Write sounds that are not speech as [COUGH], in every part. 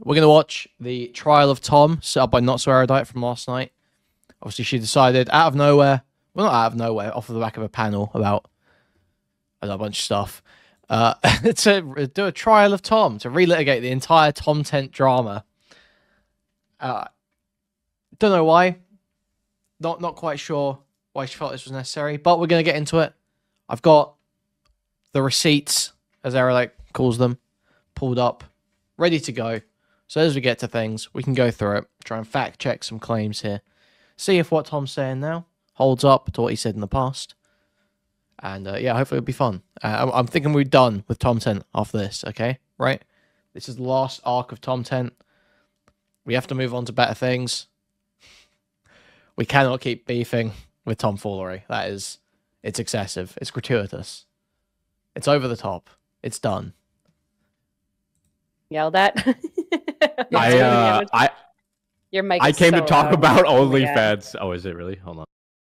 we're gonna watch the trial of Tom, set up by Not So Erudite from last night. Obviously, she decided out of nowhere, well, not out of nowhere, off of the back of a panel about a bunch of stuff, uh, [LAUGHS] to do a trial of Tom to relitigate the entire Tom Tent drama. Uh, don't know why. Not not quite sure why she felt this was necessary, but we're gonna get into it. I've got the receipts, as Erudite calls them, pulled up, ready to go. So as we get to things, we can go through it, try and fact check some claims here, see if what Tom's saying now holds up to what he said in the past. And uh, yeah, hopefully it'll be fun. Uh, I'm, thinking we're done with Tom Tent after this, okay? Right? This is the last arc of Tom Tent. We have to move on to better things. We cannot keep beefing with tomfoolery. That is, it's excessive. It's gratuitous. It's over the top. It's done. Yelled at. [LAUGHS] [LAUGHS] I uh, I Your mic. I came so to talk loud. about Oh my OnlyFans. Oh, is it really? Hold on.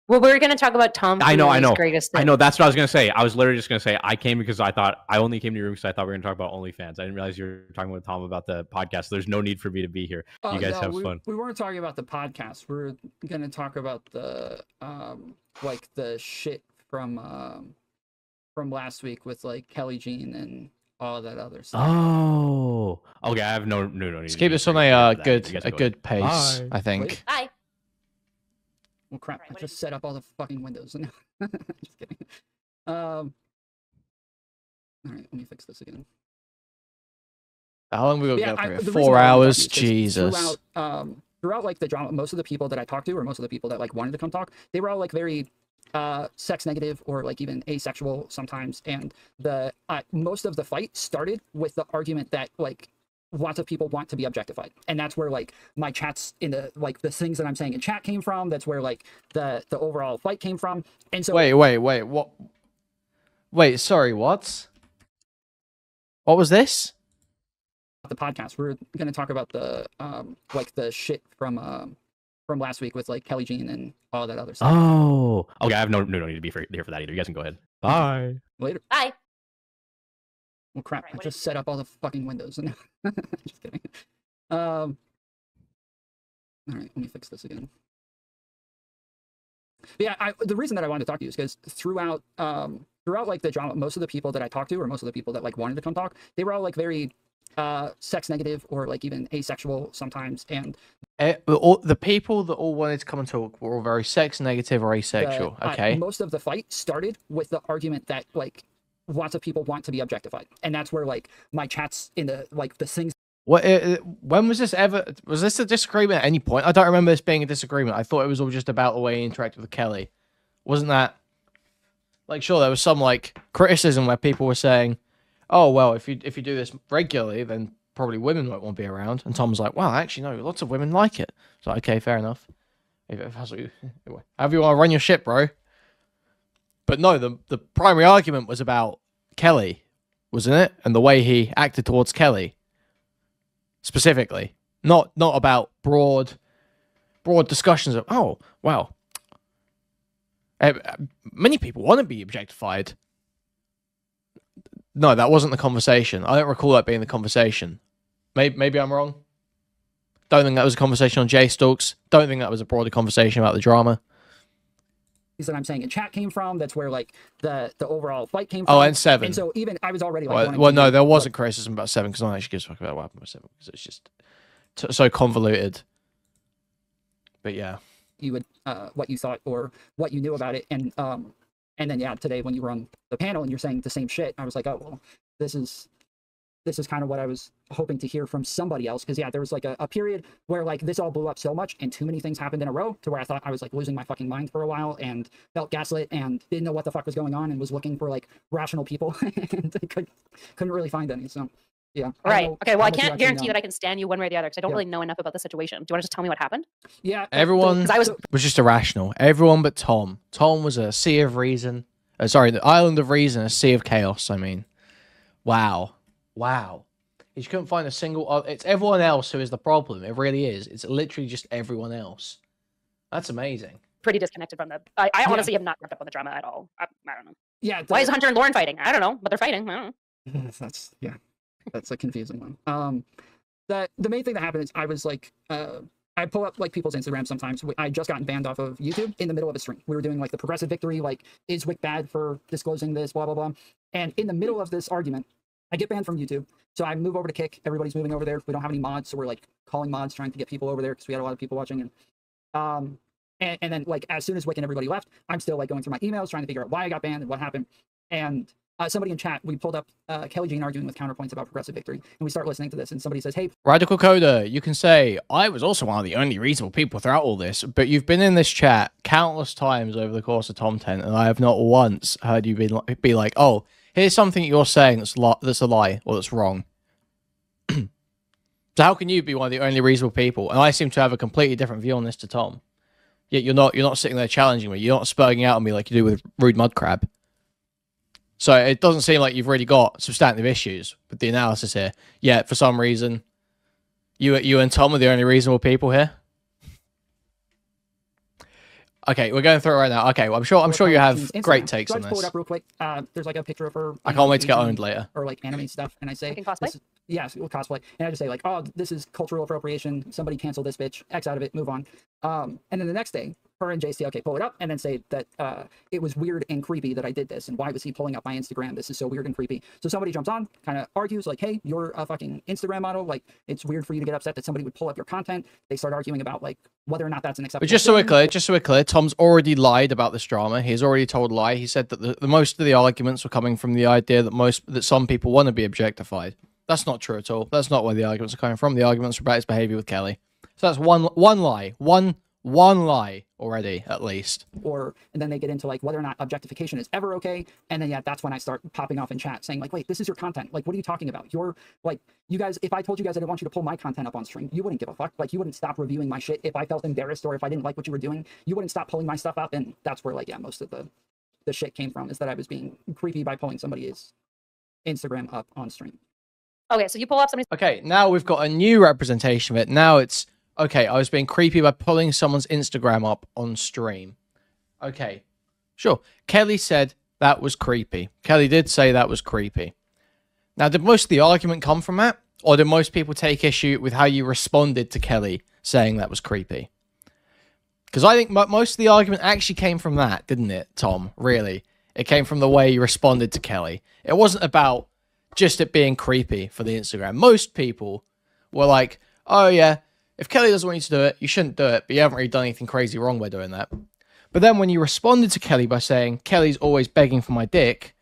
Well, we were gonna talk about Tom. I know, I know, Greatest I know. That's what I was gonna say. I was literally just gonna say I came because I thought I only came to your room because I thought we were gonna talk about OnlyFans. I didn't realize you were talking with Tom about the podcast. There's no need for me to be here. Uh, You guys no, have we, fun. We weren't talking about the podcast. We're gonna talk about the um like the shit from um from last week with like Kelly Jean and all that other stuff. Oh, okay. I have no no no. need Let's keep be this on a uh, for that. You good a go ahead. good pace. Bye. I think. Wait. Hi. Well, crap! Sorry, I what just set up all the fucking windows. just kidding. Um. All right, let me fix this again. How long we got Yeah, to I- go the through? Four I wanted to hours. talk to you is 'cause Jesus. Throughout, um, throughout like the drama, most of the people that I talked to, or most of the people that like wanted to come talk, they were all like very uh sex negative or like even asexual sometimes and the uh, most of the fight started with the argument that like lots of people want to be objectified and that's where like my chats in the like the things that i'm saying in chat came from that's where like the the overall fight came from and so Wait, wait, wait. What? Wait, sorry. What? What was this? the podcast we're going to talk about the um like the shit from um from last week with like kelly jean and all that other stuff Oh, okay. I have no no no need to be for, here for that either. You guys can go ahead. Bye. later Bye. Well, crap! Right, I just set up all the fucking windows. And [LAUGHS] just kidding. Um. All right, let me fix this again. Yeah, I, the reason that I wanted to talk to you is because throughout, um, throughout like the drama, most of the people that I talked to, or most of the people that like wanted to come talk, they were all like very uh sex negative or like even asexual sometimes and Eh, the- all, the people that all wanted to come and talk were all very sex negative or the- asexual. uh, Okay. most of the fight started with the argument that like lots of people want to be objectified and that's where like my chats in the like the things What? Uh, when was this ever? Was this a disagreement at any point? I don't remember this being a disagreement. I thought it was all just about the way he interacted with Kelly. Wasn't that? Like, sure, there was some like criticism where people were saying, "Oh, well, if you if you do this regularly, then probably women won't want to be around." And Tom was like, "Well, actually, no, lots of women like it." So okay, fair enough. If, if that's what you, [LAUGHS] however you want to run your ship, bro. But no, the the primary argument was about Kelly, wasn't it? And the way he acted towards Kelly specifically, not not about broad broad discussions of oh wow. Uh, many people want to be objectified. No, that wasn't the conversation. I don't recall that being the conversation. Maybe maybe I'm wrong. Don't think that was a conversation on Jay Stokes. Don't think that was a broader conversation about the drama. Is that I'm saying in chat came from. That's where like the the overall fight came from. Oh, and seven. And so even I was already like, well, well no, there was a criticism about seven because no one actually gives a fuck about what happened with seven because it's just t- so convoluted. But yeah, you would uh, what you thought or what you knew about it, and um, and then yeah, today when you were on the panel and you're saying the same shit, I was like, oh well, this is this is kind of what I was hoping to hear from somebody else because yeah, there was like a, a period where like this all blew up so much and too many things happened in a row to where I thought I was like losing my fucking mind for a while and felt gaslit and didn't know what the fuck was going on and was looking for like rational people [LAUGHS] and could, couldn't really find any. So yeah, Right. know Okay. Well, I can't guarantee know. that I can stand you one way or the other because I don't Yeah. really know enough about the situation. Do you want to just tell me what happened? Yeah, uh, Everyone- I was- was just irrational. Everyone but Tom. Tom was a sea of reason. Uh, sorry, the island of reason, a sea of chaos. I mean, wow, wow. You couldn't find a single. Uh, it's everyone else who is the problem. It really is. It's literally just everyone else. That's amazing. pretty disconnected from the. I, I Yeah. honestly have not kept up on the drama at all. I, I don't know. yeah. Why is Hunter and Lauren fighting? I don't know, but they're fighting. I don't know. [LAUGHS] that's yeah that's a confusing one um the the main thing that happened is I was like, uh, I pull up like people's Instagram sometimes. I just gotten banned off of YouTube in the middle of a stream. We were doing like the progressive victory, like is Wick bad for disclosing this, blah blah blah. And in the middle of this argument, I get banned from YouTube. So I move over to Kick. Everybody's moving over there. We don't have any mods, so we're like calling mods, trying to get people over there because we had a lot of people watching. And um, and, and then like as soon as Wick and everybody left, I'm still like going through my emails, trying to figure out why I got banned and what happened. And uh, somebody in chat, we pulled up uh, Kelly Jean arguing with counterpoints about progressive victory, and we start listening to this, and somebody says, "Hey, Radical Coder, you can say, I was also one of the only reasonable people throughout all this, but you've been in this chat countless times over the course of Tom 10, and I have not once heard you be, li- be like, oh, here's something you're saying that's, that's a lie or that's wrong. [CLEARS THROAT] so how can you be one of the only reasonable people? And I seem to have a completely different view on this to Tom. Yet you're not you're not sitting there challenging me. You're not spurring out on me like you do with Rude Mudcrab. So it doesn't seem like you've really got substantive issues with the analysis here. Yet for some reason, you you and Tom are the only reasonable people here. Okay, we're going through it right now. Okay, well, I'm sure I'm sure you have Instagram. great takes so I on just pull it up real quick. Uh, there's like a picture of her. I can't wait to get owned later. Or like anime stuff, and I say, Making cosplay? this is- yes, with cosplay, and I just say like, oh, this is cultural appropriation. Somebody cancel this bitch. X out of it. Move on. Um, and then the next day, her and JSTLK pull it up and then say that uh, it was weird and creepy that I did this, and why was he pulling up my Instagram? This is so weird and creepy. So somebody jumps on, kind of argues like, hey, you're a fucking Instagram model. Like, it's weird for you to get upset that somebody would pull up your content. They start arguing about like whether or not that's an acceptable. But just so we're clear, just so we're clear, Tom's already lied about this drama. He's already told a lie. He said that the, the most of the arguments were coming from the idea that most that some people want to be objectified. That's not true at all. That's not where the arguments are coming from. The arguments are about his behavior with Kelly. So that's one one lie, one one lie already at least. or and then they get into like whether or not objectification is ever okay and then yeah that's when i start popping off in chat saying like wait this is your content. Like what are you talking about? You're like you guys if i told you guys i didn't want you to pull my content up on stream you wouldn't give a fuck. Like you wouldn't stop reviewing my shit if i felt embarrassed or if i didn't like what you were doing. You wouldn't stop pulling my stuff up. And that's where like yeah most of the the shit came from is that i was being creepy by pulling somebody's instagram up on stream. Okay, so you pull up somebody's Okay, now we've got a new representation of it. Now it's okay. I was being creepy by pulling someone's Instagram up on stream. Okay, sure. Kelly said that was creepy. Kelly did say that was creepy. Now, did most of the argument come from that, or did most people take issue with how you responded to Kelly saying that was creepy? Because I think most of the argument actually came from that, didn't it, Tom? Really, it came from the way you responded to Kelly. It wasn't about just it being creepy for the Instagram. Most people were like, "Oh yeah, if Kelly doesn't want you to do it, you shouldn't do it." But you haven't really done anything crazy wrong by doing that. But then when you responded to Kelly by saying Kelly's always begging for my dick,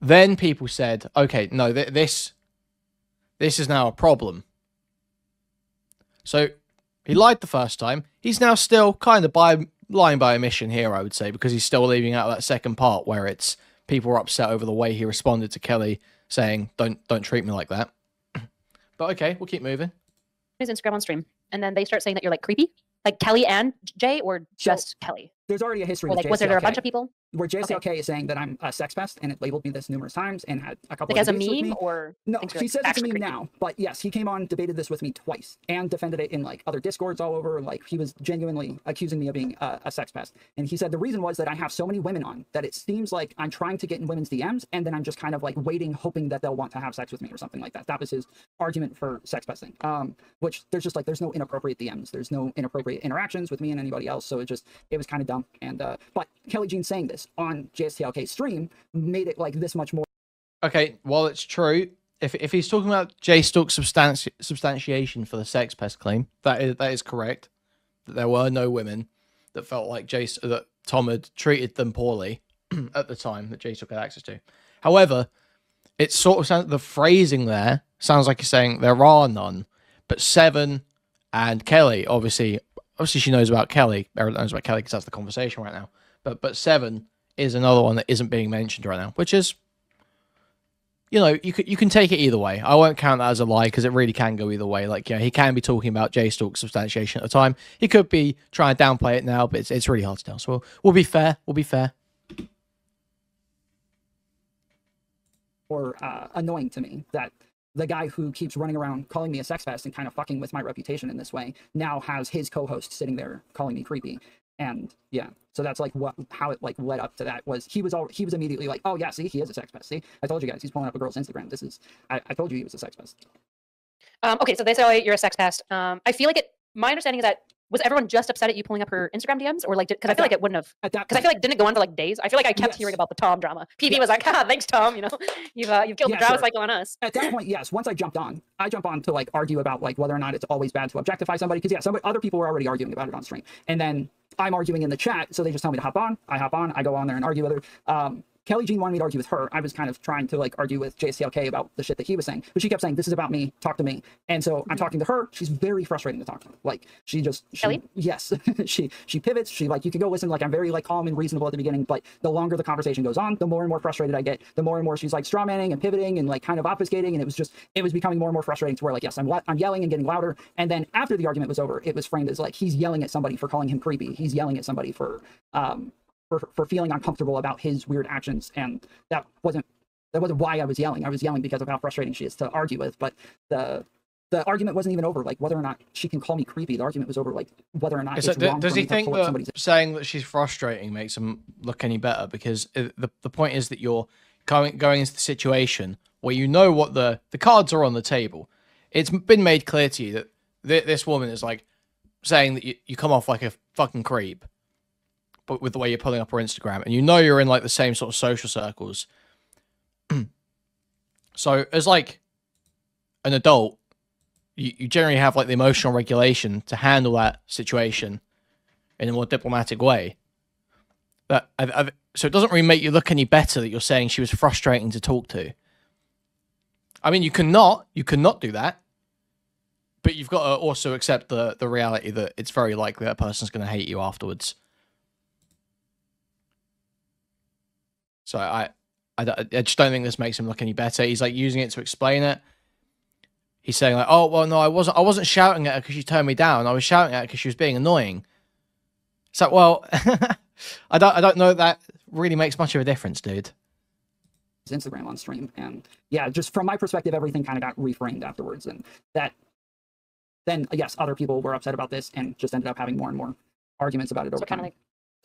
then people said, "Okay, no, th- this this is now a problem." So he lied the first time. He's now still kind of by lying by omission here, I would say, because he's still leaving out that second part where it's people were upset over the way he responded to Kelly saying, "Don't don't treat me like that." [CLEARS THROAT] But okay, we'll keep moving. Instagram on stream, and then they start saying that you're like creepy, like Kelly and Jay, or just Kelly, there's already a history or with like was there a bunch of people, where JSTLK is saying that I'm a sex pest and it labeled me this numerous times and had a couple like of as a with me. meme, or No, thinks you're, he like, says it's a meme creepy? now, but yes, he came on, debated this with me twice, and defended it in like other discords all over. Like he was genuinely accusing me of being uh, a sex pest, and he said the reason was that I have so many women on that it seems like I'm trying to get in women's DMs, and then I'm just kind of like waiting, hoping that they'll want to have sex with me or something like that. That was his argument for sex pesting. Um, which there's just like there's no inappropriate DMs, there's no inappropriate interactions with me and anybody else, so it just it was kind of dumb. And uh, but Kelly Jean saying this on JSTLK stream made it like this much more. Okay, while it's true, if if he's talking about Jay Stook's substanti- substantiation for the sex pest claim, that is that is correct. That there were no women that felt like Jay that Tom had treated them poorly [CLEARS THROAT] at the time that Jay Stook had access to. However, it sort of sounds the phrasing there sounds like you're saying there are none, but Seven and Kelly obviously obviously she knows about Kelly. Everyone knows about Kelly because that's the conversation right now. But but Seven is another one that isn't being mentioned right now, which is you know, you could you can take it either way. I won't count that as a lie because it really can go either way. Like, yeah, he can be talking about Jay Stalk's substantiation at the time. He could be trying to downplay it now, but it's, it's really hard to tell. So we'll, we'll be fair. We'll be fair. or uh, annoying to me that the guy who keeps running around calling me a sex pest and kind of fucking with my reputation in this way now has his co-host sitting there calling me creepy and yeah so that's like what how it like led up to that was he was all he was immediately like oh yeah see he is a sex pest see i told you guys he's pulling up a girl's instagram this is i, I told you he was a sex pest Um, okay, so they say oh, you're a sex pest. Um, I feel like it. My understanding is that was everyone just upset at you pulling up her Instagram DMs, or like because I feel like it wouldn't have. Because I feel like didn't it go on for like days? I feel like I kept hearing about the Tom drama. PB Yes. was like, "Ah, thanks, Tom. You know, [LAUGHS] you've uh, you've killed Yeah, the drama sure. cycle on us." at that point, yes. Once I jumped on, I jump on to like argue about like whether or not it's always bad to objectify somebody. Because yeah, other people were already arguing about it on stream, and then I'm arguing in the chat, so they just tell me to hop on. I hop on. I go on there and argue with her. Um, Kelly Jean wanted me to argue with her. I was kind of trying to like argue with JSTLK about the shit that he was saying, but she kept saying, "This is about me. Talk to me." And so I'm talking to her. She's very frustrating to talk to. Like she just she, Kelly? yes, [LAUGHS] she she pivots. She like you can go listen. Like I'm very like calm and reasonable at the beginning, but the longer the conversation goes on, the more and more frustrated I get. The more and more she's like strawmanning and pivoting and like kind of obfuscating, and it was just it was becoming more and more frustrating to where like yes, I'm le- I'm yelling and getting louder. And then after the argument was over, it was framed as like he's yelling at somebody for calling him creepy. He's yelling at somebody for um for for feeling uncomfortable about his weird actions, and that wasn't that wasn't why I was yelling. I was yelling because of how frustrating she is to argue with. But the the argument wasn't even over like whether or not she can call me creepy. The argument was over like whether or not Is it's that- wrong does he think that somebody's saying that she's frustrating makes him look any better? Because uh, the the point is that you're going going into the situation where you know what the the cards are on the table. It's been made clear to you that th- this woman is like saying that you, you come off like a fucking creep, but with the way you're pulling up her Instagram, and you know you're in like the same sort of social circles. [CLEARS THROAT] so as like an adult, you, you generally have like the emotional regulation to handle that situation in a more diplomatic way. That I've, I've, so it doesn't really make you look any better that you're saying she was frustrating to talk to. I mean, you cannot, you cannot do that, but you've got to also accept the the reality that it's very likely that person's going to hate you afterwards. So I, I, I just don't think this makes him look any better. He's like using it to explain it. He's saying like, "Oh well, no, I wasn't. I wasn't shouting at her because she turned me down. I was shouting at her because she was being annoying." It's like, well, [LAUGHS] I don't, I don't know that really makes much of a difference, dude. Instagram on stream. And yeah, just from my perspective, everything kind of got reframed afterwards. And that then yes, other people were upset about this and just ended up having more and more arguments about it over So kind time. of like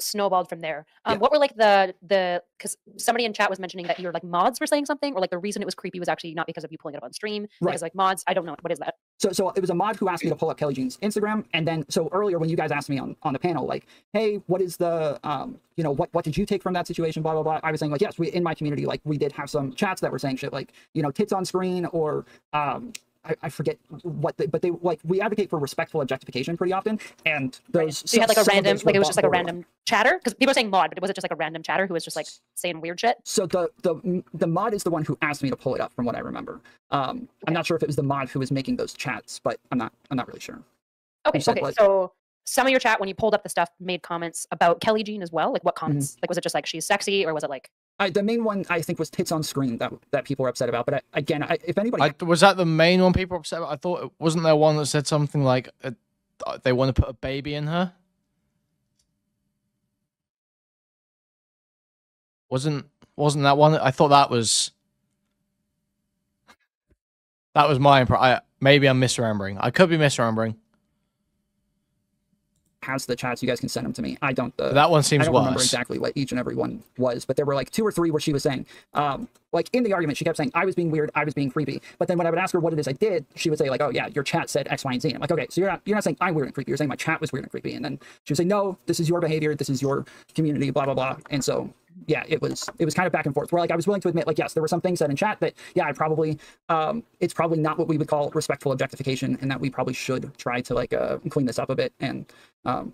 snowballed from there. Um, Yeah. What were like the the because somebody in chat was mentioning that your like mods were saying something, or like the reason it was creepy was actually not because of you pulling it up on stream, Right. because like mods. I don't know what is that. So, so it was a mod who asked me to pull up Kelly Jean's Instagram, and then so earlier when you guys asked me on, on the panel, like, hey, what is the, um, you know, what what did you take from that situation? Blah blah blah. I was saying like, yes, we in my community, like, we did have some chats that were saying shit like, you know, tits on screen or, um, I, I forget what, they, but they like we advocate for respectful objectification pretty often, and those So you had like a random, like it was just like a random chatter because people are saying mod, but it was it just like a random chatter who was just like saying weird shit? So the the the mod is the one who asked me to pull it up, from what I remember. Um, I'm not sure if it was the mod who was making those chats, but I'm not I'm not really sure. Okay, said okay. what? So some of your chat when you pulled up the stuff made comments about Kelly Jean as well. Like what Mm-hmm. comments? Like was it just like she's sexy, or was it like I, the main one I think was tits on screen that that people were upset about. But I, again, I, if anybody, I, was that the main one people were upset about? I thought wasn't there one that said something like uh, they want to put a baby in her? Wasn't wasn't that one? I thought that was that was my impression. Maybe I'm misremembering. I could be misremembering. Has the chats, you guys can send them to me. I don't. Uh, that one seems. I don't remember exactly what each and every one was, but there were like two or three where she was saying, um, like in the argument, she kept saying, I was being weird, I was being creepy. But then when I would ask her what it is I did, she would say, like, oh yeah, your chat said X, Y, and Z. And I'm like, okay, so you're not you're not saying I'm weird and creepy, you're saying my chat was weird and creepy. And then she would say, No, this is your behavior, this is your community, blah, blah, blah. And so yeah, it was it was kind of back and forth. Where like I was willing to admit, like, yes, there were some things said in chat that, yeah, I probably um it's probably not what we would call respectful objectification, and that we probably should try to like uh clean this up a bit and um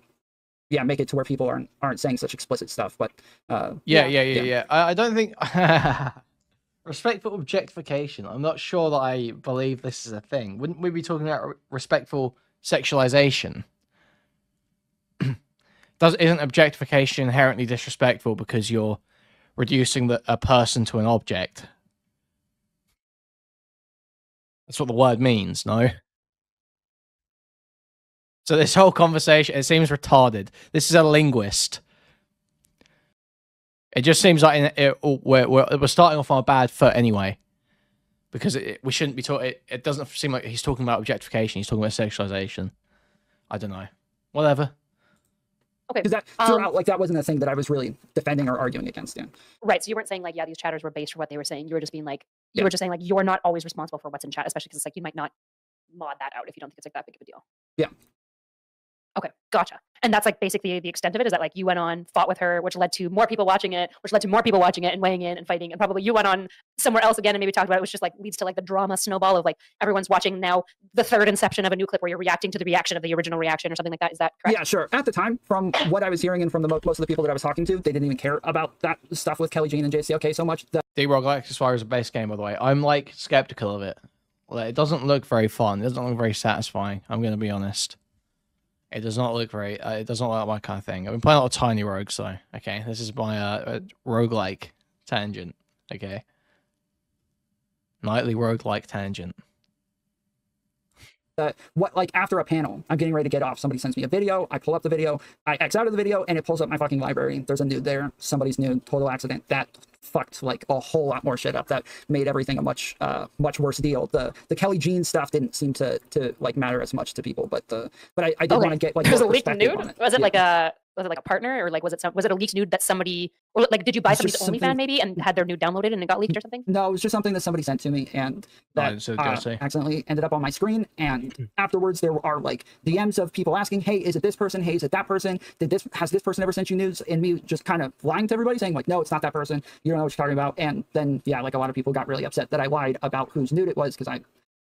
yeah, make it to where people aren't aren't saying such explicit stuff. But uh, Yeah, yeah, yeah, yeah. yeah. I, I don't think [LAUGHS] respectful objectification. I'm not sure that I believe this is a thing. Wouldn't we be talking about respectful sexualization? Does isn't objectification inherently disrespectful because you're reducing the, a person to an object? That's what the word means, no? So this whole conversation, it seems retarded. This is a linguist. It just seems like it, oh, we're, we're we're starting off on a bad foot anyway, because it, we shouldn't be talking. It, it doesn't seem like he's talking about objectification. He's talking about sexualization. I don't know. Whatever. Okay? because that Um, like that wasn't a thing that I was really defending or arguing against. Yeah. Right. So you weren't saying like, yeah, these chatters were based for what they were saying. You were just being like, you Yeah. were just saying like, you're not always responsible for what's in chat, especially because it's like you might not mod that out if you don't think it's like that big of a deal. Yeah. Okay, gotcha. And that's like basically the extent of it is that like you went on, fought with her, which led to more people watching it, which led to more people watching it and weighing in and fighting. And probably you went on somewhere else again and maybe talked about it, which just like leads to like the drama snowball of like everyone's watching now the third inception of a new clip where you're reacting to the reaction of the original reaction or something like that. Is that correct? Yeah, sure. At the time, from what I was hearing and from the mo- most of the people that I was talking to, they didn't even care about that stuff with Kelly Jean and JSTLK so much. That D Roguelike as far as a base game, by the way, I'm like skeptical of it. Like, it doesn't look very fun. It doesn't look very satisfying. I'm going to be honest. It does not look very. Uh, it does not look like my kind of thing. I've been playing a lot of Tiny Rogues, so okay. This is my uh, uh, roguelike tangent. Okay. Nightly roguelike tangent. That what like after a panel, I'm getting ready to get off. Somebody sends me a video. I pull up the video. I X out of the video, and it pulls up my fucking library. There's a nude there. Somebody's nude. Total accident. That fucked like a whole lot more shit up. That made everything a much uh much worse deal. The the Kelly Jean stuff didn't seem to to like matter as much to people, but the but I, I did Okay. want to get like was a leaked nude. it. Was it Yeah. like a was it like a partner or like was it some was it a leaked nude that somebody or like did you buy It's just somebody's OnlyFans maybe and had their nude downloaded and it got leaked or something? No, it was just something that somebody sent to me, and that so uh, accidentally ended up on my screen. And afterwards, there are like DMs of people asking, "Hey, is it this person? Hey, is it that person? Did this has this person ever sent you news?" And me just kind of lying to everybody, saying like, "No, it's not that person. You don't know what you're talking about." And then yeah, like a lot of people got really upset that I lied about whose nude it was because I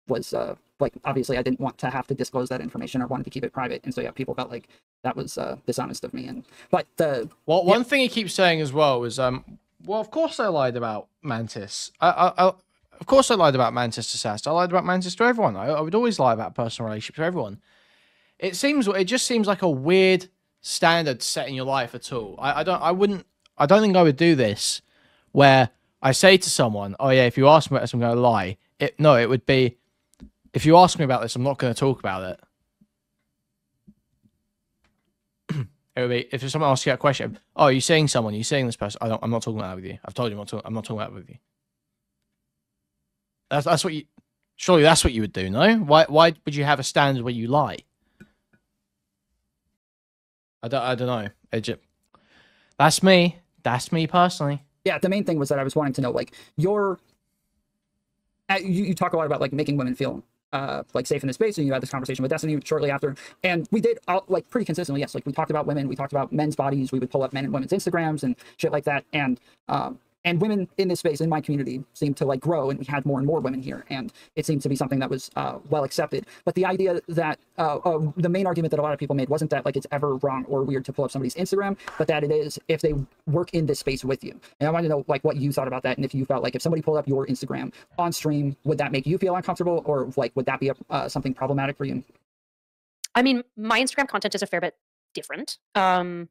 was uh like obviously I didn't want to have to disclose that information or wanted to keep it private. And so yeah, people felt like that was uh dishonest of me. And but the Well, one thing he keeps saying as well is, um, well, of course I lied about Mantis. I, I, I of course I lied about Mantis to Sast. I lied about Mantis to everyone. I, I would always lie about personal relationships to everyone. It seems, it just seems like a weird standard set in your life at all. I, I don't, I wouldn't, I don't think I would do this where I say to someone, oh yeah, if you ask me I'm going to lie. It, no, it would be, if you ask me about this, I'm not going to talk about it. [CLEARS THROAT] It would be if someone asks you a question. Oh, you're you seeing someone? Are you seeing this person? I don't. I'm not talking about that with you. I've told you I'm not. Talk, I'm not talking about that with you. That's that's what you. Surely that's what you would do, no? Why why would you have a standard where you lie? I don't. I don't know. Ju- that's me. That's me personally. yeah, the main thing was that I was wanting to know like your uh, you, you talk a lot about like making women feel uh like safe in this space and you had this conversation with Destiny shortly after. And we did all, like pretty consistently yes. Like we talked about women we talked about men's bodies we would pull up men and women's Instagrams and shit like that. And um and women in this space in my community seemed to like grow and we had more and more women here and it seemed to be something that was uh, well accepted. But the idea that uh, uh, the main argument that a lot of people made wasn't that like it's ever wrong or weird to pull up somebody's instagram but that it is if they work in this space with you. And i wanted to know like what you thought about that and if you felt like if somebody pulled up your instagram on stream would that make you feel uncomfortable or like would that be a, uh, something problematic for you? I mean, my Instagram content is a fair bit different. Um,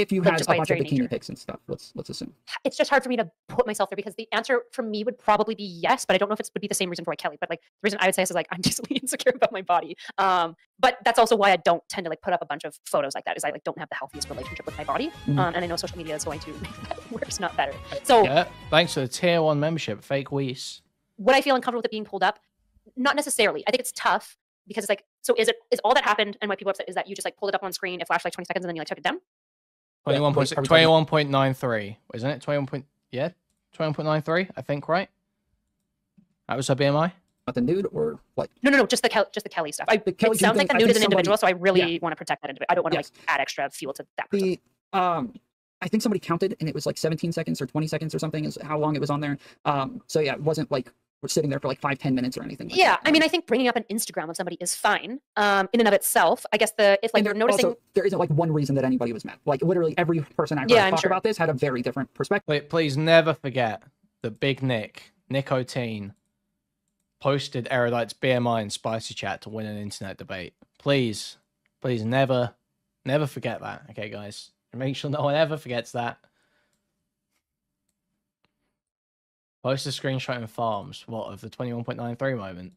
if you Like, had just a bunch of very bikini nature. pics and stuff let's let's assume it's just hard for me to put myself there because the answer from me would probably be yes, but I don't know if it would be the same reason for like Kelly. But like the reason I would say this is like I'm [LAUGHS] just insecure about my body. Um, but that's also why I don't tend to like put up a bunch of photos like that. Is I like don't have the healthiest relationship with my body, Mhm. um, and I know social media is going to [LAUGHS] make that [LAUGHS] worse, not better. So Yeah. Thanks for the tier one membership, fake Weiss. would I feel uncomfortable with it being pulled up? Not necessarily. I think it's tough because it's like, so is it is all that happened and why people are upset is that you just like pulled it up on screen, it flashed like 20 seconds, and then you like took it down? Yeah, Twenty one point wait, are we talking- twenty one point nine three, isn't it? Twenty one point yeah, twenty one point nine three. I think right. That was her BMI. but the nude or what No, no, no, just the Kel- just the Kelly stuff. I, The Kelly it sounds like the nude is think an individual, so I somebody- really want to protect that individual. I don't want to Yes. like add extra fuel to that person. the um I think somebody counted and it was like 17 seconds or 20 seconds or something is how long it was on there. Um, so yeah, it wasn't like we're sitting there for like five, 10 minutes or anything. Like yeah, that. I mean, I think bringing up an Instagram of somebody is fine, um, in and of itself. I guess the if like and you're noticing, also, there isn't like one reason that anybody was mad. Like literally every person I heard Yeah, I'm talk sure. about this had a very different perspective. But please never forget that Big Nick, Nicotine, posted Erudite's BMI in Spicy Chat to win an internet debate. Please, please never, never forget that. Okay, guys? Make sure no one ever forgets that. Post a screenshot in Farms, what, of the 21.93 moment?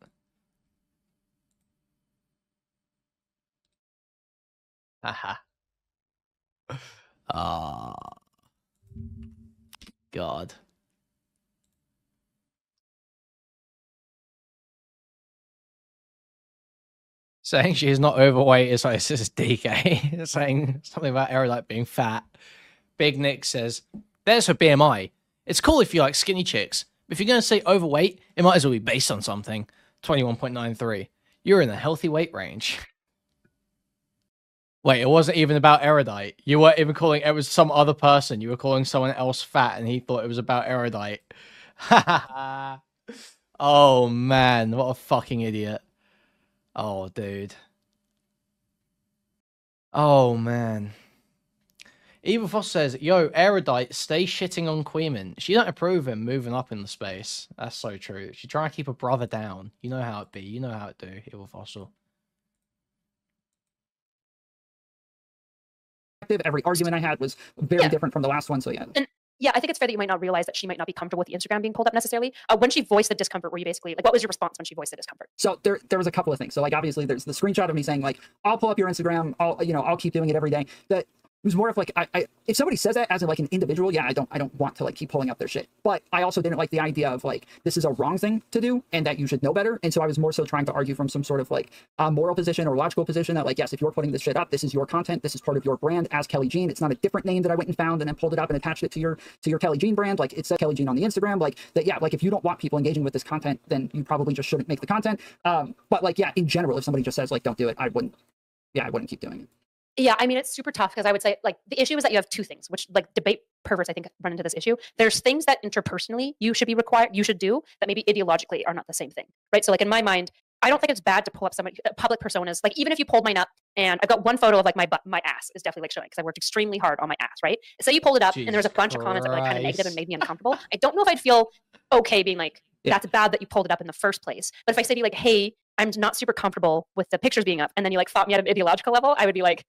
Haha. Ah. God. Saying she is not overweight is like [LAUGHS] is DK. Saying something about Erudite being fat. Big Nick says, There's her BMI. It's cool if you like skinny chicks. But if you're gonna say overweight, it might as well be based on something. 21.93. You're in a healthy weight range. Wait, it wasn't even about erudite. You weren't even calling it was some other person. You were calling someone else fat, and he thought it was about erudite. [LAUGHS] oh man, what a fucking idiot. Oh, dude. Oh man. Evil Foss says, "Yo, erudite, stay shitting on Kuihman. She don't approve him moving up in the space. That's so true. She trying to keep her brother down. You know how it be. You know how it do. Evil Fossil. Every argument I had was very Yeah. different from the last one. So yeah, And Yeah, I think it's fair that you might not realize that she might not be comfortable with the Instagram being pulled up necessarily. Uh, when she voiced the discomfort, were you basically like, what was your response when she voiced the discomfort? So there, there was a couple of things. So like obviously there's the screenshot of me saying like I'll pull up your Instagram. I'll you know I'll keep doing it every day. That it was more of like I, I if somebody says that as in like an individual, yeah, I don't I don't want to like keep pulling up their shit. But I also didn't like the idea of like this is a wrong thing to do and that you should know better. And so I was more so trying to argue from some sort of like a moral position or logical position that like yes, if you're putting this shit up, this is your content, this is part of your brand as Kelly Jean. It's not a different name that I went and found and then pulled it up and attached it to your to your Kelly Jean brand. Like it said Kelly Jean on the Instagram. Like that, yeah. Like if you don't want people engaging with this content, then you probably just shouldn't make the content. Um, but like yeah, in general, if somebody just says like don't do it, I wouldn't. Yeah, I wouldn't keep doing it. Yeah, I mean it's super tough because I would say like the issue is that you have two things, which like debate perverts I think run into this issue. There's things that interpersonally you should be required, you should do that maybe ideologically are not the same thing, right? So like in my mind, I don't think it's bad to pull up somebody uh, public personas. Like even if you pulled mine up and I've got one photo of like my butt, my ass is definitely like showing because I worked extremely hard on my ass, right? So you pulled it up and there was a bunch of comments that were like kind of negative and made me uncomfortable. I don't know if I'd feel okay being like Yeah. that's bad that you pulled it up in the first place. But if I say to you like, hey, I'm not super comfortable with the pictures being up, and then you like fought me at an ideological level, I would be like,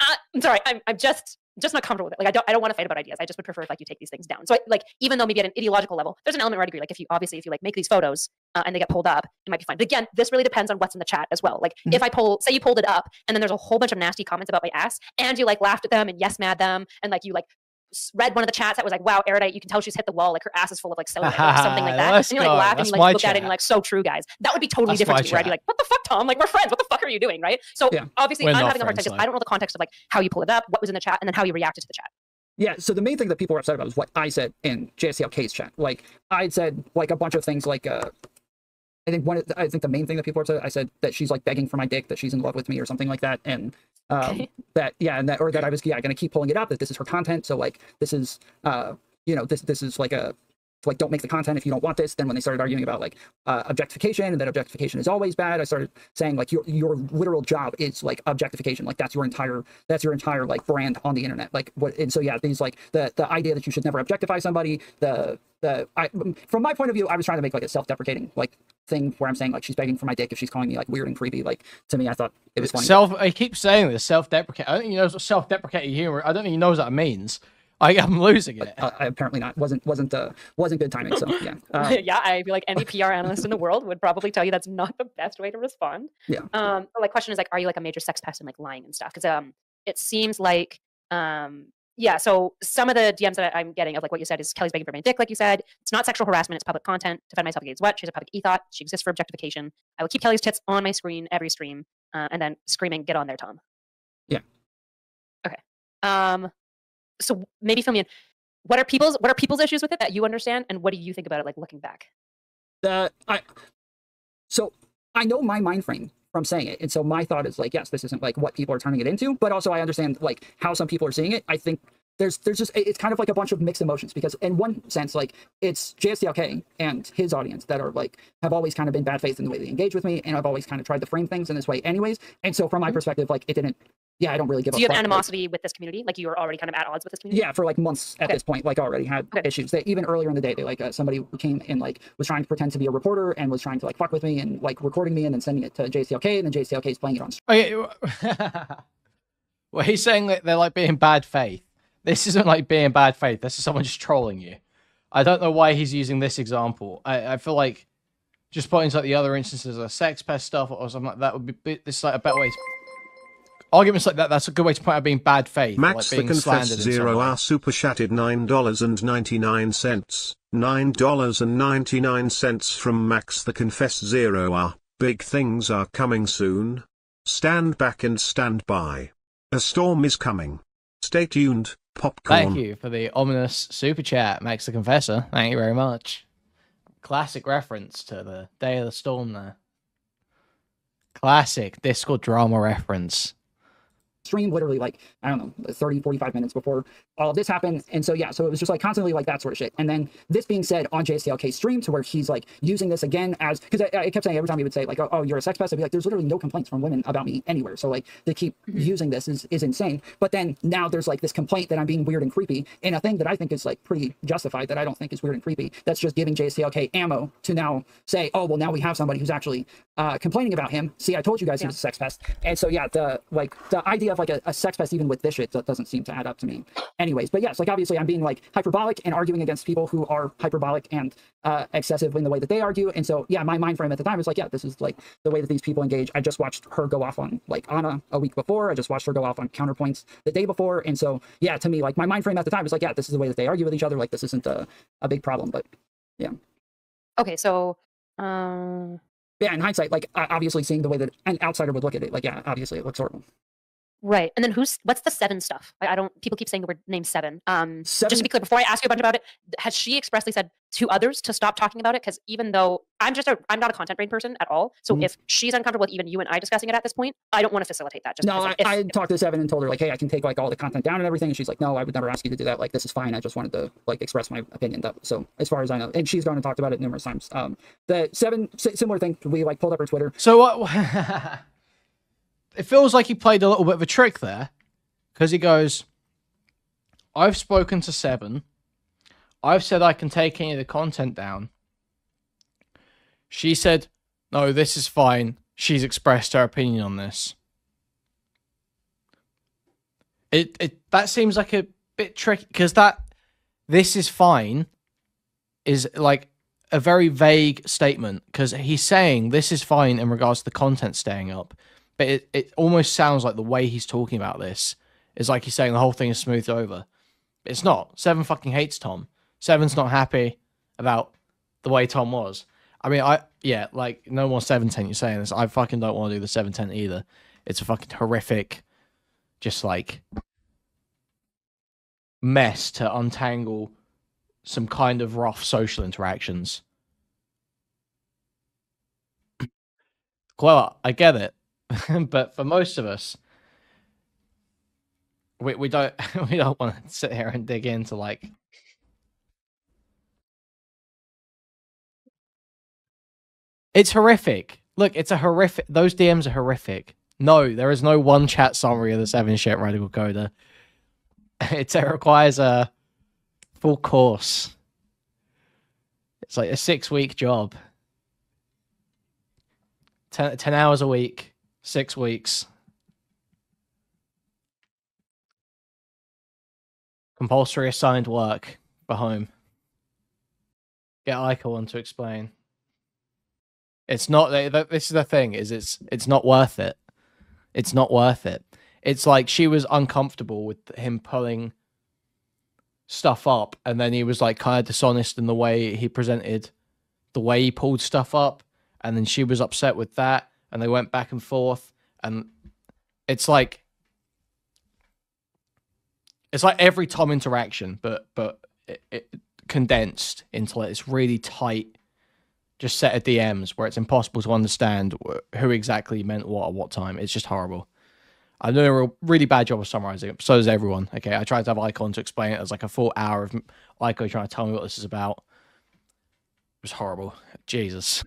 uh, I'm sorry, I'm, I'm just just not comfortable with it. Like I don't I don't want to fight about ideas. I just would prefer if like you take these things down. So I, like even though maybe at an ideological level, there's an element where I agree. Like if you obviously if you like make these photos uh, and they get pulled up, it might be fine. But again, this really depends on what's in the chat as well. Like Mhm. if I pull say you pulled it up and then there's a whole bunch of nasty comments about my ass and you like laughed at them and yes mad them and like you like read one of the chats that was like wow erudite you can tell she's hit the wall like her ass is full of like cellulite or something like [LAUGHS] that. Let's and you like laugh and you like look at it and you're like so true guys. That would be totally That's different to me where I'd be chat. like what the fuck Tom? Like we're friends. What the fuck are you doing? Right? So Yeah. obviously We're I'm having a hard time because. I don't know the context of like how you pull it up what was in the chat and then how you reacted to the chat. Yeah, so the main thing that people were upset about was what I said in JSTLK's chat. Like I said like a bunch of things like uh I think one the- I think the main thing that people upset I said that she's like begging for my dick, that she's in love with me or something like that. And um that yeah, and that or that I was yeah, gonna keep pulling it up, that this is her content. So like this is uh you know, this this is like a like don't make the content if you don't want this then when they started arguing about like uh, objectification and that objectification is always bad i started saying like your your literal job is like objectification like that's your entire that's your entire like brand on the internet like what and so yeah these like the the idea that you should never objectify somebody the the I, from my point of view i was trying to make like a self-deprecating like thing where i'm saying like she's begging for my dick if she's calling me like weird and creepy like to me i thought it was funny Self. I keep saying this. Self-deprecate. I don't think he knows what self-deprecating humor. I don't think he knows what that means. I am losing it. uh, apparently not wasn't wasn't uh wasn't good timing so yeah [LAUGHS] uh, yeah, I feel like any PR analyst in the world would probably tell you that's not the best way to respond. Yeah. Um, but, like question is like, are you like a major sex pest and like lying and stuff? Because um, it seems like um, yeah. So some of the DMs that I'm getting of like what you said is Kelly's begging for my dick, like you said. It's not sexual harassment. It's public content. Defend myself against what? She's a public ethot. She exists for objectification. I will keep Kelly's tits on my screen every stream, uh, and then screaming, "Get on there, Tom." Yeah. Okay. Um, so maybe fill me in. What are people's What are people's issues with it that you understand, and what do you think about it? Like looking back. the I so I know my mind frame from saying it. And so my thought is like, yes, this isn't like what people are turning it into, but also I understand like how some people are seeing it. I think there's there's just it's kind of like a bunch of mixed emotions because in one sense like it's JSTLK and his audience that are like have always kind of been bad faith in the way they engage with me and I've always kind of tried to frame things in this way anyways. And so from my Mhm. perspective like it didn't yeah, I don't really give Do a you have fuck, like- animosity with this community? Like you were already kind of at odds with this community? yeah for like months at Okay. this point like already had Okay. issues that even earlier in the day they like uh, somebody who came and like was trying to pretend to be a reporter and was trying to like fuck with me and like recording me and then sending it to JSTLK and then JSTLK is playing it on stream. Oh, yeah. [LAUGHS] well, he's saying that they're like being bad faith. This isn't like being bad faith. This is someone just trolling you. I don't know why he's using this example. I, I feel like just pointing to like the other instances of sex pest stuff or something like that would be this is like a better way. To, arguments like that. That's a good way to point out being bad faith. Max like the Confess slandered in some Zero. R super chatted $9.99. $9.99 from Max the Confess Zero R. Big things are coming soon. Stand back and stand by. A storm is coming. Stay tuned, popcorn. Thank you for the ominous super chat, Max the Confessor. Thank you very much. Classic reference to the Day of the Storm there. Classic Discord drama reference. Stream literally like i don't know 30 45 minutes before all of this happened. And so yeah so it was just like constantly like that sort of shit. And then this being said on JSTLK stream to where he's like using this again as because I, I kept saying every time he would say like oh, oh, you're a sex pest i'd be like there's literally no complaints from women about me anywhere. So like to keep using this is, is insane. But then now there's like this complaint that i'm being weird and creepy in a thing that i think is like pretty justified that i don't think is weird and creepy that's just giving JSTLK ammo to now say oh well now we have somebody who's actually uh, complaining about him. See i told you guys he was a sex pest. And so yeah the like the idea of like a, a sex pest even with this shit doesn't seem to add up to me anyways. But yes like obviously i'm being like hyperbolic and arguing against people who are hyperbolic and uh, excessive in the way that they argue. And so yeah my mind frame at the time was like yeah this is like the way that these people engage. I just watched her go off on like anna a week before. I just watched her go off on counterpoints the day before. And so yeah to me like my mind frame at the time was like yeah this is the way that they argue with each other. Like this isn't a, a big problem but yeah. Okay, so um, yeah in hindsight like obviously seeing the way that an outsider would look at it like yeah obviously it looks horrible right, and then who's what's the seven stuff? I, I don't. People keep saying the word name seven. Um, just to be clear, before I ask you a bunch about it, has she expressly said to others to stop talking about it? Because even though I'm just a, I'm not a content brain person at all. So Mhm. if she's uncomfortable with even you and I discussing it at this point, I don't want to facilitate that. Just no, I, if- I if- talked to Seven and told her like, hey, I can take like all the content down and everything, and she's like, no, I would never ask you to do that. Like, this is fine. I just wanted to like express my opinion. That, so as far as I know, and she's gone and talked about it numerous times. Um, the Seven si- similar thing. We like pulled up her Twitter. So what? [LAUGHS] it feels like he played a little bit of a trick there, because he goes, "I've spoken to Seven. I've said I can take any of the content down." She said, "No, this is fine." She's expressed her opinion on this. It it that seems like a bit tricky because that this is fine is like a very vague statement because he's saying this is fine in regards to the content staying up, but it, it almost sounds like the way he's talking about this is like he's saying the whole thing is smoothed over. It's not. Seven fucking hates Tom. Seven's not happy about the way Tom was. I mean, I yeah, like no more seven ten. You're saying this. I fucking don't want to do the seven ten either. It's a fucking horrific, just like mess to untangle some kind of rough social interactions. [CLEARS THROAT] Well, I get it, [LAUGHS] but for most of us, we we don't [LAUGHS] we don't want to sit here and dig into like. It's horrific. Look, it's a horrific. Those DMs are horrific. No, there is no one chat summary of the seven shit radical coder. [LAUGHS] It requires a full course. It's like a six week job. 10, 10 hours a week, six weeks. Compulsory assigned work for home. Get Ico on to explain. It's not. th- th- This is the thing. Is it's it's not worth it. It's not worth it. It's like she was uncomfortable with him pulling stuff up, and then he was like kind of dishonest in the way he presented the way he pulled stuff up, and then she was upset with that, and they went back and forth, and it's like it's like every Tom interaction, but but it, it condensed into like this really tight, just set of DMs where it's impossible to understand who exactly meant what at what time. It's just horrible. I doing a really bad job of summarizing it. So does everyone. Okay, I tried to have Icon to explain it as like a full hour of Icon trying to tell me what this is about. It was horrible. Jesus.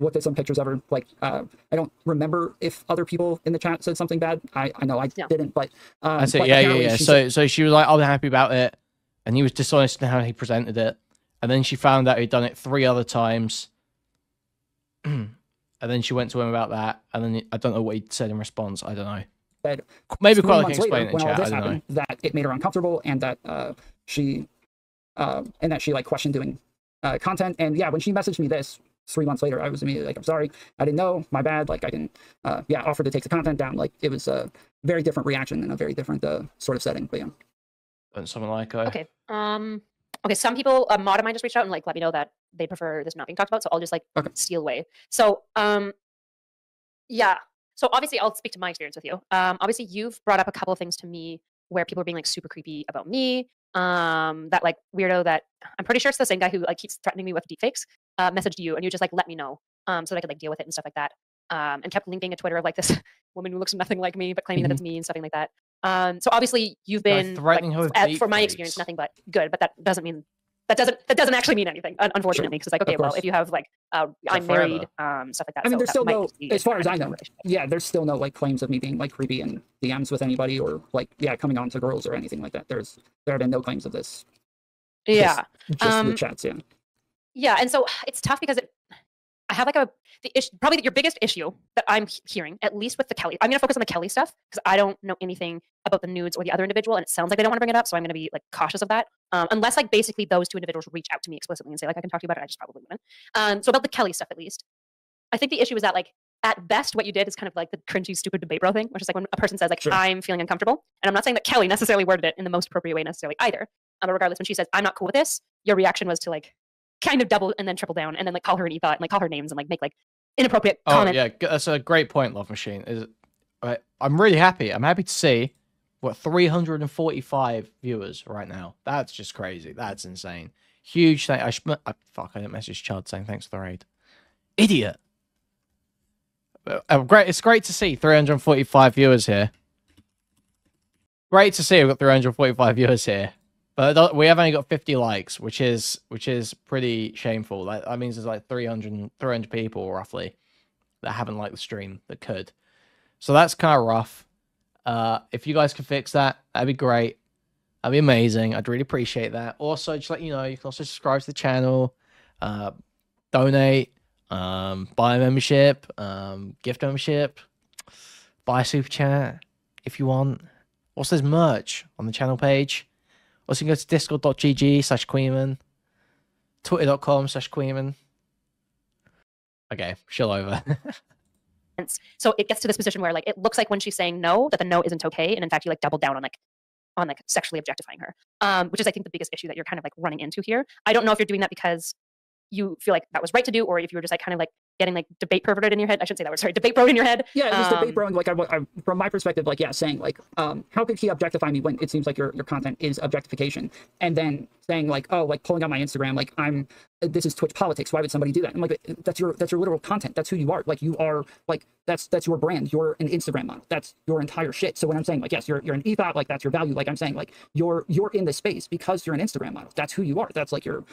Looked at some pictures of her. Like, uh, I don't remember if other people in the chat said something bad. I, I know I No. didn't, but um, That's it. but Yeah, yeah, yeah. So, so she was like, "I'm happy about it," and he was dishonest in how he presented it. And then she found out he'd done it three other times. [CLEARS THROAT] and then she went to him about that, and then I don't know what he said in response. I don't know. said Maybe three Quella can months explain later, it in when all chat. I this don't know. happened, that it made her uncomfortable and that uh, she uh, and that she like questioned doing uh, content. And yeah, when she messaged me this three months later, I was immediately like, I'm sorry, I didn't know, my bad. Like I didn't, uh, yeah, offer to take the content down. Like it was a very different reaction in a very different uh, sort of setting. But yeah, Don't someone like her? Okay. Um. Okay. Some people, a mod of mine just reached out and like let me know that they prefer this not being talked about. So I'll just like Okay. steal away. So um, yeah. So obviously I'll speak to my experience with you. Um, obviously you've brought up a couple of things to me where people are being like super creepy about me. Um, that like weirdo that I'm pretty sure it's the same guy who like keeps threatening me with deepfakes. Uh, messaged you and you just like let me know. Um, so that I could like deal with it and stuff like that. um, and kept linking a Twitter of like this [LAUGHS] woman who looks nothing like me, but claiming Mhm. that it's me and stuff like that. Um, so obviously you've been like, threatening her with at- for my experience, nothing but good. But that doesn't mean that doesn't that doesn't actually mean anything, unfortunately, because it's like okay, well, if you have like uh, I'm forever. married, um, stuff like that. I mean, so there's still no, as far as I know, yeah, there's still no like claims of me being like creepy in DMs with anybody or like yeah, coming on to girls or anything like that. There's there have been no claims of this. Yeah. Just Um, the chats, yeah. Yeah, and so it's tough because it, I have like a the issue, probably your biggest issue that I'm hearing, at least with the Kelly. I'm gonna focus on the Kelly stuff because I don't know anything about the nudes or the other individual, and it sounds like they don't want to bring it up, so I'm gonna be like cautious of that. Um, unless like basically those two individuals reach out to me explicitly and say like I can talk to you about it, I just probably wouldn't. Um, so about the Kelly stuff, at least, I think the issue is that like at best what you did is kind of like the cringy, stupid debate bro thing, which is like when a person says like Sure. I'm feeling uncomfortable, and I'm not saying that Kelly necessarily worded it in the most appropriate way necessarily either. Um, but regardless, when she says I'm not cool with this, your reaction was to like kind of double and then triple down and then like call her an ethot and like call her names and like make like inappropriate Oh comment. yeah, that's a great point, Love Machine. Is I- I'm really happy. I'm happy to see what 345 viewers right now. That's just crazy. That's insane. Huge thing. I, sh- I fuck. I didn't message Chad saying thanks for the raid. Idiot. Uh, uh, great. It's great to see 345 viewers here. Great to see we've got 345 viewers here. But we have only got 50 likes, which is which is pretty shameful. That, that means there's like 300, 300 people roughly that haven't liked the stream that could. So that's kind of rough. Uh, if you guys can fix that, that'd be great. That'd be amazing. I'd really appreciate that. Also, just let you know, you can also subscribe to the channel, uh, donate, um, buy a membership, um, gift membership, buy a super chat if you want. Also, there's merch on the channel page. Also, you can go to discord.gg slash Kuihman, twitter.com slash Kuihman. Okay, chill over. [LAUGHS] So it gets to this position where like it looks like when she's saying no, that the no isn't okay, and in fact you like double down on like on like sexually objectifying her, um, which is I think the biggest issue that you're kind of like running into here. I don't know if you're doing that because you feel like that was right to do, or if you were just like kind of like getting like debate perverted in your head. I shouldn't say that word. Sorry, debate bro in your head. Yeah, it was debate, Um, bro. Like, I, I, from my perspective, like, yeah, saying like, um, how could he objectify me when it seems like your, your content is objectification? And then saying like, oh, like pulling out my Instagram, like I'm, this is Twitch politics. Why would somebody do that? I'm like, that's your, that's your literal content. That's who you are. Like, you are like, that's that's your brand. You're an Instagram model. That's your entire shit. So when I'm saying like, yes, you're you're an ethot, like that's your value. Like I'm saying like, you're you're in this space because you're an Instagram model. That's who you are. That's like your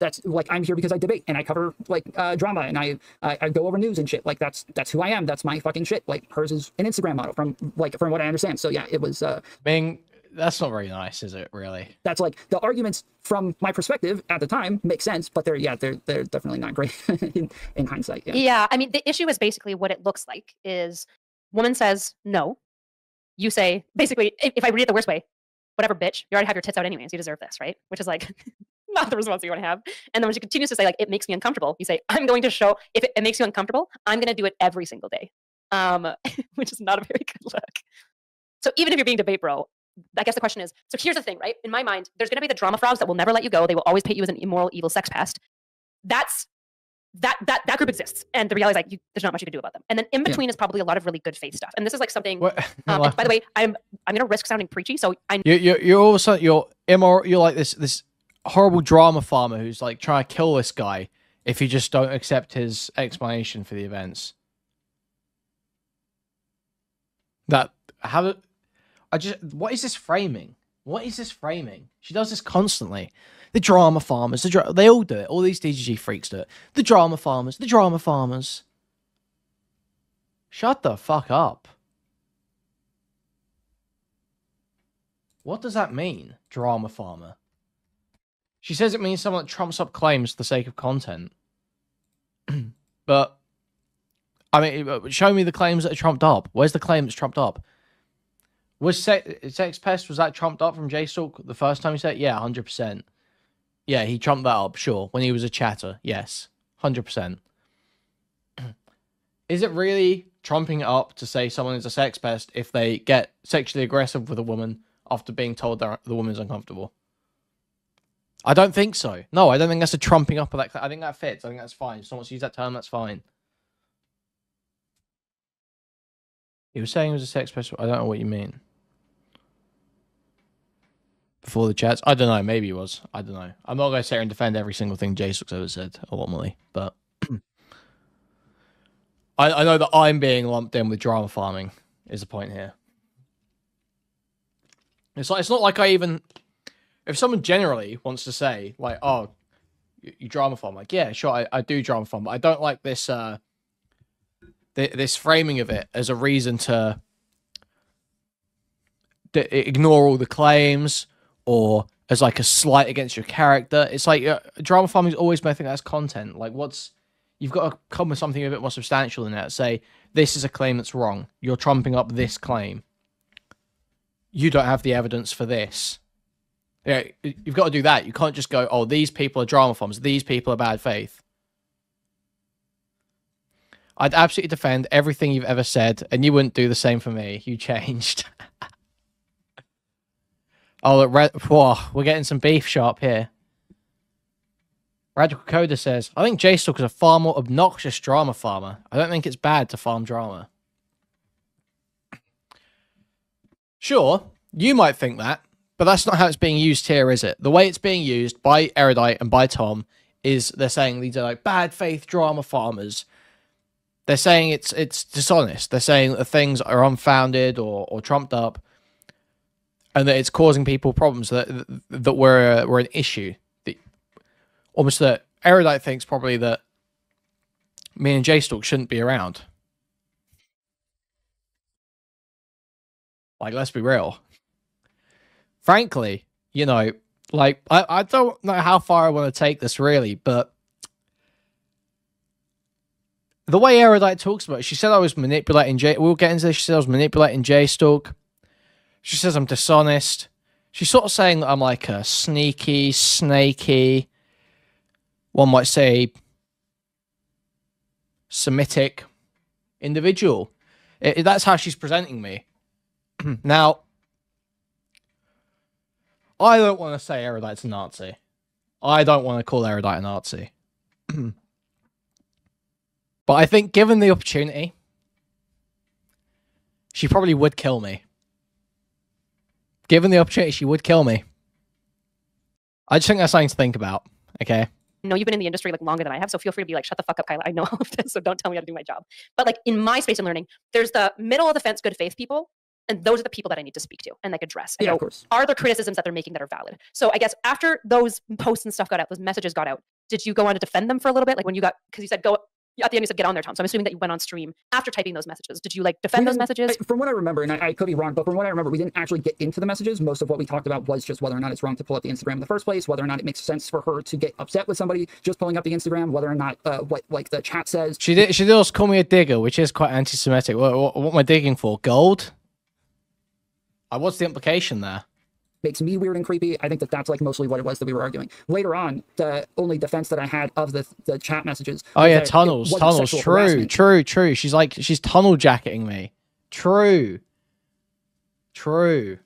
that's like I'm here because I debate and I cover like uh, drama and I, I I go over news and shit. Like that's that's who I am. That's my fucking shit. Like hers is an Instagram model from like from what I understand. So yeah, it was uh Being that's not very nice, is it? Really? that's like the arguments from my perspective at the time make sense, but they're yeah they're they're definitely not great [LAUGHS] in, in hindsight. Yeah. Yeah, I mean, the issue is basically what it looks like is woman says no. You say basically, if, if I read it the worst way, whatever, bitch, you already have your tits out anyways. You deserve this, right? Which is like [LAUGHS] [LAUGHS] not the response you want to have. And then when she continues to say like, it makes me uncomfortable, you say, I'm going to show if it, it makes you uncomfortable, I'm going to do it every single day, um, [LAUGHS] which is not a very [LAUGHS] good look. So even if you're being debate bro, I guess the question is, so here's the thing, right? In my mind, there's going to be the drama frogs that will never let you go. They will always paint you as an immoral, evil sex pest. That's that that that group exists, and the reality is like you, there's not much you can do about them. And then in Yeah. between is probably a lot of really good faith stuff. And this is like something. What? Um, by the way, I'm I'm going to risk sounding preachy, so I you you you're all of a sudden you're immoral. You're like this this horrible drama farmer who's like trying to kill this guy if you just don't accept his explanation for the events. That how I just what is this framing? What is this framing? She does this constantly. The drama farmers, the dra- they all do it. All these DGG freaks do it. The drama farmers, the drama farmers. Shut the fuck up. What does that mean, drama farmer? She says it means someone that trumps up claims for the sake of content. [CLEARS THROAT] but, I mean, uh, show me the claims that are trumped up. Where's the claim that's trumped up? Was Se- Sex Pest, was that trumped up from JStalk the first time he said it? Yeah, 100%. Yeah, he trumped that up, sure. When he was a chatter, yes. 100%. [CLEARS THROAT] Is it really trumping up to say someone is a sex pest if they get sexually aggressive with a woman after being told they're- the woman's uncomfortable? I don't think so. No, I don't think that's a trumping up of that. I think that fits. I think that's fine. If someone wants to use that term, that's fine. He was saying he was a sex pest. I don't know what you mean. Before the chats, I don't know. Maybe he was. I don't know. I'm not going to sit here and defend every single thing Jace ever said or ultimately, but [CLEARS THROAT] I, I know that I'm being lumped in with drama farming. Is the point here? It's like it's not like I even. If someone generally wants to say like, "Oh, you, drama farm," like, yeah, sure, I, I do drama farm, but I don't like this. uh th- This framing of it as a reason to d- ignore all the claims or as like a slight against your character. It's like uh, drama farming is always my thing. That's content. Like, what's you've got to come with something a bit more substantial than that. Say this is a claim that's wrong. You're trumping up this claim. You don't have the evidence for this. Yeah, you've got to do that. You can't just go, "Oh, these people are drama farms. These people are bad faith." I'd absolutely defend everything you've ever said, and you wouldn't do the same for me. You changed. [LAUGHS] oh, look, Red, whoa, we're getting some beef sharp here. Radical Coder says, I think J is a far more obnoxious drama farmer. I don't think it's bad to farm drama. Sure, you might think that, but that's not how it's being used here, is it? The way it's being used by Erudite and by Tom is they're saying these are like bad faith drama farmers. They're saying it's it's dishonest. They're saying that things are unfounded or, or trumped up, and that it's causing people problems that that were were an issue. The, almost that Erudite thinks probably that me and J Stalk shouldn't be around. Like, let's be real. Frankly, you know, like I, I don't know how far I want to take this really, but the way Erudite talks about it, she said I was manipulating J. We'll get into this. She said I was manipulating J Stalk. She says I'm dishonest. She's sort of saying that I'm like a sneaky, snaky, one might say, Semitic individual. It, that's how she's presenting me. [CLEARS THROAT] now, I don't want to say Erudite's a Nazi. I don't want to call Erudite a Nazi. [CLEARS THROAT] but I think given the opportunity, she probably would kill me. Given the opportunity, she would kill me. I just think that's something to think about. Okay. Know you've been in the industry like longer than I have, so feel free to be like, shut the fuck up, Kyla. I know all of this, so don't tell me how to do my job. But like in my space and learning, there's the middle of the fence, good faith people, and those are the people that I need to speak to and like address. And Yeah, go, of course. are there criticisms that they're making that are valid? So I guess after those posts and stuff got out, those messages got out, did you go on to defend them for a little bit? Like when you got, because you said go at the end, you said get on there, Tom. So I'm assuming that you went on stream after typing those messages. Did you like defend those messages? I- from what I remember, and I, I could be wrong, but from what I remember, we didn't actually get into the messages. Most of what we talked about was just whether or not it's wrong to pull up the Instagram in the first place, whether or not it makes sense for her to get upset with somebody just pulling up the Instagram, whether or not uh, what like the chat says. She did. She did also call me a digger, which is quite anti-Semitic. What, what, what am I digging for? Gold? Uh, what's the implication there? makes me weird and creepy. I think that that's like mostly what it was that we were arguing. Later on, the only defense that I had of the the chat messages. Oh yeah, tunnels, tunnels. True, harassment. true, true. She's like she's tunnel jacketing me. True. True.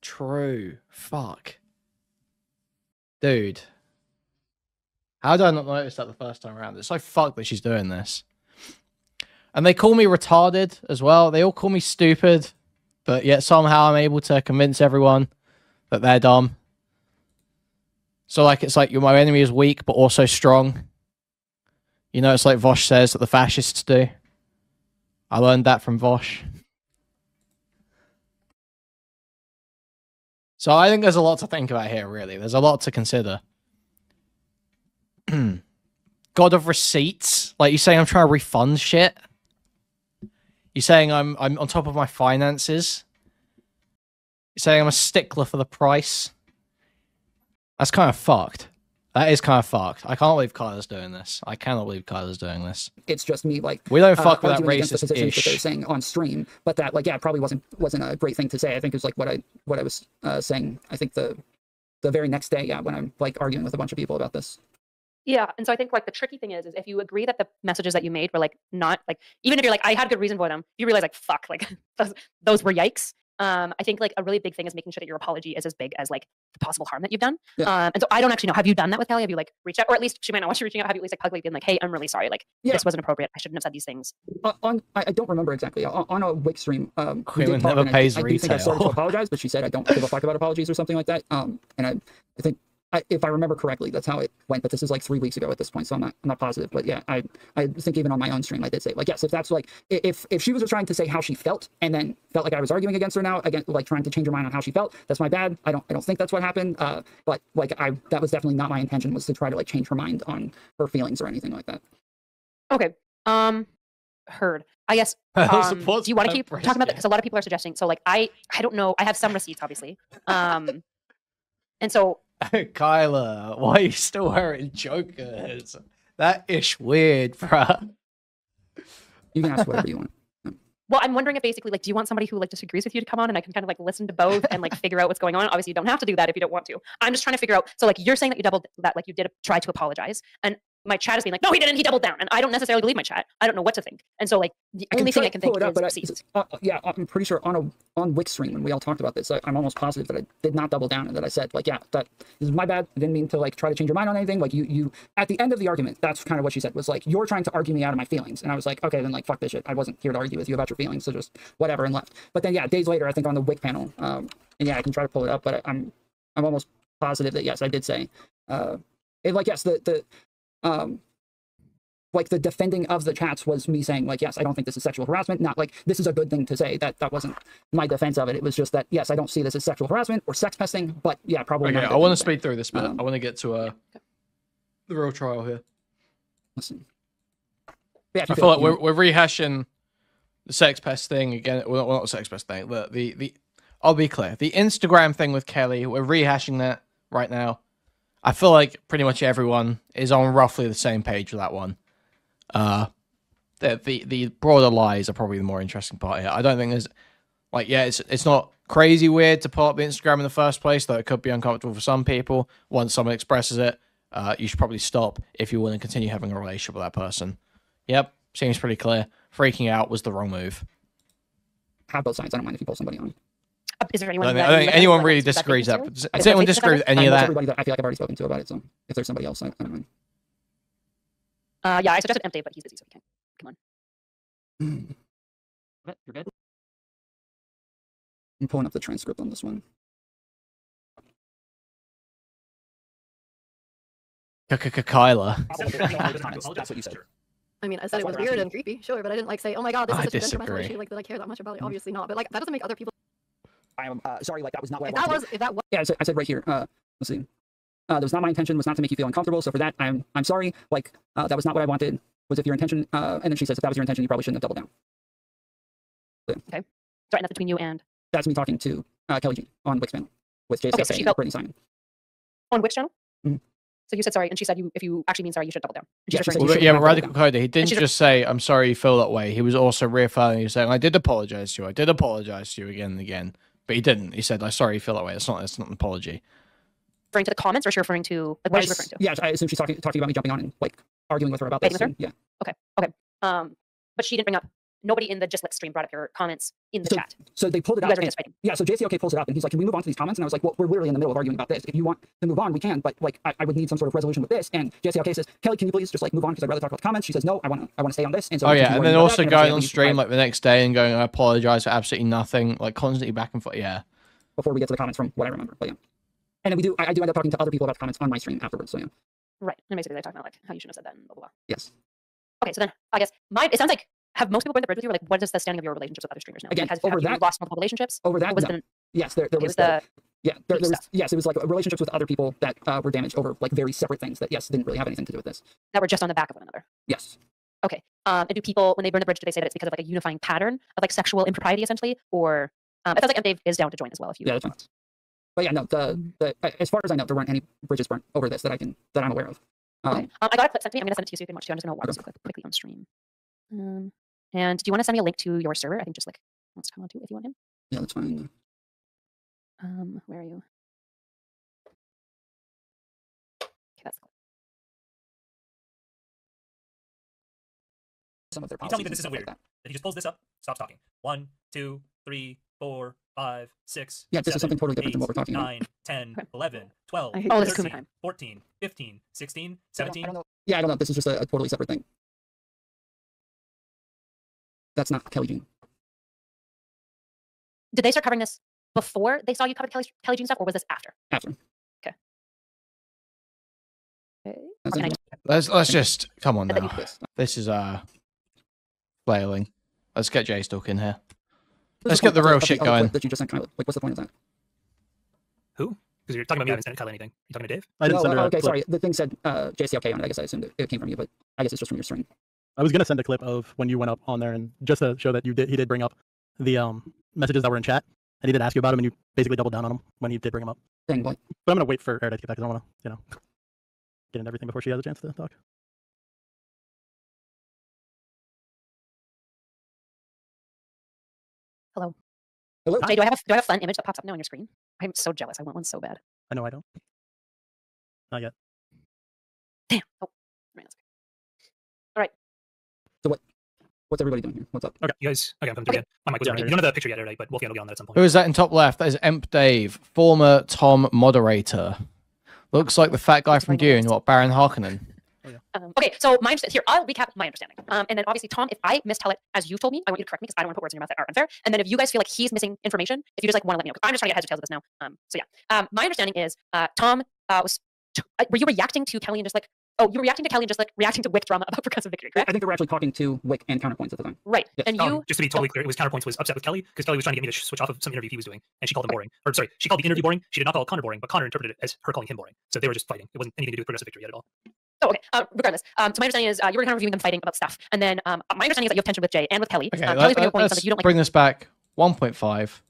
True. Fuck. Dude. How did I not notice that the first time around? It's so fucked that she's doing this. And they call me retarded as well. They all call me stupid, but yet somehow I'm able to convince everyone that they're dumb. So like it's like my enemy is weak but also strong. You know, it's like Vosh says that the fascists do. I learned that from Vosh. So I think there's a lot to think about here, really. There's a lot to consider. [CLEARS THROAT] God of receipts? Like you say, I'm trying to refund shit? You saying I'm I'm on top of my finances? You're saying I'm a stickler for the price? That's kind of fucked. That is kind of fucked. I can't believe Kyla's doing this. I cannot believe Kyla's doing this. It's just me like We don't uh, fuck with that against the racist positions that they're saying on stream, but that like yeah, probably wasn't wasn't a great thing to say. I think it was like what I what I was uh, saying. I think the the very next day, yeah, when I'm like arguing with a bunch of people about this. Yeah, and so I think like the tricky thing is, is if you agree that the messages that you made were like not like even if you're like I had good reason for them, you realize like fuck like [LAUGHS] those, those were yikes. Um, I think like a really big thing is making sure that your apology is as big as like the possible harm that you've done. Yeah. Um, and so I don't actually know. Have you done that with Kelly? Have you like reached out, or at least she might not want you reaching out? Have you at least like publicly been like, hey, I'm really sorry. Like Yeah. this wasn't appropriate. I shouldn't have said these things. Uh, on I, I don't remember exactly on, on a Wick's stream. Um, we did talk, never and I, pays I do think I started to apologize, but she said I don't give a fuck about apologies or something like that. Um, and I, I think I, if I remember correctly, that's how it went. But this is like three weeks ago at this point, so I'm not I'm not positive. But yeah, I I think even on my own stream, I did say like yes, if that's like if if she was just trying to say how she felt and then felt like I was arguing against her now, again like trying to change her mind on how she felt, that's my bad. I don't I don't think that's what happened. Uh, but like I that was definitely not my intention was to try to like change her mind on her feelings or anything like that. Okay. Um, heard. I guess. [LAUGHS] Um, supports do you want to keep talking about that? Because a lot of people are suggesting. So like, I I don't know. I have some receipts, obviously. Um, and so [LAUGHS] Kyla, why are you still wearing jokers? That is weird, bruh. You can ask whatever you want. [LAUGHS] Well, I'm wondering if basically, like, do you want somebody who like disagrees with you to come on and I can kind of like listen to both and like figure out what's going on? Obviously, you don't have to do that if you don't want to. I'm just trying to figure out. So, like, you're saying that you doubled that, like, you did try to apologize, and my chat is being like, no, he didn't. He doubled down, and I don't necessarily believe my chat. I don't know what to think, and so like the I can only thing I can think up, is receipts. uh, yeah, I'm pretty sure on a on Wick's stream when we all talked about this, I, I'm almost positive that I did not double down and that I said like, yeah, that this is my bad. I didn't mean to like try to change your mind on anything. Like you, you at the end of the argument, that's kind of what she said was like, you're trying to argue me out of my feelings, and I was like, okay, then like fuck this shit. I wasn't here to argue with you about your feelings, so just whatever and left. But then yeah, days later, I think on the Wick's panel, um, and yeah, I can try to pull it up, but I, I'm I'm almost positive that yes, I did say, uh, it, like yes, the the um like the defending of the chats was me saying like yes i don't think this is sexual harassment not like this is a good thing to say that that wasn't my defense of it it was just that yes i don't see this as sexual harassment or sex pesting but yeah probably Okay, not a I want to thing speed through this but Um, I want to get to uh, the real trial here. Listen. yeah, I you feel like could, we're, we're rehashing the sex pest thing again. Well, not, well, not the sex pest thing. The, the the I'll be clear. The Instagram thing with Kelly, we're rehashing that right now. I feel like pretty much everyone is on roughly the same page with that one. Uh, the the the broader lies are probably the more interesting part here. I don't think there's like yeah, it's it's not crazy weird to pull up the Instagram in the first place, though it could be uncomfortable for some people. Once someone expresses it, uh, you should probably stop if you want to continue having a relationship with that person. Yep, seems pretty clear. Freaking out was the wrong move. have both sides i don't mind if you pull somebody on Is there anyone? don't think, that I don't think anyone really is- that disagrees that. Does, does anyone Facebook disagree with any of that? everybody that i feel like i've already spoken to about it so if there's somebody else i, I don't mind Uh, yeah, I suggested Empty, but he's busy, so he can't. Come on. [CLEARS THROAT] You're good i'm pulling up the transcript on this one Kyla. [LAUGHS] that's what you said I mean, I That's said it was weird and creepy, sure, but I didn't like say, "Oh my god, this I is such a detrimental disagree. issue." Like that I care that much about it. Obviously not. But like that doesn't make other people. I am uh, sorry like that was not what If i that wanted to was, if that was, yeah, I said, I said right here. Uh, let's see. Uh, that was not my intention. Was not to make you feel uncomfortable. So for that, I'm I'm sorry. Like uh, that was not what I wanted. Was if your intention. Uh, and then she says, if that was your intention, you probably shouldn't have doubled down. Okay. Sorry, and that's between you and That's me talking to uh, Kelly Jean on Wick's panel with JCSA Okay, so she felt- Brittany Simon. on which channel? Mhm. So you said sorry, and she said you if you actually mean sorry, you should double down. And Yeah, she referring said to Well, should yeah, but Radical down. He didn't just say, I'm sorry you feel that way. He was also reaffirming, you, saying, I did apologize to you. I did apologize to you again and again. But he didn't. He said, I'm sorry you feel that way. It's not, that's not an apology. referring to the comments, or is she referring to like what is she I s- referring to? Yeah, I assume she's talking talking about me jumping on and like arguing with her about Fighting this. with her? and- yeah. Okay, okay. Um, but she didn't bring up. Nobody in the just lit stream brought up your comments in the So chat. So they pulled it You up. and- Yeah, so JSTLK pulls it up and he's like, Can we move on to these comments? And I was like, Well, we're literally in the middle of arguing about this. If you want to move on, we can, but like I, I would need some sort of resolution with this. And JSTLK says, Kelly, can you please just like move on because I'd rather talk about the comments? She says, No, I wanna I wanna stay on this. And so Oh, yeah. And then also that, and going on stream like the next day and going, I apologize for absolutely nothing. Like constantly back and forth. Yeah. before we get to the comments from what I remember. But yeah. And then we do I, I do end up talking to other people about the comments on my stream afterwards. So yeah. Right. And basically they're talking about like how you shouldn't have said that and blah blah blah. Yes. Okay, so then I guess my it sounds like have most people burned the bridge with you? Or like what is the standing of your relationships with other streamers now? Again, like, has, over that- lost multiple relationships? Over that, was no. yes, there, there was, was the, the yeah, there, there was, yes, it was like relationships with other people that uh, were damaged over like very separate things that yes didn't really have anything to do with this. that were just on the back of one another. Yes. Okay. Um, and do people when they burn the bridge, do they say that it's because of like a unifying pattern of like sexual impropriety essentially, or um, it sounds like. Dave is down to join as well if you. Yeah, that's fine. But yeah, no, the, the uh, as far as I know, there weren't any bridges burnt over this that I can that I'm aware of. Um, Okay. Um, I got a clip sent to me. I'm gonna send it to you so you can watch too. I'm just gonna walk Okay. this quick, quickly on stream. Um, and do you want to send me a link to your server? I think just like wants to come on too if you want him. Yeah, that's fine. Um, where are you? Okay, that's cool. Some of their You tell me policies that this isn't stuff like weird. That he just pulls this up, stops talking. One, two, three, four, five, six. Yeah, this is something totally different than what we're talking about. 9, 10, [LAUGHS] 11, 12, I hate Oh, this is 13, [LAUGHS] 14, 15, 16, I don't- 17. I don't know. Yeah, I don't know. This is just a, a totally separate thing. That's not Kelly Jean. Did they start covering this before they saw you cover Kelly, Kelly Jean stuff, or was this after? After. Okay. That's Or can I- it. Let's let's just come on now. This is uh flailing. Let's get Jay Stalk in here. Let's the get the real of shit going. That you just sent Kylie. Like, what's the point of that? Who? Because you're talking about me. I haven't sent Kyle anything. You talking to Dave? I didn't No, send her uh, okay, clip. sorry. The thing said uh, JSTLK on it. I guess I assumed it, it came from you, but I guess it's just from your stream. I was gonna send a clip of when you went up on there and just to show that you did he did bring up the um messages that were in chat and he did ask you about them and you basically doubled down on them when he did bring them up. Thing, like, But I'm gonna wait for Erudite to get back because I want to you know get into everything before she has a chance to talk. hello. Jay, do I have a, do I have a fun image that pops up now on your screen? I'm so jealous. I want one so bad. I know I don't. Not yet. Damn. Oh, right, that's What's everybody doing here? What's up? Okay, you guys. Okay, I'm coming through Okay. again. My mic was Yeah, working. You don't have the picture yet, right? But Wolfgang will get on that at some point. Who is that in top left? That is Emp Dave, former Tom moderator. Looks like the fat guy from like Dune. What Baron Harkonnen? Um, okay, so my understa- here, I'll recap my understanding. Um, and then obviously, Tom, if I mistell it as you told me, I want you to correct me because I don't want to put words in your mouth that are unfair. And then if you guys feel like he's missing information, if you just like want to let me know, 'cause I'm just trying to get heads or tails of this now. Um, so yeah, um, my understanding is uh, Tom uh, was. T- uh, were you reacting to Kelly and just like, oh, you're reacting to Kelly and just like reacting to Wick drama [LAUGHS] about progressive victory, I correct? I think they were actually talking to Wick and Counterpoints at the time. Right. Yes. And you, Um, just to be totally clear, it was Counterpoints was upset with Kelly because Kelly was trying to get me to switch off of some interview he was doing, and she called him boring. Or sorry, she called the interview boring. She did not call Connor boring, but Connor interpreted it as her calling him boring. So they were just fighting. It wasn't anything to do with progressive victory yet at all. Oh, okay. Uh, regardless, um, so my understanding is uh, you were kind of reviewing them fighting about stuff, and then um, my understanding is that you have tension with Jay and with Kelly. Okay, um, let, Kelly's making a point us that you don't like. bring this back. 1.5.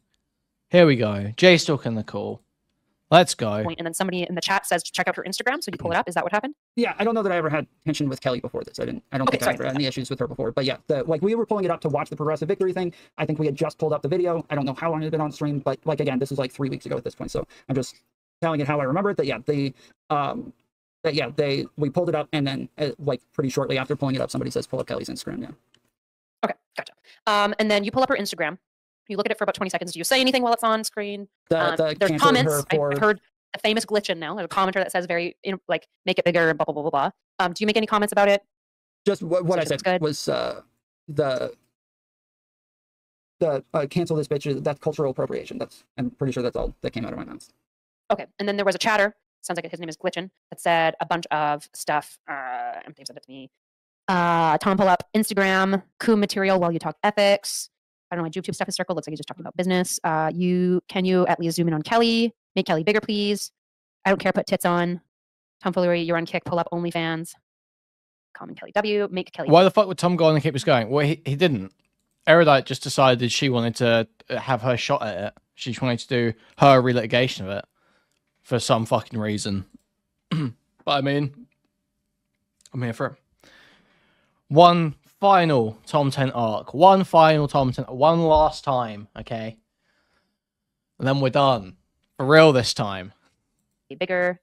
Here we go. Jay's Stalk in the call. Let's go. Point, and then somebody in the chat says check out her Instagram, so you pull it up. Is that what happened? Yeah, I don't know that I ever had tension with Kelly before this. I didn't. I don't Okay, think I ever had any issues with her before. But yeah, the, like we were pulling it up to watch the progressive victory thing. I think we had just pulled up the video. I don't know how long it had been on stream, but like again, this is like three weeks ago at this point. So I'm just telling it how I remember it. That yeah, the um, that yeah, they we pulled it up, and then uh, like pretty shortly after pulling it up, somebody says pull up Kelly's Instagram. Yeah. Okay, gotcha. Um, and then you pull up her Instagram. You look at it for about 20 seconds. Do you say anything while it's on screen? The, Um, the there's comments. I've heard a famous glitch in now. There's a commenter that says very you know, like make it bigger and blah blah blah blah blah. Um, do you make any comments about it? just what, what I said good. was uh, the the uh, cancel this bitch. That's cultural appropriation. That's I'm pretty sure that's all that came out of my mouth. Okay, and then there was a chatter. Sounds like his name is Glitchin. That said a bunch of stuff. Uh, Dave said it to me. Uh, Tom pull up Instagram, coup material while you talk ethics. I don't know. My YouTube stuff is circled. Looks like he's just talking about business. Uh, you can you at least zoom in on Kelly? Make Kelly bigger, please. I don't care. Put tits on. Tom Foolery, you're on kick. Pull up OnlyFans. Common Kelly W. Make Kelly. Why the fuck would Tom go on and keep us going? Well, he, he didn't. Erudite just decided she wanted to uh, have her shot at it. She wanted to do her relitigation of it for some fucking reason. [CLEARS THROAT] but I mean, I'm here for it. One final Tom 10 arc. One final Tom 10. One last time, okay? And then we're done. For real this time. bigger.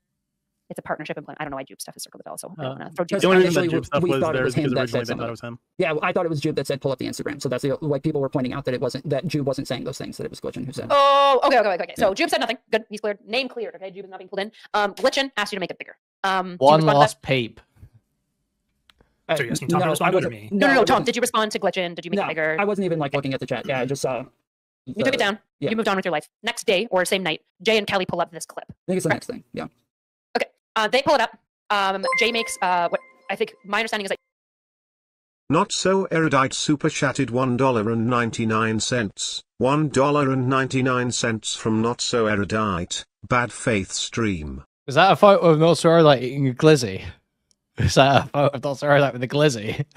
It's a partnership implement. I don't know why Jupe stuff is circled at all, so I don't Uh, want to throw Because The only reason that we- Jupe stuff we was thought it there was is because him that originally said they thought it was him. Yeah, I thought it was Jude that said pull up the Instagram. So that's the like people were pointing out that it wasn't that Jude wasn't saying those things. That it was Glitchin who said. Oh, okay, okay, okay. okay. So Jupe said nothing. Good. He's cleared. Name cleared. Okay, Jupe is not being pulled in. Um, Glitchin asked you to make it bigger. Um, One respond to that? last peep. Uh, So you're asking Tom to no, respond to it or wasn't- me? No, no, I no, Tom. Did you respond to Glitchin? Did you make no, it bigger? I wasn't even like looking at the chat. Yeah, I just saw. you took it down. yeah. You moved on with your life. Next day or same night, Jay and Kelly pull up this clip. I think it's the Correct. next thing. Yeah. Okay. Uh, they pull it up. Um, Jay makes uh, what I think my understanding is that Not so erudite super chatted $1.99. $1.99 from Not So Erudite, Bad Faith Stream. Is that a photo of Not So Erudite eating a glizzy? Is that a photo of Not So Erudite with a glizzy? [LAUGHS]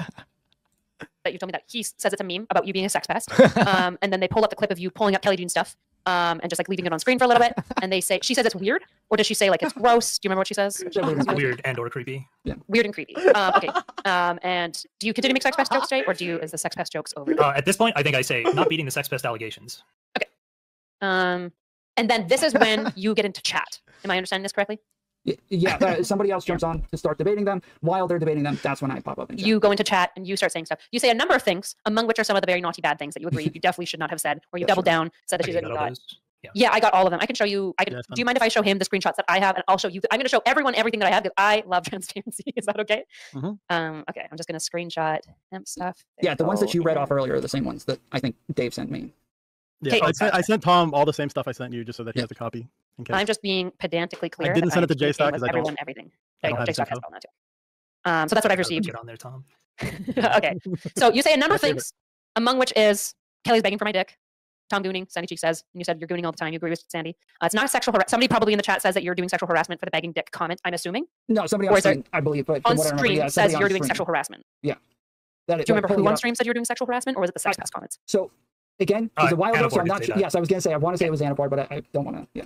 that you told me that he says it's a meme about you being a sex pest. [LAUGHS] um, and then they pull up the clip of you pulling up Kelly Jean stuff. Um, and just like leaving it on screen for a little bit, [LAUGHS] and they say she says it's weird, or does she say like it's gross? Do you remember what she says? Yeah, weird. Weird and or creepy. Weird and creepy. Um, okay. Um, and do you continue to make sex pest jokes, Jay, or do you is the sex pest jokes over? Uh, at this point, I think I say not beating the sex pest allegations. Um, and then this is when you get into chat. Am I understanding this correctly? Y- Yeah. Uh, somebody else jumps on to start debating them. While they're debating them, that's when I pop up. And. You go into chat and you start saying stuff. You say a number of things, among which are some of the very naughty bad things that you agree you [LAUGHS] definitely should not have said, or you Yeah, double sure. down, said that I she's can a get all god. Yeah. Yeah, I got all of them. I can show you. I can. Yeah, do you mind if I show him the screenshots that I have, and I'll show you? I'm going to show everyone everything that I have because I love [LAUGHS] transparency. Is that okay? Mhm. Um. Okay. I'm just going to screenshot hemp stuff. There Yeah, the ones that you read and- off earlier are the same ones that I think Dave sent me. Yeah, Okay. I, sent, I sent Tom all the same stuff I sent you just so that he Yeah. has a copy. In case. I'm just being pedantically clear. I didn't send it to communicating JSTLK with 'cause I don't- everyone, everything. I There you don't go. have his has info. spell now too. Um, so that's what I've received. Get on there, Tom. [LAUGHS] okay. So you say a number of My favorite. things, among which is Kelly's begging for my dick. Tom gooning, Sandy Cheek says, and you said you're gooning all the time. You agree with Sandy. Uh, it's not sexual harassment. Somebody probably in the chat says that you're doing sexual harassment for the begging dick comment. I'm assuming No, somebody Or on stream, I believe, but on from what I remember, stream yeah, says somebody you're doing stream. sexual harassment. That Do you remember who on stream said you're doing sexual harassment, or was it the sex I- pass comments? So again, it was Uh, a while ago, so I'm not sure. Yes, I was gonna say I want to say it was Anna Borg, but I, I don't want to. Yeah.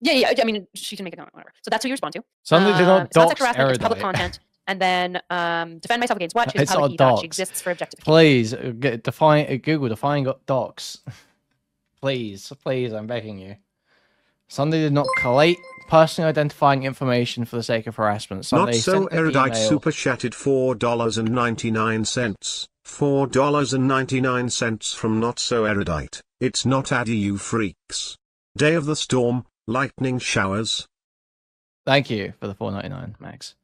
Yeah, yeah. I mean, she can make a comment, whatever. So that's who you respond to. Somebody did Um, not it's not dox sexual harassment. It's public content. And then um, defend myself against what? She's It's a public not e-doc. dox. She exists for objective. Please uh, get define uh, Google define got docs. [LAUGHS] please, please, I'm begging you. Sunday did not collate personally identifying information for the sake of harassment. Sunday Not so erudite email- super chatted four dollars and ninety nine cents. Four dollars and ninety nine cents from not so erudite. It's not addy you freaks. Day of the storm, lightning showers. Thank you for the four ninety nine, Max.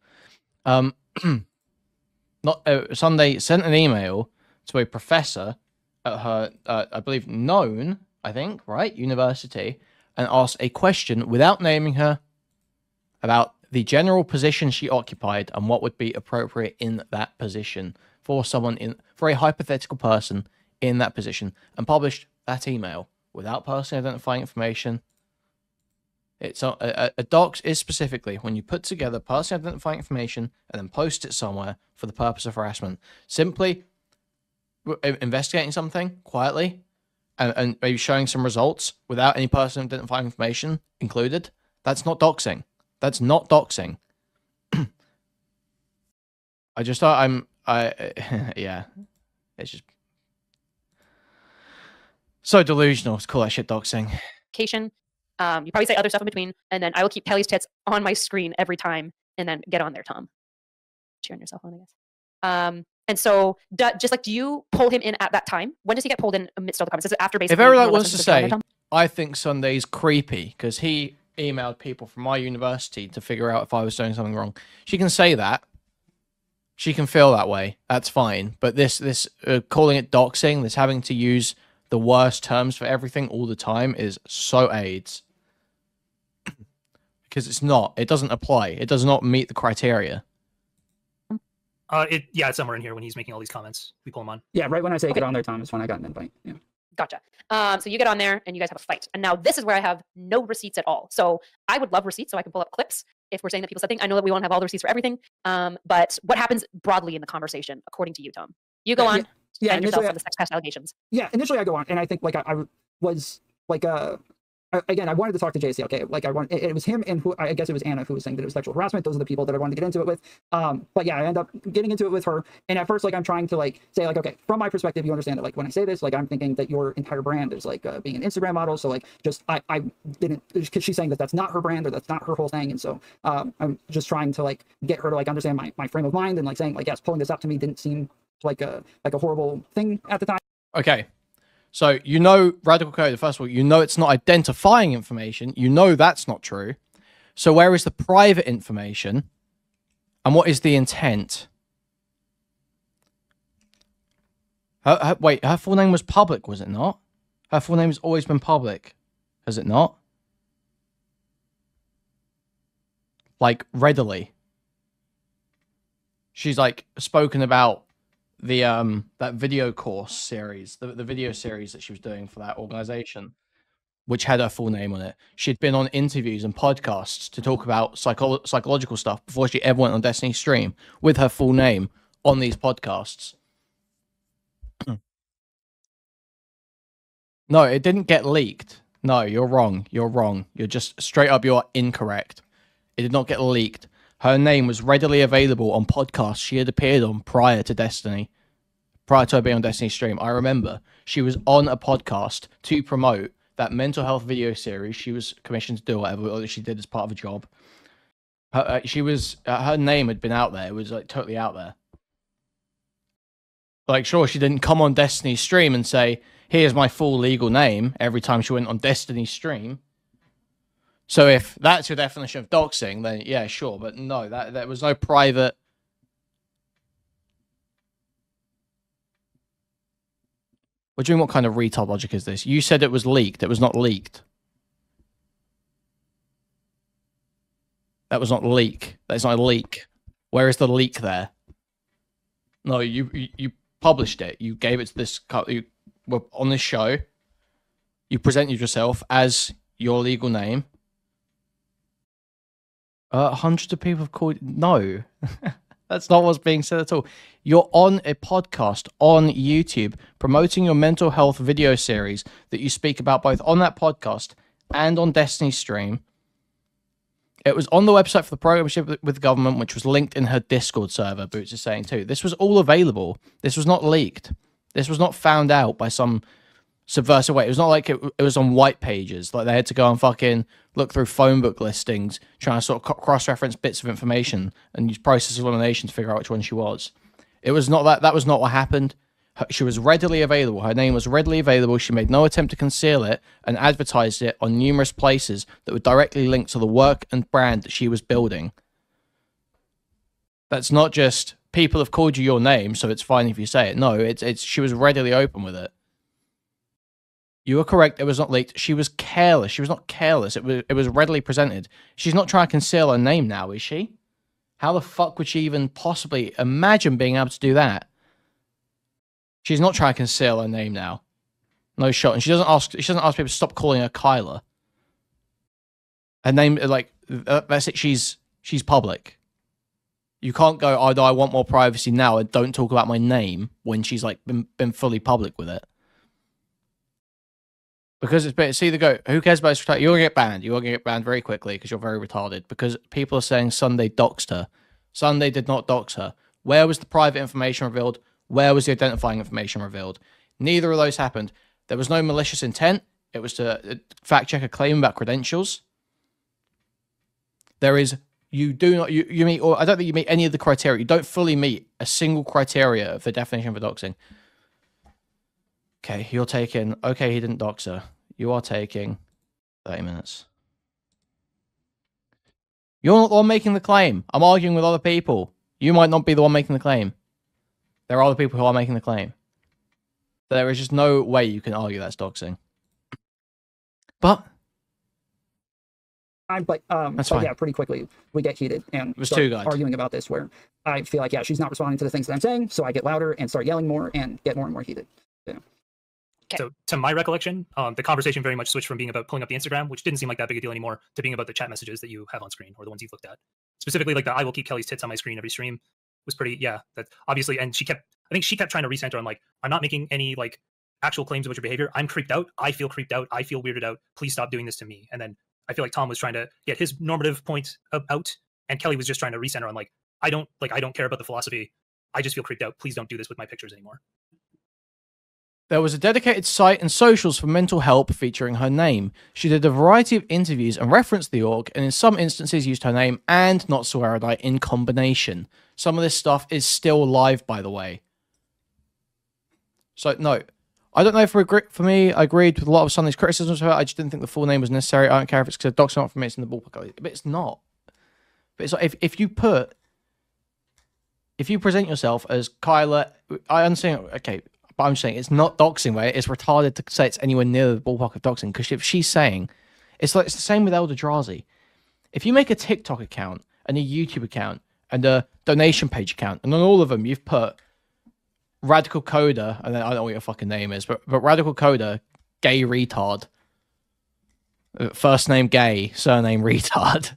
Um, [CLEARS THROAT] not uh, Sunday sent an email to a professor at her, uh, I believe, known, I think, right, university, and asked a question without naming her about the general position she occupied and what would be appropriate in that position for someone in for a hypothetical person in that position, and published that email without personally identifying information it's a, a, a docs is specifically when you put together personally identifying information and then post it somewhere for the purpose of harassment. Simply investigating something quietly and, and maybe showing some results without any personally identifying information included. That's not doxing. That's not doxing. [CLEARS THROAT] I just thought I'm I [LAUGHS] yeah. It's just so delusional to call that shit doxing. Um, you probably say other stuff in between, and then I will keep Kelly's tits on my screen every time, and then get on there, Tom. Cheering yourself on, I guess. Um, and so, do, just like, do you pull him in at that time? When does he get pulled in amidst all the comments? Is it after basically? If or wants to into the drama, say? I think Sunday's creepy because he emailed people from my university to figure out if I was doing something wrong. She can say that. She can feel that way. That's fine. But this, this uh, calling it doxing, this having to use the worst terms for everything all the time is so AIDS. Because it's not. It doesn't apply. It does not meet the criteria. Uh, it yeah, it's somewhere in here when he's making all these comments. We pull him on. Yeah, right when I say Okay. get on there, Tom, is when I got an invite. Yeah. Gotcha. Um, so you get on there and you guys have a fight. And now this is where I have no receipts at all. So I would love receipts so I can pull up clips if we're saying that people said things. I know that we won't have all the receipts for everything. Um, but what happens broadly in the conversation, according to you, Tom? You go Yeah, on, yeah, Yeah, defend yourself initially, I- from the sex past allegations. yeah, initially I go on, and I think like I, I was like uh I- again I wanted to talk to JC. Okay, like I want it, it was him and who I guess it was Anna who was saying that it was sexual harassment. Those are the people that I wanted to get into it with. Um, but yeah, I end up getting into it with her, and at first like I'm trying to like say like okay, from my perspective, you understand that like when I say this, like I'm thinking that your entire brand is like uh, being an Instagram model. So like just I I didn't because she's saying that that's not her brand or that's not her whole thing, and so um I'm just trying to like get her to like understand my my frame of mind and like saying like yes, pulling this up to me didn't seem like a like a horrible thing at the time. Okay. So you know radical code, first of all, you know it's not identifying information. You know that's not true. So where is the private information? And what is the intent? Her, her, wait, her full name was public, was it not? Her full name has always been public, has it not? Like readily. She's like spoken about the um that video course series, the, the video series that she was doing for that organization, which had her full name on it. She'd been on interviews and podcasts to talk about psycho- psychological stuff before she ever went on Destiny Stream with her full name on these podcasts. [CLEARS THROAT] no, it didn't get leaked. No, you're wrong. You're wrong. You're just straight up you're incorrect. It did not get leaked. Her name was readily available on podcasts she had appeared on prior to Destiny, prior to her being on Destiny stream. I remember she was on a podcast to promote that mental health video series she was commissioned to do, whatever or that she did as part of a job. Her, uh, she was uh, her name had been out there. It was like totally out there. Like, sure, she didn't come on Destiny stream and say, "Here's my full legal name" every time she went on Destiny stream. So if that's your definition of doxing, then yeah, sure. But no, that there was no private. What do you mean? What kind of retard logic is this? You said it was leaked. It was not leaked. That was not leak. That's not a leak. Where is the leak there? No, you you, you published it. You gave it to this. You were on this show. You presented yourself as your legal name. Uh, hundreds of people have called. No, [LAUGHS] that's not what's being said at all. You're on a podcast on YouTube promoting your mental health video series that you speak about both on that podcast and on Destiny Stream. It was on the website for the program with with the government, which was linked in her Discord server. Boots is saying too. This was all available. This was not leaked. This was not found out by some subversive way. It was not like it, it was on white pages. Like they had to go and fucking look through phone book listings, trying to sort of cross reference bits of information and use process of elimination to figure out which one she was. It was not that. That was not what happened. Her- She was readily available. Her name was readily available. She made no attempt to conceal it and advertised it on numerous places that were directly linked to the work and brand that she was building. That's not just people have called you your name, so it's fine if you say it. No, it's it's she was readily open with it. You were correct. It was not leaked. She was careless. She was not careless. It was it was readily presented. She's not trying to conceal her name now, is she? How the fuck would she even possibly imagine being able to do that? She's not trying to conceal her name now. No shot. And she doesn't ask. She doesn't ask people to stop calling her Kyla. Her name, like uh, that's it. She's she's public. You can't go. Oh, I want more privacy now, and don't talk about my name when she's like been been fully public with it. Because it's better. It's either go. Who cares about this? retard- You're gonna get banned. You're gonna get banned very quickly because you're very retarded. Because people are saying Sunday doxed her. Sunday did not dox her. Where was the private information revealed? Where was the identifying information revealed? Neither of those happened. There was no malicious intent. It was to uh, fact check a claim about credentials. There is you do not you, you meet or I don't think you meet any of the criteria. You don't fully meet a single criteria of the definition for doxing. Okay, you're taking okay, he didn't dox her. You are taking 30 minutes. You're not the one making the claim. I'm arguing with other people. You might not be the one making the claim. There are other people who are making the claim. There is just no way you can argue that's doxing. But time, but um, That's but fine. yeah, pretty quickly we get heated and was start guys. arguing about this. Where I feel like yeah, she's not responding to the things that I'm saying, so I get louder and start yelling more and get more and more heated. So, to my recollection, um, the conversation very much switched from being about pulling up the Instagram, which didn't seem like that big a deal anymore, to being about the chat messages that you have on screen or the ones you've looked at. Specifically, like the "I will keep Kelly's tits on my screen every stream" was pretty. Yeah, that obviously, and she kept. I think she kept trying to recenter on like, "I'm not making any like actual claims about your behavior. I'm creeped out. I feel creeped out. I feel weirded out. Please stop doing this to me." And then I feel like Tom was trying to get his normative point out, and Kelly was just trying to recenter on like, "I don't like. I don't care about the philosophy. I just feel creeped out. Please don't do this with my pictures anymore." There was a dedicated site and socials for mental help featuring her name. She did a variety of interviews and referenced the org, and in some instances used her name and not so erudite in combination. Some of this stuff is still live, by the way. So no, I don't know if for me, I agreed with a lot of Sunday's criticisms of her. I just didn't think the full name was necessary. I don't care if it's because docs not for me, it's in the ballpark, but it's not. But it's like if if you put if you present yourself as Kyla, I understand. Okay, but I'm saying it's not doxing, right? It's retarded to say it's anywhere near the ballpark of doxing because if she's saying, it's like it's the same with Eldrazi. If you make a TikTok account and a YouTube account and a donation page account, and on all of them you've put Radical Coder, and then I don't know what your fucking name is, but but Radical Coder, gay retard, Uh, first name gay, surname [LAUGHS] retard.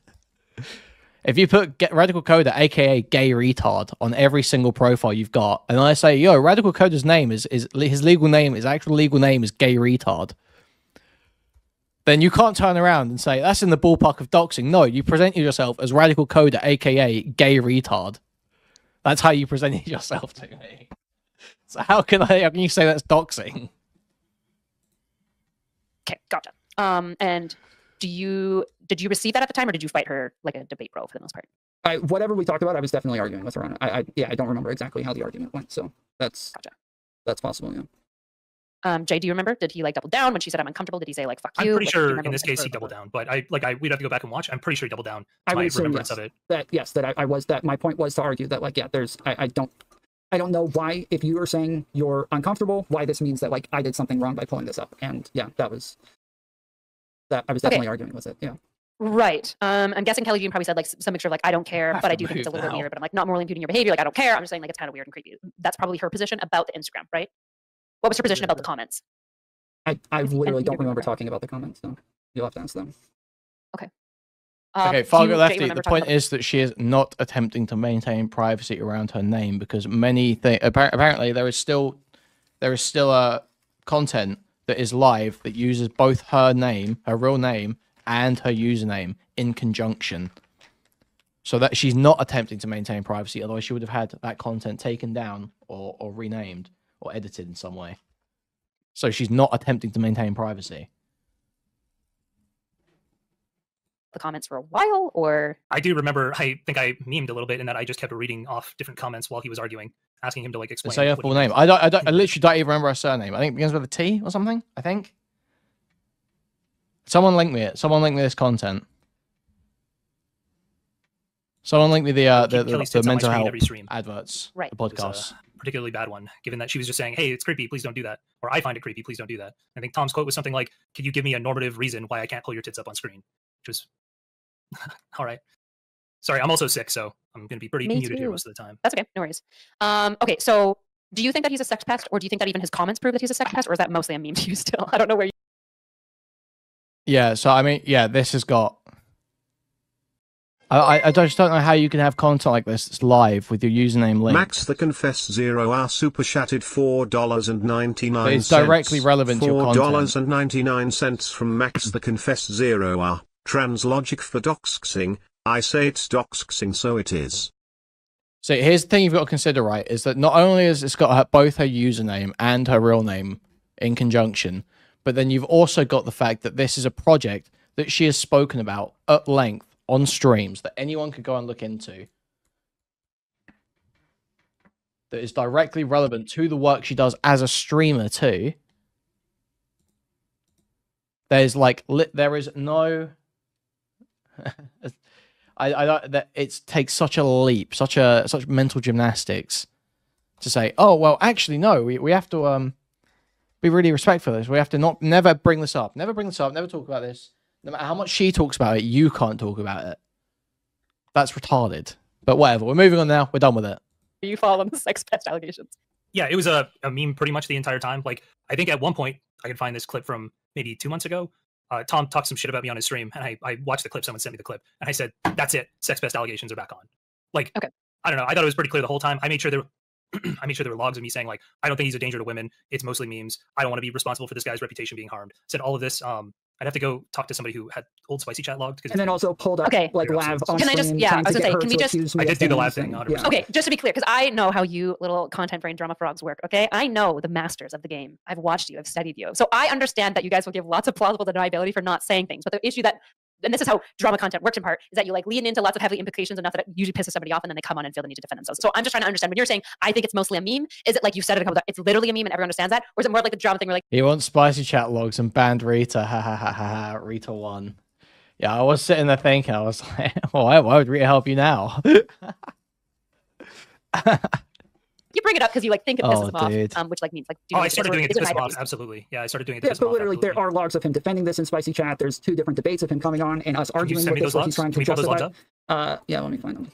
If you put get Radical Coder, aka Gay Retard, on every single profile you've got, and I say, yo, Radical Coder's name is is his legal name, his actual legal name is Gay Retard, then you can't turn around and say that's in the ballpark of doxing. No, you present yourself as Radical Coder, aka Gay Retard. That's how you presented [LAUGHS] yourself to me. So how can I? How can you say that's doxing? Okay, gotcha. Um, and do you did you receive that at the time, or did you fight her like a debate bro for the most part? I, whatever we talked about, I was definitely arguing with her on. it. I, I yeah, I don't remember exactly how the argument went, so that's Gotcha. that's possible. Yeah. Um, Jay, do you remember? Did he like double down when she said I'm uncomfortable? Did he say like fuck you? I'm pretty Like, sure in this case he doubled down, but I like I we'd have to go back and watch. I'm pretty sure he doubled down. I my would assume remembrance yes. of it. that yes, that I, I was that my point was to argue that like yeah, there's I, I don't I don't know why if you are saying you're uncomfortable, why this means that like I did something wrong by pulling this up. And yeah, that was that I was Okay. definitely arguing with it. Yeah. Right. Um, I'm guessing Kelly Jean probably said like some mixture of like I don't care, have but I do think it's a little bit weird. But I'm like not morally imputing your behavior. Like I don't care. I'm just saying like it's kind of weird and creepy. That's probably her position about the Instagram, right? What was her position about the comments? I, I literally don't remember remember. talking about the comments, so you'll have to ask them. Um, okay, do Fargo Lefty. The point is that she is not attempting to maintain privacy around her name because many things. Apparently, there is still there is still a content that is live that uses both her name, her real name, and her username in conjunction. So that she's not attempting to maintain privacy, otherwise she would have had that content taken down or, or renamed or edited in some way. So she's not attempting to maintain privacy. the comments for a while, or I do remember. I think I memed a little bit in that I just kept reading off different comments while he was arguing, asking him to like explain. Say her full name. I don't, I don't. I [LAUGHS] literally don't even remember her surname. I think it begins with a T or something. I think. Someone link me it. Someone link me this content. Someone link me the uh, Keep the, the, the tits on my mental health every stream. adverts. Right. The It was, uh, podcast. particularly bad one, given that she was just saying, "Hey, it's creepy. Please don't do that," or "I find it creepy. Please don't do that." I think Tom's quote was something like, "Can you give me a normative reason why I can't pull your tits up on screen?" Which was [LAUGHS] all right. Sorry, I'm also sick, so I'm going to be pretty Me muted here most of the time. that's okay, no worries. Um, okay, so do you think that he's a sex pest, or do you think that even his comments prove that he's a sex pest, or is that mostly a meme to you still? [LAUGHS] I don't know where you. Yeah. So I mean, yeah, this has got. I, I just don't know how you can have content like this that's live with your username link. Max the Confess Zero R super chatted four dollars and ninety nine it's directly relevant to your Four dollars ninety nine from Max the Confess Zero R. Translogic for doxing. I say it's doxing, so it is. So here's the thing you've got to consider, right? Is that not only has it's got her, both her username and her real name in conjunction, but then you've also got the fact that this is a project that she has spoken about at length on streams that anyone could go and look into. That is directly relevant to the work she does as a streamer too. There's like li- there is no [LAUGHS] I, I that it takes such a leap, such a such mental gymnastics to say, oh well, actually no, we, we have to um be really respectful of this. We have to not never bring this up, never bring this up, never talk about this. No matter how much she talks about it, you can't talk about it. That's retarded. But whatever, we're moving on now. We're done with it. You follow the [LAUGHS] sex pest allegations. Yeah, it was a, a meme pretty much the entire time. Like, I think at one point I could find this clip from maybe two months ago. Uh, Tom talked some shit about me on his stream, and I, I watched the clip. Someone sent me the clip, and I said, "That's it. Sex pest allegations are back on." Like, Okay. I don't know. I thought it was pretty clear the whole time. I made sure there, [CLEARS THROAT] I made sure there were logs of me saying like, "I don't think he's a danger to women. It's mostly memes. I don't want to be responsible for this guy's reputation being harmed." Said all of this. Um, I'd have to go talk to somebody who had old spicy chat logged And then also pulled up Okay. like You're Lav on Can I just- yeah, trying I was gonna say, can we just- accuse I did do the things Lav thing, and- 100%. yeah. Okay, just to be clear, because I know how you little content brain drama frogs work. Okay, I know the masters of the game. I've watched you. I've studied you. So I understand that you guys will give lots of plausible deniability for not saying things. But the issue that and this is how drama content works in part is that you like lean into lots of heavy implications enough that it usually pisses somebody off and then they come on and feel the need to defend themselves. So I'm just trying to understand when you're saying I think it's mostly a meme, is it like you said it a couple times, it's literally a meme and everyone understands that? Or is it more like the drama thing where like He wants spicy chat logs and banned Rita. Ha ha ha ha ha. Rita won. Yeah, I was sitting there thinking, I was [LAUGHS] like, why, why would Rita help you now? [LAUGHS] you bring it up because you like think it pisses Oh, them off, um, which like means like do Oh, you I think started it's- doing it to is piss him off. Absolutely. Yeah, I started doing it to Yeah, piss him but off. literally, there are logs of him defending this in Spicy Chat. There's two different debates of him coming on and us arguing send with me this, those logs? he's trying to we pull those logs justify. Uh, yeah, let me find them.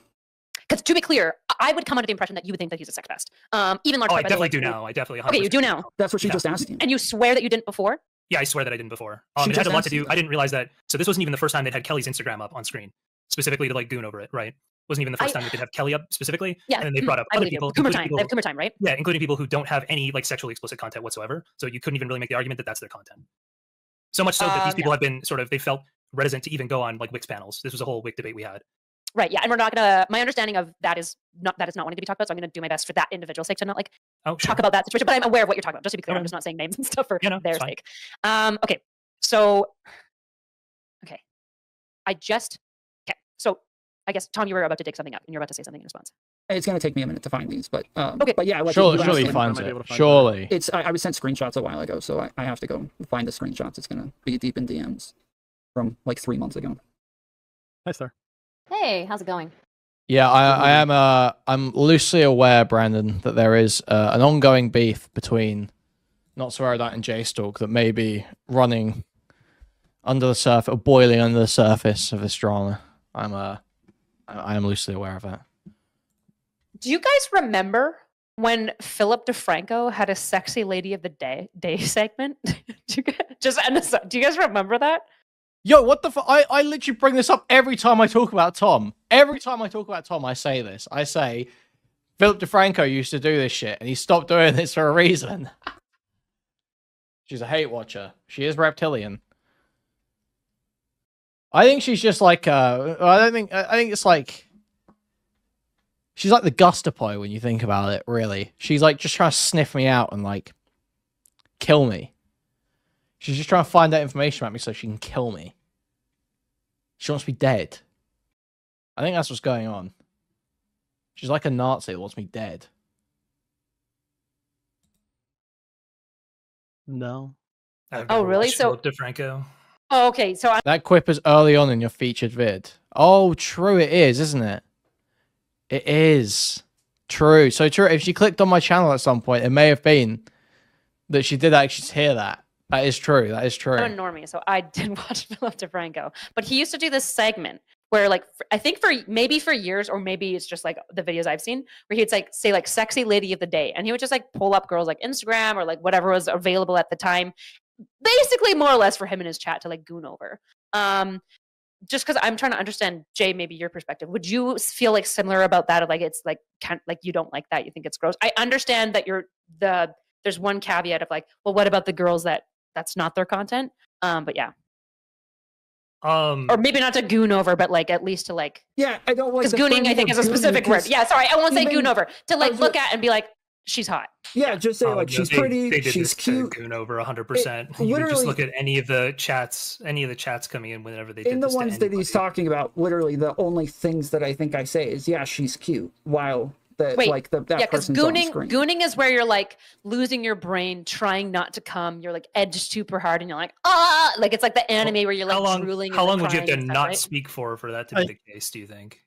Because to be clear, I- I would come under the impression that you would think that he's a sex pest. Um, even large Oh, I part by the, definitely like, do the- now. I definitely. Okay, you do now. That's what she Yeah. just asked you. And you swear that you didn't before? Yeah, I swear that I didn't before. Um, She it had a lot to do. that. I didn't realize that. So this wasn't even the first time they'd had Kelly's Instagram up on screen, specifically to like goon over it. Right? Wasn't even the first I- time they could have Kelly up specifically. Yeah. And then they brought up I other people, Coomer time. people, They have Coomer time, right? yeah, including people who don't have any like sexually explicit content whatsoever. So you couldn't even really make the argument that that's their content. So much so that these Um, people have been sort of they felt reticent to even go on like Wick's panels. This was a whole Wick's debate we had. Right. Yeah. And we're not gonna. My understanding of that is not that is not wanting to be talked about. So I'm gonna do my best for that individual's sake to not like Oh, sure. talk about that situation. But I'm aware of what you're talking about. Just to be clear, I'm just not saying names and stuff for Yeah, no, their sake. Um. Okay. So. Okay. I just. Okay. So I guess Tom, you were about to dig something up, and you're about to say something in response. It's gonna take me a minute to find these, but um, Okay. But yeah, like surely, you surely asked, he finds be it. able find Surely. It's I, I was sent screenshots a while ago, so I, I have to go find the screenshots. It's gonna be deep in DMs from like three months ago. Hi, sir. Hey, how's it going? Yeah, I, I am. Uh, I'm loosely aware, Brandon, that there is uh, an ongoing beef between not so Erudite and J Stalk that may be running under the surface, or boiling under the surface of this drama. I'm uh, I am loosely aware of that. Do you guys remember when Philip DeFranco had a sexy lady of the day day segment? [LAUGHS] do you guys, just end this up- do you guys remember that? Yo, what the fuck? I, I literally bring this up every time I talk about Tom. Every time I talk about Tom, I say this. I say, Philip DeFranco used to do this shit, and he stopped doing this for a reason. [LAUGHS] she's a hate watcher. She is reptilian. I think she's just like, uh, I don't think, I I think it's like, she's like the Gustapoi when you think about it, really. She's like just trying to sniff me out and like kill me. She's just trying to find out information about me so she can kill me. She wants me dead. I think that's what's going on. She's like a Nazi that wants me dead. No. Oh, really? watched So- Philip DeFranco. Oh, okay. So I, That quip is early on in your featured vid. Oh, true, it is, isn't it? It is. True. So true. If she clicked on my channel at some point, it may have been that she did actually hear that. That is true. That is true. I'm a normie, so I [LAUGHS] did watch Philip DeFranco. But he used to do this segment where, like, I think for maybe for years, or maybe it's just like the videos I've seen, where he'd like say like "sexy lady of the day," and he would just like pull up girls like Instagram or like whatever was available at the time, basically more or less for him and his chat to like goon over. Um, just because I'm trying to understand, Jay, maybe your perspective. Would you feel like similar about that? Of like it's like kind like you don't like that, you think it's gross. I understand that you're the there's one caveat of like, well, what about the girls that that's not their content? Um, but yeah, Um, or maybe not to goon over, but like at least to like Yeah, I don't like because gooning I think is a specific word. Yeah, sorry, I won't say even- goon over to like look at and be like, she's hot. Yeah, just say um, like she's they- pretty, They did she's this cute. Goon over 100%. you can just look at any of the chats, any of the chats coming in whenever they did In the this to ones that he's talking about, literally the only things that I think I say is yeah, she's cute, while the Wait, like the that yeah, because person's on gooning screen. gooning is where you're like losing your brain, trying not to come. You're like edged super hard, and you're like ah, like it's like the anime where you're like how long, drooling. how long would you have to stuff, not right? speak for for that to be I- the case, do you think?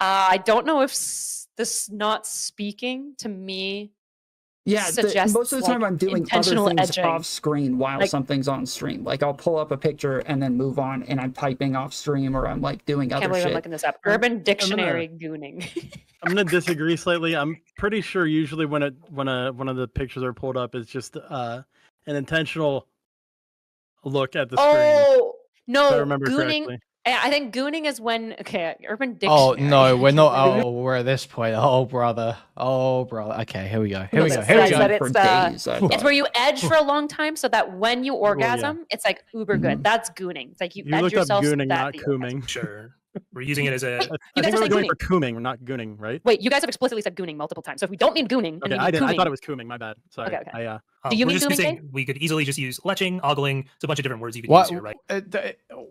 Uh, I don't know if s- this not speaking to me. Yeah, the, most of the time like, I'm doing other things edging. off screen while Like- something's on stream. Like I'll pull up a picture and then move on, and I'm typing off stream or I'm like doing Can't other believe I'm looking this up. I'm- Urban Dictionary gooning. I'm gonna [LAUGHS] disagree slightly. I'm pretty sure usually when it when a one of the pictures are pulled up is just uh an intentional look at the screen. oh no, I remember gooning. correctly. I I think gooning is when okay, Urban Oh no, we're not. Oh, we're at this point. Oh brother. Oh brother. Okay, here we go. Here we go. Here we says go. it's, uh, days. I It's where you edge for a long time so that when you yeah. orgasm, it's like uber good. Mhm. That's gooning. It's like you, You edge looked up yourself so gooning, that not cooming. Sure. We're using it as a. I guys think are we were saying going for cooming, We're not gooning, right? Wait, you guys have explicitly said gooning multiple times. So if we don't mean gooning, and Okay, I mean didn't. I thought it was cooming. My bad. Sorry. Okay, okay. I, uh, Do you we're mean just gooning, using, we could easily just use letching, ogling. It's a bunch of different words you could What? use here, right? uh,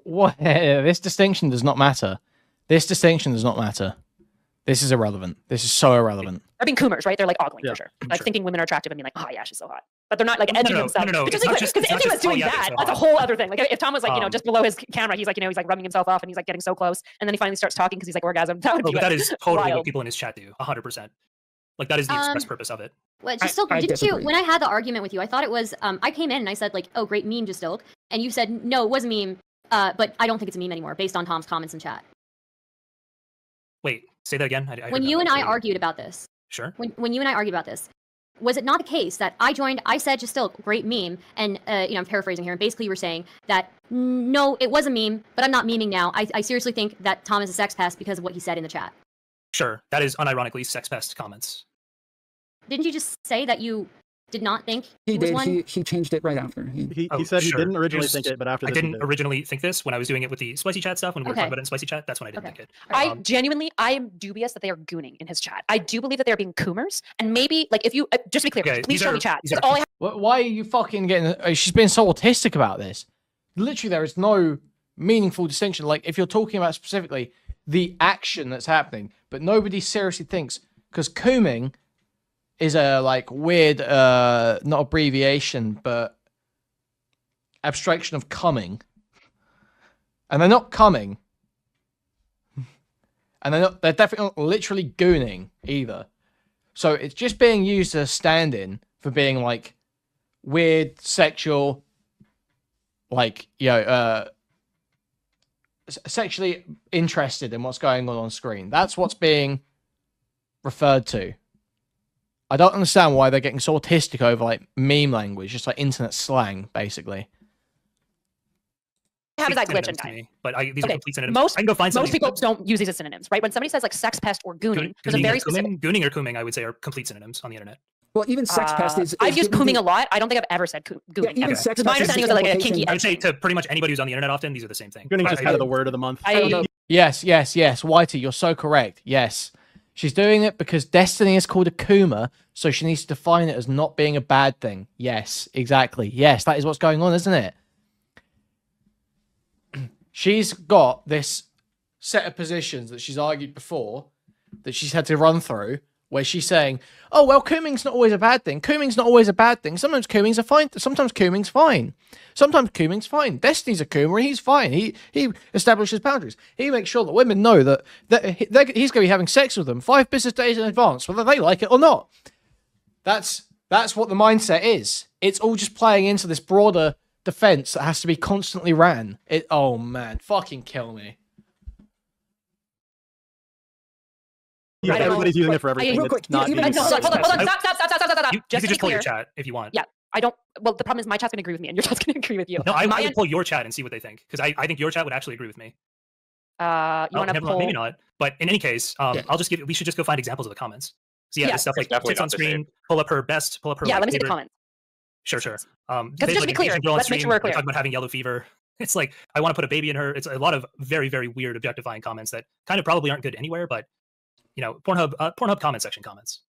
what? [LAUGHS] This distinction does not matter. This distinction does not matter. This is irrelevant. This is so irrelevant. they're being coomers, right? They're like ogling Yeah, for sure. Like sure. thinking women are attractive and being like, oh yeah, she's so hot. But they're not like No, no, edging no, no, themselves. no, no, Because it's not just- if it's not he was just, doing that, that's a whole other thing. Like if Tom was like, you know, Um, just below his camera, he's like, you know, he's like rubbing himself off and he's like getting so close, and then he finally starts talking because he's like orgasm. [LAUGHS] That would Oh, be but that like, is totally what people in his chat do. 100%. Like, that is the express Um, purpose of it. Well, I- just still, I didn't you? When I had the argument with you, I thought it was. Um, I came in and I said like, "Oh, great meme, just still," and you said, "No, it was a meme." Uh, but I don't think it's a meme anymore, based on Tom's comments in chat. Wait, say that again. I, I when you and. I Say it again. argued about this, Sure. when when you and I argued about this, was it not the case that I joined? I said, "Just still, great meme," and uh, you know, I'm paraphrasing here, and basically you were saying that "Mm, no, it was a meme, but I'm not memeing now. I, I seriously think that Tom is a sex pest because of what he said in the chat. Sure. That is unironically sex pest comments. Didn't you just say that you did not think He it was did. one? He, he changed it right after. He, he, Oh, said sure. he didn't originally Here's- think it, but after I this he didn't did. originally think this when I was doing it with the spicy chat stuff when we were talking about it in spicy chat. That's when I didn't Okay. think it. I Um, genuinely, I am dubious that they are gooning in his chat. I do believe that they're being coomers, and maybe like if you uh, just to be clear, Okay, please show are- me chat. are- all I have Why are you fucking getting? uh, She's been so autistic about this. Literally, there is no meaningful distinction. Like, if you're talking about specifically the action that's happening, but nobody seriously thinks because cooming is a like weird, uh, not abbreviation, but abstraction of coming, and they're not coming, and they're not. They're definitely not literally gooning either. So it's just being used as a stand-in for being like weird, sexual, like you know, uh, sexually interested in what's going on on screen. That's what's being referred to. I don't understand why they're getting so autistic over like meme language, just like internet slang, basically. How does that glitch in time? me, But I, these are complete synonyms. Most I can go find most something. people don't use these as synonyms, right? When somebody says like sex pest or gooning, Goon- there's a very or specific. Cooming, gooning or cooming, I would say, are complete synonyms on the internet. Well, even sex pest Uh, is. I've used cooming the- a lot. I don't think I've ever said coo- gooning. even ever. sex Because my pest is understanding was like a kinky I would say to pretty much anybody who's on the internet often, these are the same thing. Gooning's I- just I- kind of the word of the month. I don't know. Yes, yes, yes. Whitey, you're so correct. Yes. She's doing it because Destiny is called a Coomer, so she needs to define it as not being a bad thing. Yes, exactly. Yes, that is what's going on, isn't it? [CLEARS THROAT] She's got this set of positions that she's argued before that she's had to run through where she's saying, "Oh well, cooming's not always a bad thing. Cooming's not always a bad thing. Sometimes cooming's a fine. Sometimes cooming's fine. Sometimes cooming's fine. Destiny's a coomer. and He's fine. He he establishes boundaries. He makes sure that women know that that he's going to be having sex with them five business days in advance, whether they like it or not. That's that's what the mindset is. It's all just playing into this broader defense that has to be constantly ran. It. Oh man, fucking kill me. Yeah, I everybody's using it for I- everything. real quick, not even- I hold on, hold on, hold on, stop, stop, stop, stop, stop, stop. You, you Just can just pull your chat if you want. Yeah. I don't. Well, the problem is my chat's gonna agree with me, and your [LAUGHS] chat's gonna agree with you. No, I, my, I would pull your chat and see what they think because I, I think your chat would actually agree with me. uh, you Oh, want to pull? mind, maybe not. But in any case, um, Yeah. I'll just give. We should just go find examples of the comments. So yeah, Yeah. stuff like It's tits on not same. screen. Pull up her best. Pull up her. Yeah, like, let me see the favorite- comments. Sure, sure. Um, Because just to be clear, Asian girl on let's make sure we're they're clear. Talking about having yellow fever. [LAUGHS] It's like I want to put a baby in her. It's a lot of very, very weird objectifying comments that kind of probably aren't good anywhere. But you know, Pornhub, uh, Pornhub comment section comments.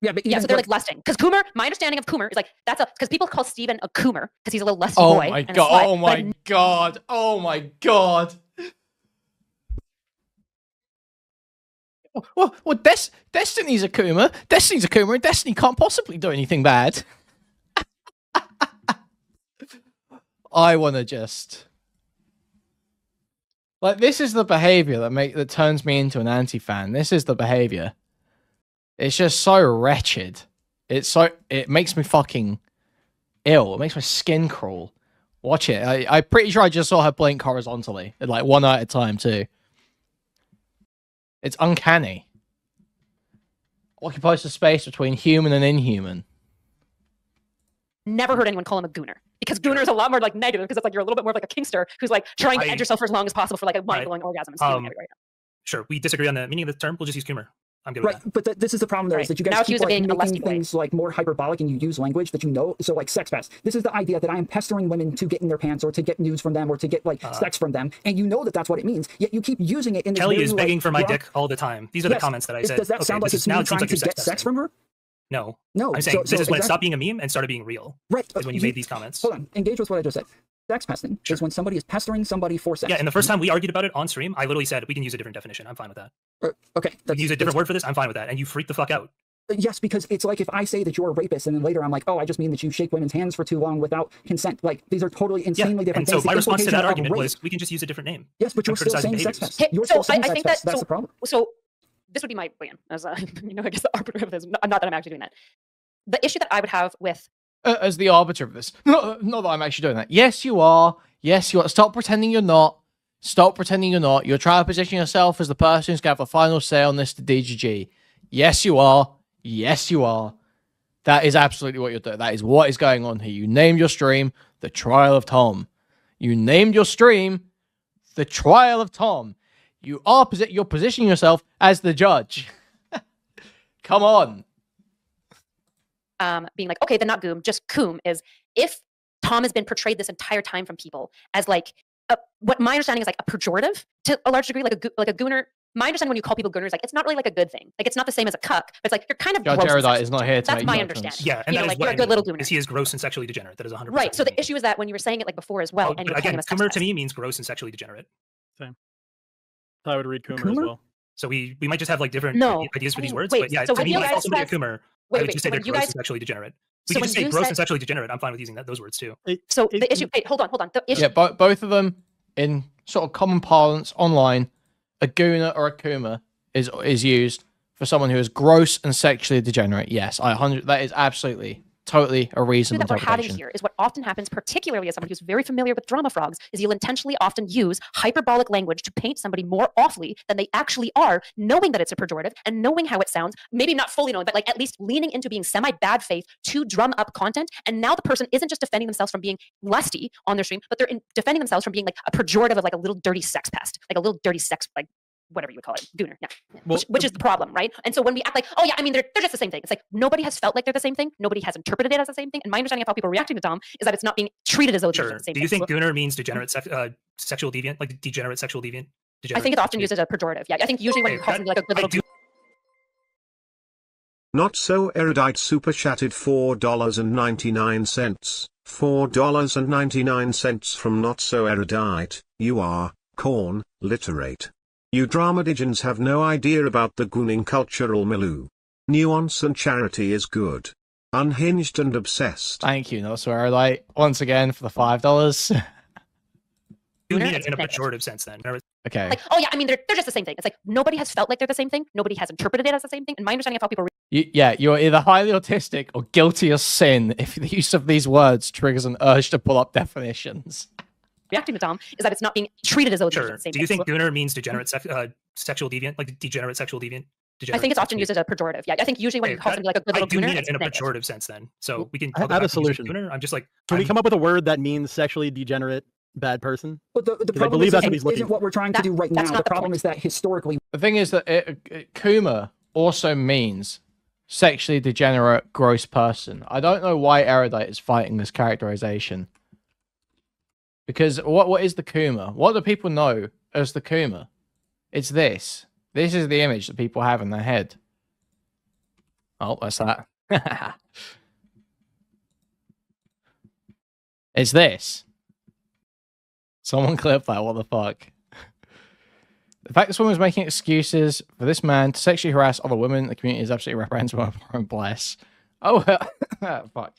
Yeah, but Yeah, so they're like- like lusting. Because Coomer, my understanding of Coomer is like that's a because people call Steven a Coomer because he's a little lusty boy. Oh boy. my god! slut, Oh but my god! Oh my god! Well, well, Des- Destiny's a Coomer. Destiny's a Coomer, and Destiny can't possibly do anything bad. [LAUGHS] I want to just like this is the behavior that make that turns me into an anti-fan. This is the behavior. It's just so wretched. It's so it makes me fucking ill. It makes my skin crawl. Watch it. I, I'm pretty sure I just saw her blink horizontally, like one eye at a time too. It's uncanny. Occupies the space between human and inhuman. Never heard anyone call him a gooner because gooner is a lot more like negative because it's like you're a little bit more of like a kingster who's like trying to I- edge yourself for as long as possible for like a mind blowing orgasm. and stealing Um, it. Sure, we disagree on the meaning of the term. We'll just use Coomer. I'm good with Right, that. but th- this is the problem. There is Right. that you guys Now keep like, being a lusty making boy. things like more hyperbolic, and you use language that you know. So like sex pest. This is the idea that I am pestering women to get in their pants, or to get news from them, or to get like Uh, sex from them, and you know that that's what it means. Yet you keep using it in this Kelly very, is like, begging for my broad- dick all the time. These are the comments that I is- said. Does that okay, sound like this it's now it trying like to you're get sex from her? No, No, I'm saying so, this so is when it stopped being a meme and started being real. Right, Is when you made these comments. Hold on, engage with what I just said. Sex pesting Sure. is when somebody is pestering somebody for sex. Yeah, and the first time we argued about it on stream, I literally said we can use a different definition. I'm fine with that. Uh, okay, that's, can use a different word for this. I'm fine with that. And you freaked the fuck out. Yes, because it's like if I say that you're a rapist, and then later I'm like, oh, I just mean that you shake women's hands for too long without consent. Like these are totally Yeah. insanely different And so things. The my response to that argument rape- was we can just use a different name. yes, but you're still saying criticizing sex behaviors. pest. Okay, You're so still saying I, I sex think that pest. That's so, the problem. so this would be my plan as a [LAUGHS] you know I guess the arbiter of this. Not, not that I'm actually doing that. The issue that I would have with Uh, as the arbiter of this. [LAUGHS] Not, not that I'm actually doing that. Yes, you are. Yes, you are. Stop pretending you're not. Stop pretending you're not. You're trying to position yourself as the person who's going to have the final say on this to DGG. Yes, you are. Yes, you are. That is absolutely what you're doing. That is what is going on here. You named your stream The Trial of Tom. You named your stream The Trial of Tom. You are posi- you're positioning yourself as the judge. [LAUGHS] Come on. um, being like, okay, then not Goom, just Coom is if Tom has been portrayed this entire time from people as like a, what my understanding is like a pejorative to a large degree, like a goo- like a gooner. My understanding when you call people gooners, like it's not really like a good thing. Like it's not the same as a cuck, but it's like you're kind of Judge gross and Erudite is not here to That's make my judgments. understanding. Yeah, and you that know, is like what you're I a good mean, little gooner. Is he is gross and sexually degenerate? That is 100 Right. So the issue is that when you were saying it like before as well, Well, and you but again, him a sex Coomer pest. to me means gross and sexually degenerate. I would read Coomer, as well. So we we might just have like different No, ideas for I these words, wait, but yeah, so to when me, you if I call guys somebody a said- Coomer, I Wait, would wait, just say they're gross guys and sexually degenerate. We so can just say gross said- and sexually degenerate. I'm fine with using that those words too. It- So it- the issue. Wait, hold on, hold on. The issue. Yeah, bo- both of them in sort of common parlance online, a gooner or a coomer is is used for someone who is gross and sexually degenerate. Yes, I hundred. That is absolutely totally a reasonable that we're having here is what often happens, particularly as somebody who's very familiar with drama frogs, is you'll intentionally often use hyperbolic language to paint somebody more awfully than they actually are, knowing that it's a pejorative and knowing how it sounds, maybe not fully knowing, but like at least leaning into being semi bad faith to drum up content. And now the person isn't just defending themselves from being lusty on their stream, but they're in, defending themselves from being like a pejorative of like a little dirty sex pest, like a little dirty sex like whatever you would call it, gooner. Yeah. Well, which, which is the problem, right? And so when we act like, oh yeah, I mean, they're, they're just the same thing. It's like nobody has felt like they're the same thing. Nobody has interpreted it as the same thing. And my understanding of how people are reacting to Dom is that it's not being treated as though it's Sure. the same Do thing. you think gooner means degenerate sex, uh, sexual deviant, like degenerate sexual deviant? I think it's often sexual used as a pejorative. Yeah, I think usually when you call that- like a good little do- Not so erudite super chatted $4.99. $4.99 from not so erudite, you are, corn, literate. You dramadigans have no idea about the gooning cultural milieu. Nuance and charity is good. Unhinged and obsessed. Thank you, not so erudite. Once again for the five dollars. [LAUGHS] You Gooner mean it in a pejorative sense then. Okay. like, oh yeah, I mean, they're, they're just the same thing. It's like nobody has felt like they're the same thing. Nobody has interpreted it as the same thing. And my understanding of how people You, yeah, you're either highly autistic or guilty of sin if the use of these words triggers an urge to pull up definitions. Reacting to Dom is that it's not being treated as though it's Sure. the same Do you thing. think gooner means mm-hmm. degenerate sex, uh, sexual deviant, like degenerate sexual deviant? I think it's often used as a pejorative. Yeah, I think usually when Okay, you call that- somebody like a good I do gooner, mean it in a negative. pejorative sense then. So mm-hmm. we can I have a solution. Gooner. I'm just like, Can we I'm- come up with a word that means sexually degenerate bad person? But the, the 'Cause I problem believe is, that's isn't- what he's isn't what we're trying That- to do right now. The the problem point. is that historically The thing is that it, it, Coomer also means sexually degenerate, gross person. I don't know why Erudite is fighting this characterization. Because what what is the Coomer? What do people know as the Coomer? It's this. This is the image that people have in their head. Oh, that's that. [LAUGHS] it's this. Someone [LAUGHS] clip that. What the fuck? The fact this woman is making excuses for this man to sexually harass other women the community is absolutely reprehensible and [LAUGHS] bless. Oh, fuck.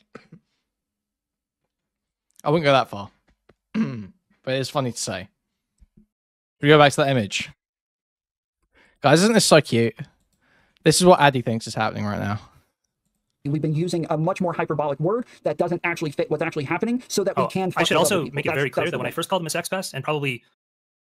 I wouldn't go that far. [CLEARS THROAT] but it's funny to say. We go back to that image. Guys, isn't this so cute? This is what Addy thinks is happening right now. we've been using a much more hyperbolic word that doesn't actually fit what's actually happening, so that we Oh, can. I should also people. make it very clear that when I first called him a sex pest, and probably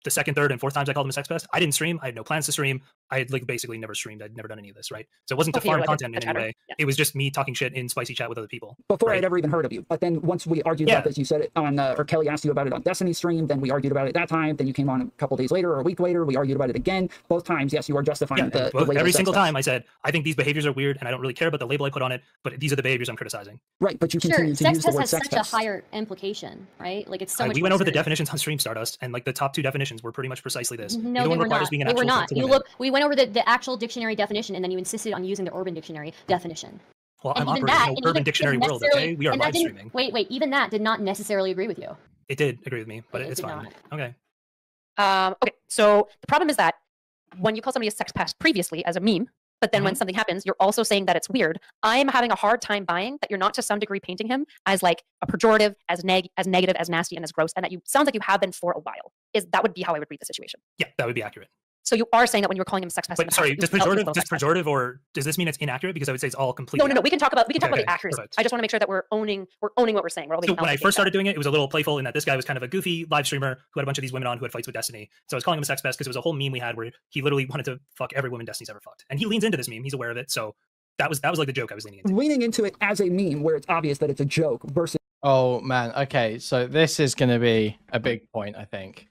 the second, third, and fourth times I called him a sex pest, I didn't stream. I had no plans to stream. I had like basically never streamed. I'd never done any of this, right? So it wasn't to Okay, farm like a- content in any way. Yeah. It was just me talking shit in spicy chat with other people. before right? I'd ever even heard of you. But then once we argued Yeah. about this, you said it on, uh, or Kelly asked you about it on Destiny stream. Then we argued about it that time. Then you came on a couple days later or a week later. We argued about it again. Both times, yes, you are justifying Yeah, the, the both- label every single pest. time I said, I think these behaviors are weird and I don't really care about the label I put on it, but these are the behaviors I'm criticizing. Right, but you Sure, continue to sex use the pest word has sex such pest. a higher implication, right? Like it's so I- much. we went more over the definitions on Stream Stardust, and like the top two definitions were pretty much precisely this. No, Neither they one were requires not. being an They were not. You look. We went over the, the actual dictionary definition, and then you insisted on using the Urban Dictionary definition. Well, And I'm even operating that, in and an urban dictionary didn't world, okay? We are live streaming. Wait, wait. Even that did not necessarily agree with you. It did agree with me, but It it's fine. not. Okay. Um, okay, so the problem is that when you call somebody a sex pest previously as a meme, but then Mm-hmm. when something happens, you're also saying that it's weird. I am having a hard time buying that you're not to some degree painting him as like a pejorative, as neg, as negative, as nasty, and as gross, and that you sounds like you have been for a while. Is that would be how I would read the situation. Yeah, that would be accurate. So you are saying that when you were calling him a sex pest, Wait, sorry, past, does you felt he was pejorative, does pejorative, or does this mean it's inaccurate? Because I would say it's all completely. No, no, no. We can talk about we can talk Okay, about the accuracy. perfect. I just want to make sure that we're owning we're owning what we're saying. We're all So when I first started doing it, it was a little playful in that this guy was kind of a goofy live streamer who had a bunch of these women on who had fights with Destiny. So I was calling him a sex pest because it was a whole meme we had where he literally wanted to fuck every woman Destiny's ever fucked, and he leans into this meme. He's aware of it, so that was that was like the joke I was leaning into. Leaning into it as a meme where it's obvious that it's a joke versus Oh man, okay, so this is gonna be a big point, I think.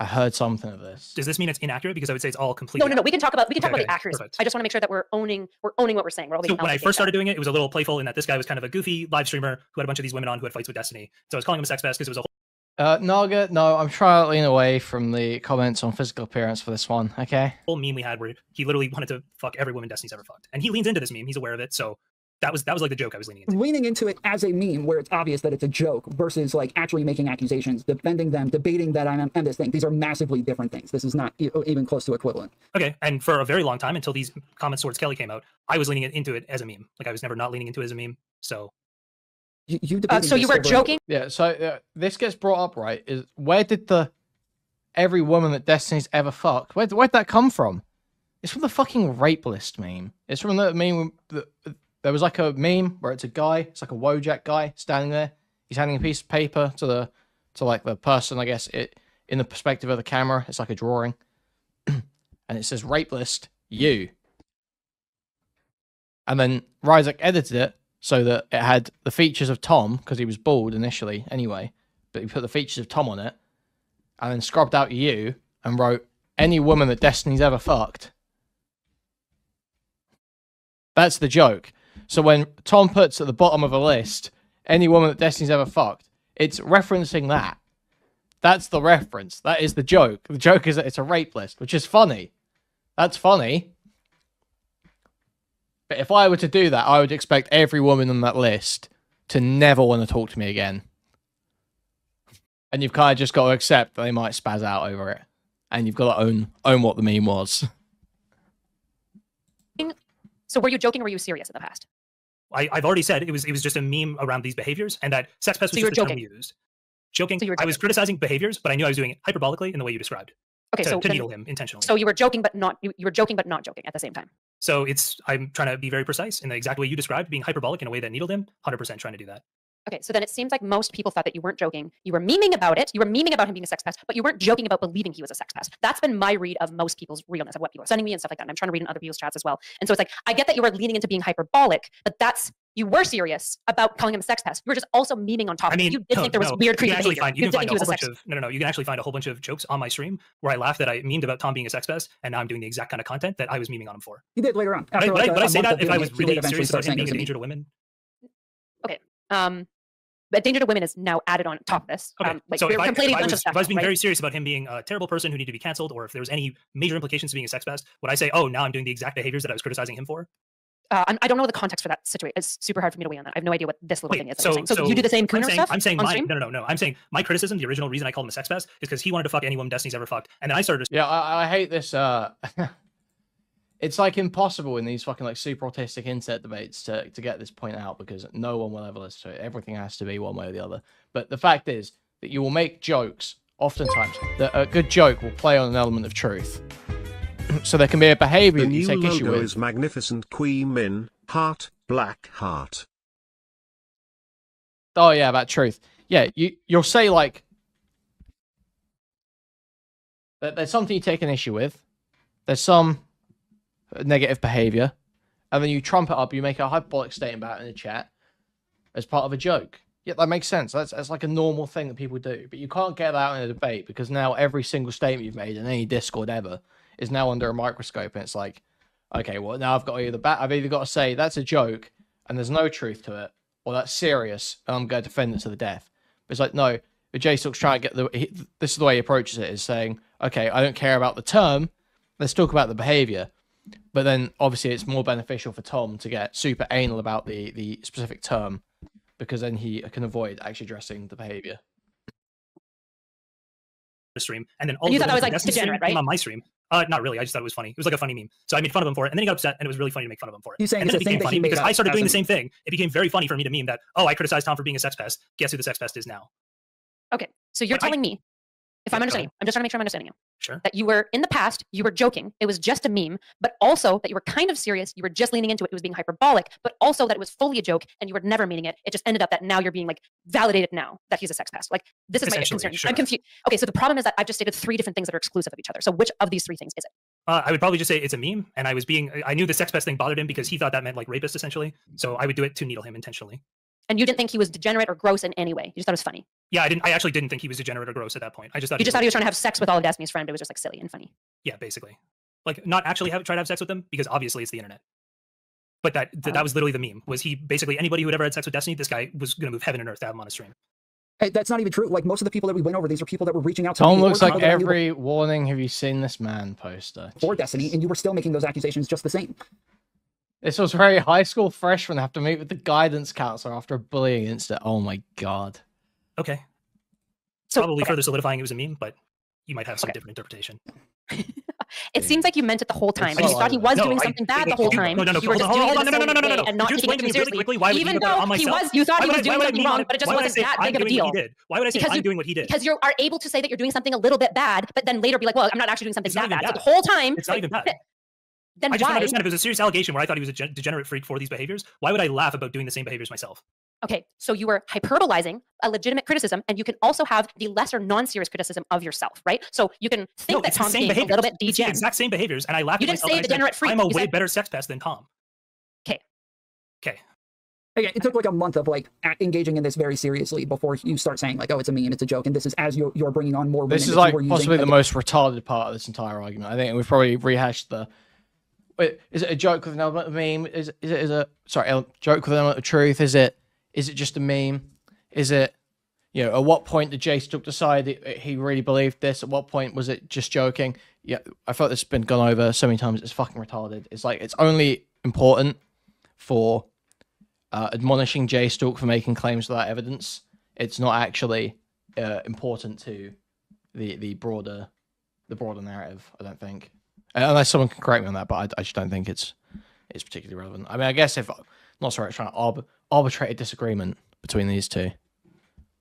I heard something of this. Does this mean it's inaccurate? Because I would say it's all No, completely. no, no. no. We can talk about we can talk Okay, about the accuracy. perfect. I just want to make sure that we're owning we're owning what we're saying. We're all So when I first started doing it, it was a little playful in that this guy was kind of a goofy live streamer who had a bunch of these women on who had fights with Destiny. So I was calling him a sex pest because it was a Uh, Naga, no, I'm trying to lean away from the comments on physical appearance for this one, okay? whole meme we had where he literally wanted to fuck every woman Destiny's ever fucked, and he leans into this meme. He's aware of it, so that was that was like the joke I was leaning into. leaning into it as a meme where it's obvious that it's a joke versus like actually making accusations, defending them, debating that I'm, I'm this thing. These are massively different things. This is not e- even close to equivalent. Okay, and for a very long time until these comments towards Kelly came out, I was leaning into it as a meme. Like I was never not leaning into it as a meme. So You, you Uh, so you were joking? Yeah, so uh, this gets brought up, right? Is where did the every woman that Destiny's ever fucked? Where where'd that come from? It's from the fucking rape list meme. It's from the meme. The, there was like a meme where it's a guy, it's like a Wojak guy standing there. He's handing a piece of paper to the to like the person, I guess it in the perspective of the camera. It's like a drawing, [CLEARS THROAT] and it says "rape list you." And then Ryzak edited it so that it had the features of Tom because he was bald initially, anyway. But he put the features of Tom on it, and then scrubbed out you and wrote any woman that Destiny's ever fucked. That's the joke. So when Tom puts at the bottom of a list any woman that Destiny's ever fucked, it's referencing that. That's the reference. That is the joke. The joke is that it's a rape list, which is funny. That's funny. But if I were to do that, I would expect every woman on that list to never want to talk to me again. And you've kind of just got to accept that they might spaz out over it. And you've got to own own what the meme was. So were you joking or were you serious in the past? I, I've already said it was it was just a meme around these behaviors, and that sex pest was were just a term joking? used. Joking. So were I was criticizing behaviors, but I knew I was doing it hyperbolically in the way you described Okay, to, so to needle him intentionally. so you were joking but not you, you were joking but not joking at the same time. So it's I'm trying to be very precise in the exact way you described, being hyperbolic in a way that needled him. Hundred percent trying to do that. Okay, so then it seems like most people thought that you weren't joking. You were memeing about it. You were memeing about him being a sex pest, but you weren't joking about believing he was a sex pest. That's been my read of most people's realness of what people are sending me and stuff like that. And I'm trying to read in other people's chats as well. And so it's like I get that you were leaning into being hyperbolic, but that's you were serious about calling him a sex pest. You were just also memeing on top. I of it. mean, you did no, think there was no, weird you creepy can actually behavior. find you you can did find think a he was a whole bunch of no no no. You can actually find a whole bunch of jokes on my stream where I laughed that I memed about Tom being a sex pest, and now I'm doing the exact kind of content that I was memeing on him for. You did later on. But I, After but like I, a- but I a say that if I was it, he did really serious about him being a a meme. danger to women. Um, but danger to women is now added on top of this. Okay, Um, like so we're if I, if completing bunch was, of stuff. if I was being right? very serious about him being a terrible person who needed to be canceled, or if there was any major implications to being a sex pest, would I say, oh, now I'm doing the exact behaviors that I was criticizing him for? uh, I'm- don't know the context for that situation. It's super hard for me to weigh on that. I have no idea what this little Wait, thing is. that so, you're so, you do the same I'm Cooner saying, stuff I'm saying on my, stream? no, no, no, no. I'm saying my criticism, the original reason I called him a sex pest, is because he wanted to fuck any woman Destiny's ever fucked, and then I started. To- Yeah, I, I hate this. Uh, [LAUGHS] it's like impossible in these fucking like super autistic internet debates to to get this point out because no one will ever listen to it. Everything has to be one way or the other. But the fact is that you will make jokes oftentimes that a good joke will play on an element of truth. [CLEARS THROAT] so there can be a behavior The that you take issue logo with. is magnificent Queen Min, heart, black heart. Oh yeah, about truth. Yeah, you you'll say like that there's something you take an issue with. There's some negative behavior, and then you trump it up. You make a hyperbolic statement about it in the chat as part of a joke. Yeah, that makes sense. That's that's like a normal thing that people do. But you can't get that out in a debate because now every single statement you've made in any Discord ever is now under a microscope, and it's like, okay, well now I've got either bat, I've either got to say that's a joke and there's no truth to it, or that's serious and I'm going to defend it to the death. But it's like no, JSTLK's trying to get the he, this is the way he approaches it is saying, okay, I don't care about the term, let's talk about the behavior. But then obviously it's more beneficial for Tom to get super anal about the the specific term because then he can avoid actually addressing the behavior. the stream, and then all And you thought that was, like, Destiny's stream degenerate, right? on my stream. Uh, not really. I just thought it was funny. It was like a funny meme. So I made fun of him for it, and then he got upset, and it was really funny to make fun of him for it. You saying and then it thing became funny because I started doing the same thing. It became very funny for me to meme that, oh, I criticized Tom for being a sex pest. Guess who the sex pest is now? Okay, so you're But I- telling me, if I'm understanding, you, I'm just trying to make sure I'm understanding you, Sure. that you were in the past, you were joking, it was just a meme, but also that you were kind of serious, you were just leaning into it, it was being hyperbolic, but also that it was fully a joke and you were never meaning it. It just ended up that now you're being like validated now that he's a sex pest. Like this is my concern. sure. I'm confused. Okay, so the problem is that I've just stated three different things that are exclusive of each other. So which of these three things is it? Uh, I would probably just say it's a meme, and I was being. I knew the sex pest thing bothered him because he thought that meant like rapist essentially. So I would do it to needle him intentionally. And you didn't think he was degenerate or gross in any way. You just thought it was funny. Yeah, I didn't. I actually didn't think he was degenerate or gross at that point. I just thought You just thought he was trying to have sex with all of Destiny's friends. It was just like silly and funny. Yeah, basically, like not actually have try to have sex with them because obviously it's the internet. But that th- that oh. was literally the meme. Was he basically anybody who had ever had sex with Destiny? This guy was going to move heaven and earth to have him on a stream. Hey, That's not even true. Like most of the people that we went over, these are people that were reaching out to Tom me looks like people that every warning. Have you seen this man poster? before Destiny, and you were still making those accusations just the same. This was very [LAUGHS] high school freshman have to meet with the guidance counselor after a bullying incident. Oh my god. Okay, So probably okay. further solidifying it was a meme, but you might have some Okay. different interpretation. [LAUGHS] It seems like you meant it the whole time. And you thought he was No, doing I- something bad wait, the whole you- time. no, no, no, you were hold just on, doing hold it on, the no, no, same no, no, no, way no, no. and not Could you taking explain it to me too really seriously. quickly why would you Even put that though on he myself? was, you thought Why he would was I- doing why would I something meme on wrong, it? but it just Why would I wasn't say that I'm big of a doing what deal. he did? Why would I say Because I'm you- doing what he did? Because you are able to say that you're doing something a little bit bad, but then later be like, well, I'm not actually doing something It's not that even bad. So bad. the whole time, It's not even bad. [LAUGHS] Then I just don't why? understand if it was a serious allegation where I thought he was a gen- degenerate freak for these behaviors. Why would I laugh about doing the same behaviors myself? Okay, so you were hyperbolizing a legitimate criticism, and you can also have the lesser non-serious criticism of yourself, right? So you can think no, that it's the Tom's same being a little bit It's the exact same behaviors, and I laughed You at didn't myself. say and I said, degenerate freak, I'm a you way said- better sex pest than Tom. Okay. Okay. Again, it took like a month of like engaging in this very seriously before you start saying like, "Oh, it's a meme, it's a joke," and this is as you're, you're bringing on more. This women is like were using possibly the as most retarded part of this entire argument. I think we've probably rehashed the. Wait, is it a joke with an element of meme? Is is it is a sorry a joke with an element of truth? Is it is it just a meme? Is it you know at what point did JSTLK decide it, he really believed this? At what point was it just joking? Yeah, I thought this has been gone over so many times. It's fucking retarded. It's like it's only important for uh, admonishing Jay Stalk for making claims without evidence. It's not actually uh, important to the the broader the broader narrative. I don't think, unless someone can correct me on that, but I, I just don't think it's it's particularly relevant. I mean, I guess if not sorry, trying to arb- arbitrate a disagreement between these two,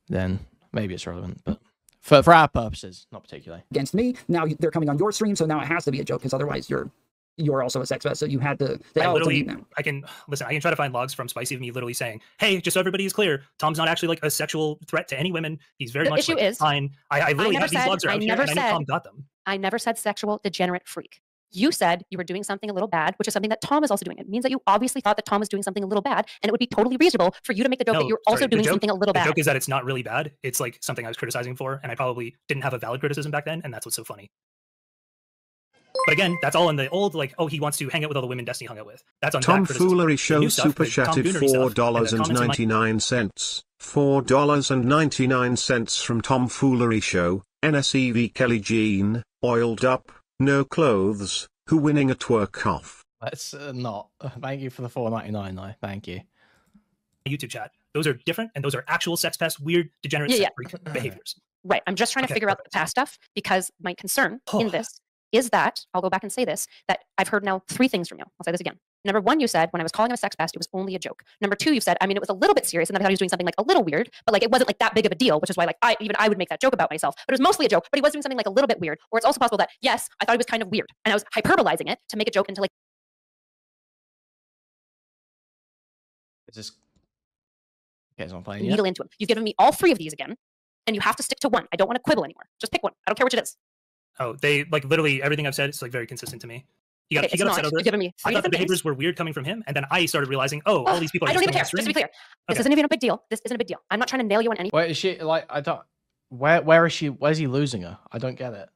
then maybe it's relevant. But for for our purposes, not particularly. against me. Now they're coming on your stream, so now it has to be a joke because otherwise you're you're also a sex pest. So you had to. Say, I oh, literally, meme now. I can listen. I can try to find logs from Spicy of me literally saying, "Hey, just so everybody is clear, Tom's not actually like a sexual threat to any women. He's very The much issue like, is- fine." I, I literally never have these said- logs are I out here, never and I know said- Tom got them. I never said sexual degenerate freak. You said you were doing something a little bad, which is something that Tom is also doing. It means that you obviously thought that Tom was doing something a little bad, and it would be totally reasonable for you to make the joke No, that you're sorry, also doing joke- something a little The bad. The joke is that it's not really bad. It's like something I was criticizing for, and I probably didn't have a valid criticism back then, and that's what's so funny. But again, that's all in the old like, oh, he wants to hang out with all the women Destiny hung out with. That's on Tom that. Foolery Show stuff, super like Tom chatted four and the dollars and comments in my- ninety nine. Four dollars and ninety nine cents from Tom Foolery Show. NSEV Kelly Jean, oiled up, no clothes, who winning a twerk off. That's uh, not. [LAUGHS] Thank you for the four ninety nine though. Thank you. YouTube chat. Those are different, and those are actual sex pest, weird, degenerate Yeah, sex yeah. [LAUGHS] behaviors. Right. I'm just trying to Okay, figure out the past stuff because my concern Oh. in this is that I'll go back and say this that I've heard now three things from you. I'll say this again. Number one, you said when I was calling him a sex pest, it was only a joke. Number two, you said I mean it was a little bit serious, and I thought he was doing something like a little weird, but like it wasn't like that big of a deal, which is why like I even I would make that joke about myself. But it was mostly a joke. But he was doing something like a little bit weird. Or it's also possible that yes, I thought he was kind of weird, and I was hyperbolizing it to make a joke into like Is this? Okay, it's not playing yet. needle into him. You've given me all three of these again, and you have to stick to one. I don't want to quibble anymore. Just pick one. I don't care which it is. Oh, they like literally everything I've said is like very consistent to me. He got Okay, he got upset over it. me I thought the different things. behaviors were weird coming from him, and then I started realizing, oh, all these people are I don't just even care. Just to be stream. clear, this Okay. isn't even a big deal. This isn't a big deal. I'm not trying to nail you on anything. Where is she? Like I don't. Where where is she? Where's he losing her? I don't get it.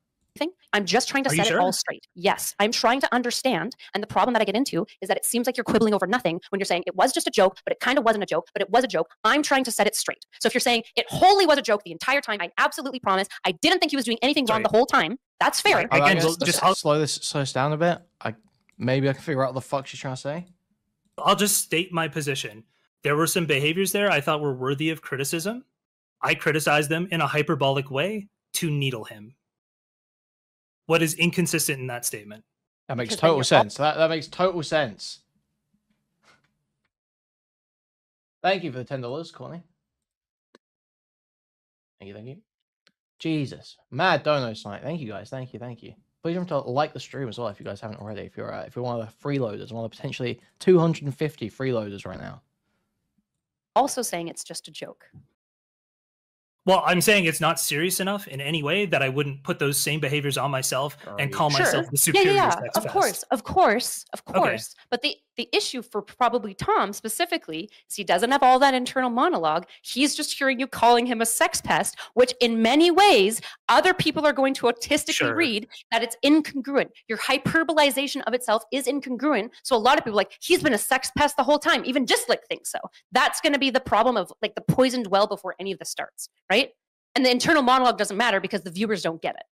I'm just trying to Are you set it all straight. Yes, I'm trying to understand. And the problem that I get into is that it seems like you're quibbling over nothing when you're saying it was just a joke, but it kind of wasn't a joke, but it was a joke. I'm trying to set it straight. So if you're saying it wholly was a joke the entire time, I absolutely promise I didn't think he was doing anything wrong Sorry. the whole time. That's fair. Right. I- I Again, guess we'll just- slow this slow this down a bit. I maybe I can figure out what the fuck she's trying to say. I'll just state my position. There were some behaviors there I thought were worthy of criticism. I criticized them in a hyperbolic way to needle him. What is inconsistent in that statement? That makes total sense. That that makes total sense. Thank you for the ten dollars, Courtney. Thank you, thank you. Jesus, mad donos night. Thank you guys. Thank you, thank you. Please remember to like the stream as well if you guys haven't already. If you're uh, if you're one of the freeloaders, one of the potentially 250 freeloaders right now. Also saying it's just a joke. Well, I'm saying it's not serious enough in any way that I wouldn't put those same behaviors on myself and Right. call myself the superior yeah, yeah. sex Of pest. course, of course, of Okay. course. But the the issue for probably Tom specifically is he doesn't have all that internal monologue. He's just hearing you calling him a sex pest, which in many ways other people are going to autistically Sure. read that it's incongruent. Your hyperbolization of itself is incongruent. So a lot of people are like he's been a sex pest the whole time. Even just like thinks so. That's going to be the problem of like the poisoned well before any of this starts, right? And the internal monologue doesn't matter because the viewers don't get it.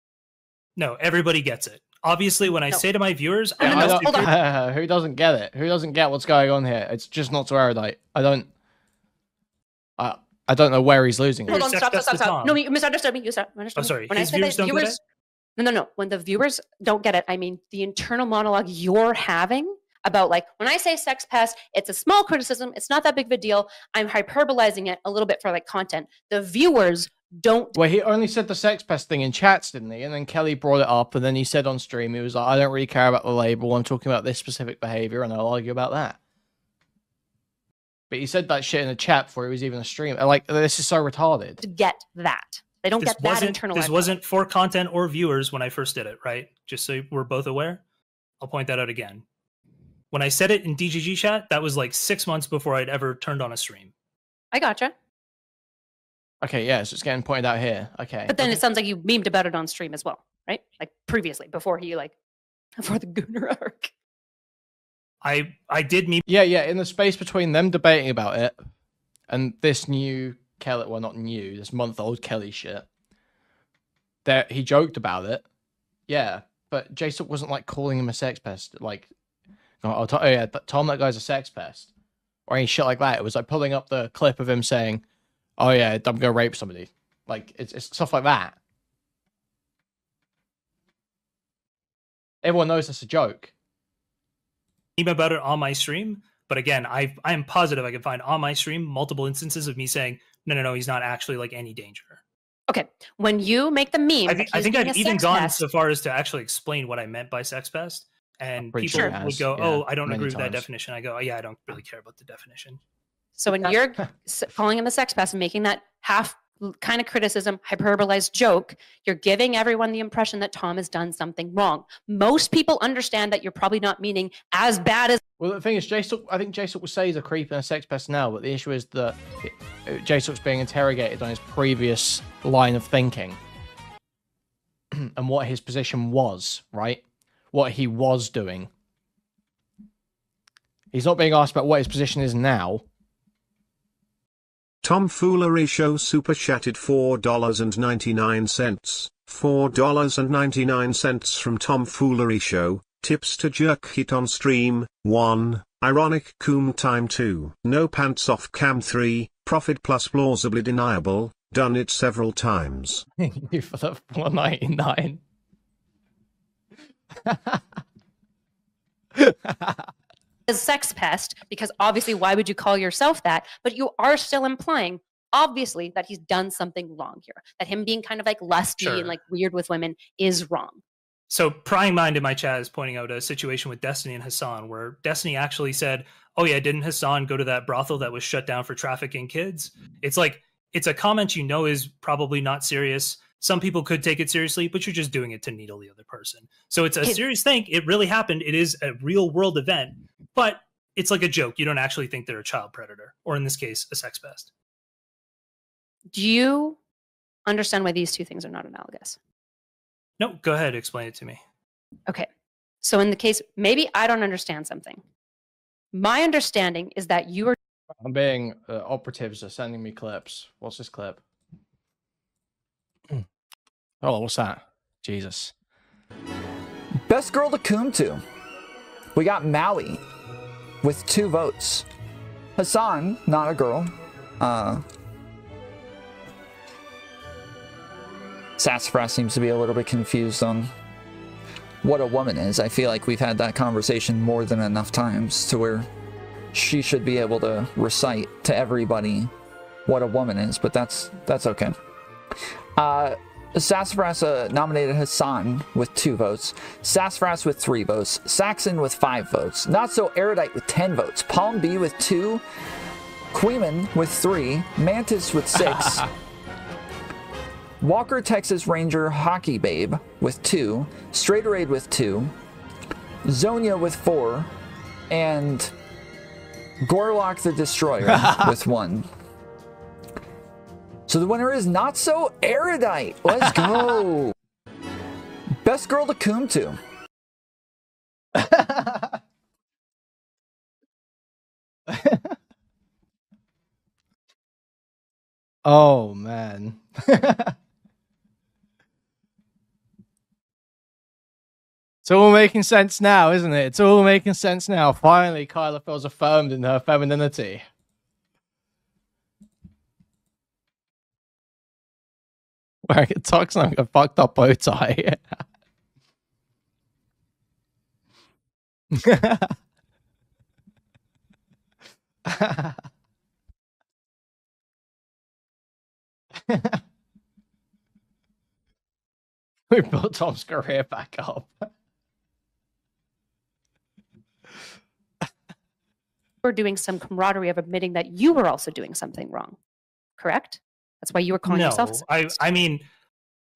No, everybody gets it. Obviously, when I No. say to my viewers, No, I'm I don't- hold superior- [LAUGHS] who doesn't get it? Who doesn't get what's going on here? It's just not so erudite. I don't. I I don't know where he's losing. Hold Your on, stop, stop, stop, stop. No, you misunderstood me. You misunderstood me. sorry. When I His said viewers that viewers, no, no, no. When the viewers don't get it, I mean the internal monologue you're having about like when I say sex pest, it's a small criticism. It's not that big of a deal. I'm hyperbolizing it a little bit for like content. The viewers don't Well, he only said the sex pest thing in chats, didn't he? And then Kelly brought it up, and then he said on stream, he was like, "I don't really care about the label. I'm talking about this specific behavior, and I'll argue about that." But he said that shit in a chat before he was even a stream. Like, this is so retarded. get that. They don't this get that wasn't this wasn't for content or viewers when I first did it, right? Just so we're both aware. I'll point that out again. When I said it in DGG chat, that was like six months before I'd ever turned on a stream. I gotcha. Okay, yeah, so it's getting pointed out here. Okay. But then it sounds like you memed about it on stream as well, right? Like previously, before he like [LAUGHS] before the gooner arc. I I did me Yeah, yeah. In the space between them debating about it and this new Kelly, well, not new, this month-old Kelly shit, there he joked about it. Yeah, but Jason wasn't like calling him a sex pest. Like, oh, oh yeah, but Tom, that guy's a sex pest, or any shit like that. It was like pulling up the clip of him saying, "Oh yeah, I'm gonna rape somebody." Like it's, it's stuff like that. Everyone knows that's a joke. meme about it on my stream. But again, I I am positive I can find on my stream multiple instances of me saying, no, no, no, he's not actually like any danger. Okay, when you make the meme, I that think, I think I've even gone pest, so far as to actually explain what I meant by sex pest. And people sure would has, go, yeah, "Oh, I don't many agree with that definition." I go, "Oh, yeah, I don't really care about the definition." So when you're [LAUGHS] calling him a sex pest and making that half kind of criticism, hyperbolized joke, you're giving everyone the impression that Tom has done something wrong. Most people understand that you're probably not meaning as bad as Well, the thing is, Jason, I think Jason will say he's a creep and a sex pest now, but the issue is that Jason's being interrogated on his previous line of thinking [CLEARS THROAT] and what his position was, right? What he was doing. He's not being asked about what his position is now. Tomfoolery Show Super Chatted $4.99. $4.99 from Tomfoolery Show. Tips to jerk hit on stream. 1. Ironic coom time 2. No pants off cam 3. Profit plus plausibly deniable. Done it several times. [LAUGHS] you for the 199. [LAUGHS] a sex pest because obviously why would you call yourself that but you are still implying obviously that he's done something wrong here that him being kind of like lusty Sure. and like weird with women is wrong So prying mind in my chat is pointing out a situation with Destiny and Hassan where Destiny actually said, "Oh yeah, didn't Hassan go to that brothel that was shut down for trafficking kids?" It's like it's a comment you know is probably not serious. Some people could take it seriously, but you're just doing it to needle the other person. So it's a serious thing. It really happened. It is a real world event, but it's like a joke. You don't actually think they're a child predator, or in this case, a sex pest. do you understand why these two things are not analogous No, go ahead, explain it to me. okay so in the case maybe i don't understand something my understanding is that you are I'm being uh, operatives are sending me clips. What's this clip? [CLEARS THROAT] oh, what's that? Jesus. Best girl to coom to. We got Maui with two votes. Hassan, not a girl. Uh, Sassafras seems to be a little bit confused on what a woman is. I feel like we've had that conversation more than enough times to where she should be able to recite to everybody what a woman is, but that's that's okay. Uh, Sassafras uh, nominated Hassan with two votes, Sassafras with three votes, Saxon with five votes, Not So Erudite with 10 votes, Palm B with two, Kuihman with three, Mantis with six, [LAUGHS] Walker Texas Ranger Hockey Babe with two, Straighterade with two, Zonia with four, and Gorlock the Destroyer [LAUGHS] with one. So the winner is Not So Erudite. Let's go. [LAUGHS] Best girl to coom to. [LAUGHS] Oh man. [LAUGHS] it's all making sense now, isn't it? It's all making sense now. Finally, Kyla feels affirmed in her femininity. Wearing a tux and having a fucked up bow tie. We built Tom's career back up. We're doing some camaraderie of admitting that you were also doing something wrong. Correct? That's why you were calling no, yourself. I, I mean,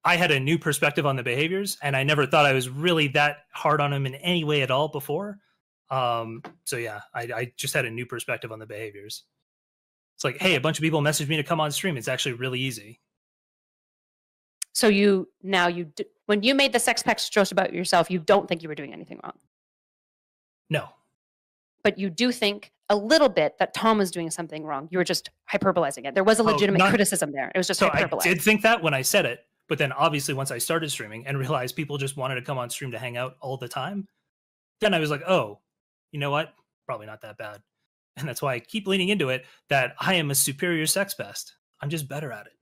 I had a new perspective on the behaviors, and I never thought I was really that hard on him in any way at all before. Um, so yeah, I, I just had a new perspective on the behaviors. It's like, hey, a bunch of people messaged me to come on stream. It's actually really easy. So you now you d- when you made the sex text joke about yourself, you don't think you were doing anything wrong, No, but you do think a little bit that Tom was doing something wrong. You were just hyperbolizing it. There was a Oh, legitimate not- criticism there. It was just so I did think that when I said it, but then obviously once I started streaming and [LAUGHS] realized people just wanted to come on stream to hang out all the time, then I was like, oh, you know what? Probably not that bad. [LAUGHS] And that's why I keep leaning into it that I am a superior sex pest. I'm just better at it.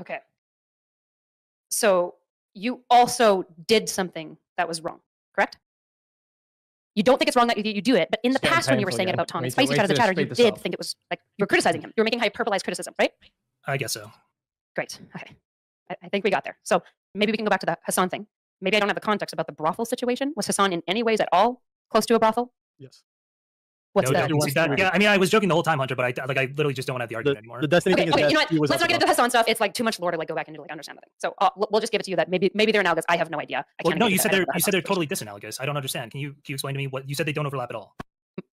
Okay. So you also did something that was wrong, correct? You don't think it's wrong that you, you do it, but in the It's past when you were saying it about Tom We and Spicy Chat as a chatter, you did up. think it was like you were criticizing him. You were making hyperbolized criticism, right? I guess so. Great. Okay. I, I think we got there. So maybe we can go back to the Hassan thing. Maybe I don't have the context about the brothel situation. Was Hassan in any ways at all close to a brothel? Yes. What's no, that? don't that. Yeah, I mean, I was joking the whole time, Hunter, but I like I literally just don't want have the The, argument anymore. the Destiny Okay, thing is okay, that you know what? was Let's not get into the Hassan stuff. It's like too much lore to like go back and like understand the thing. So uh, we'll we'll just give it to you that maybe maybe they're analogous. I have no idea. I well, can't no, you said they're you said they're totally disanalogous. I don't understand. Can you can you explain to me what you said they don't overlap at all?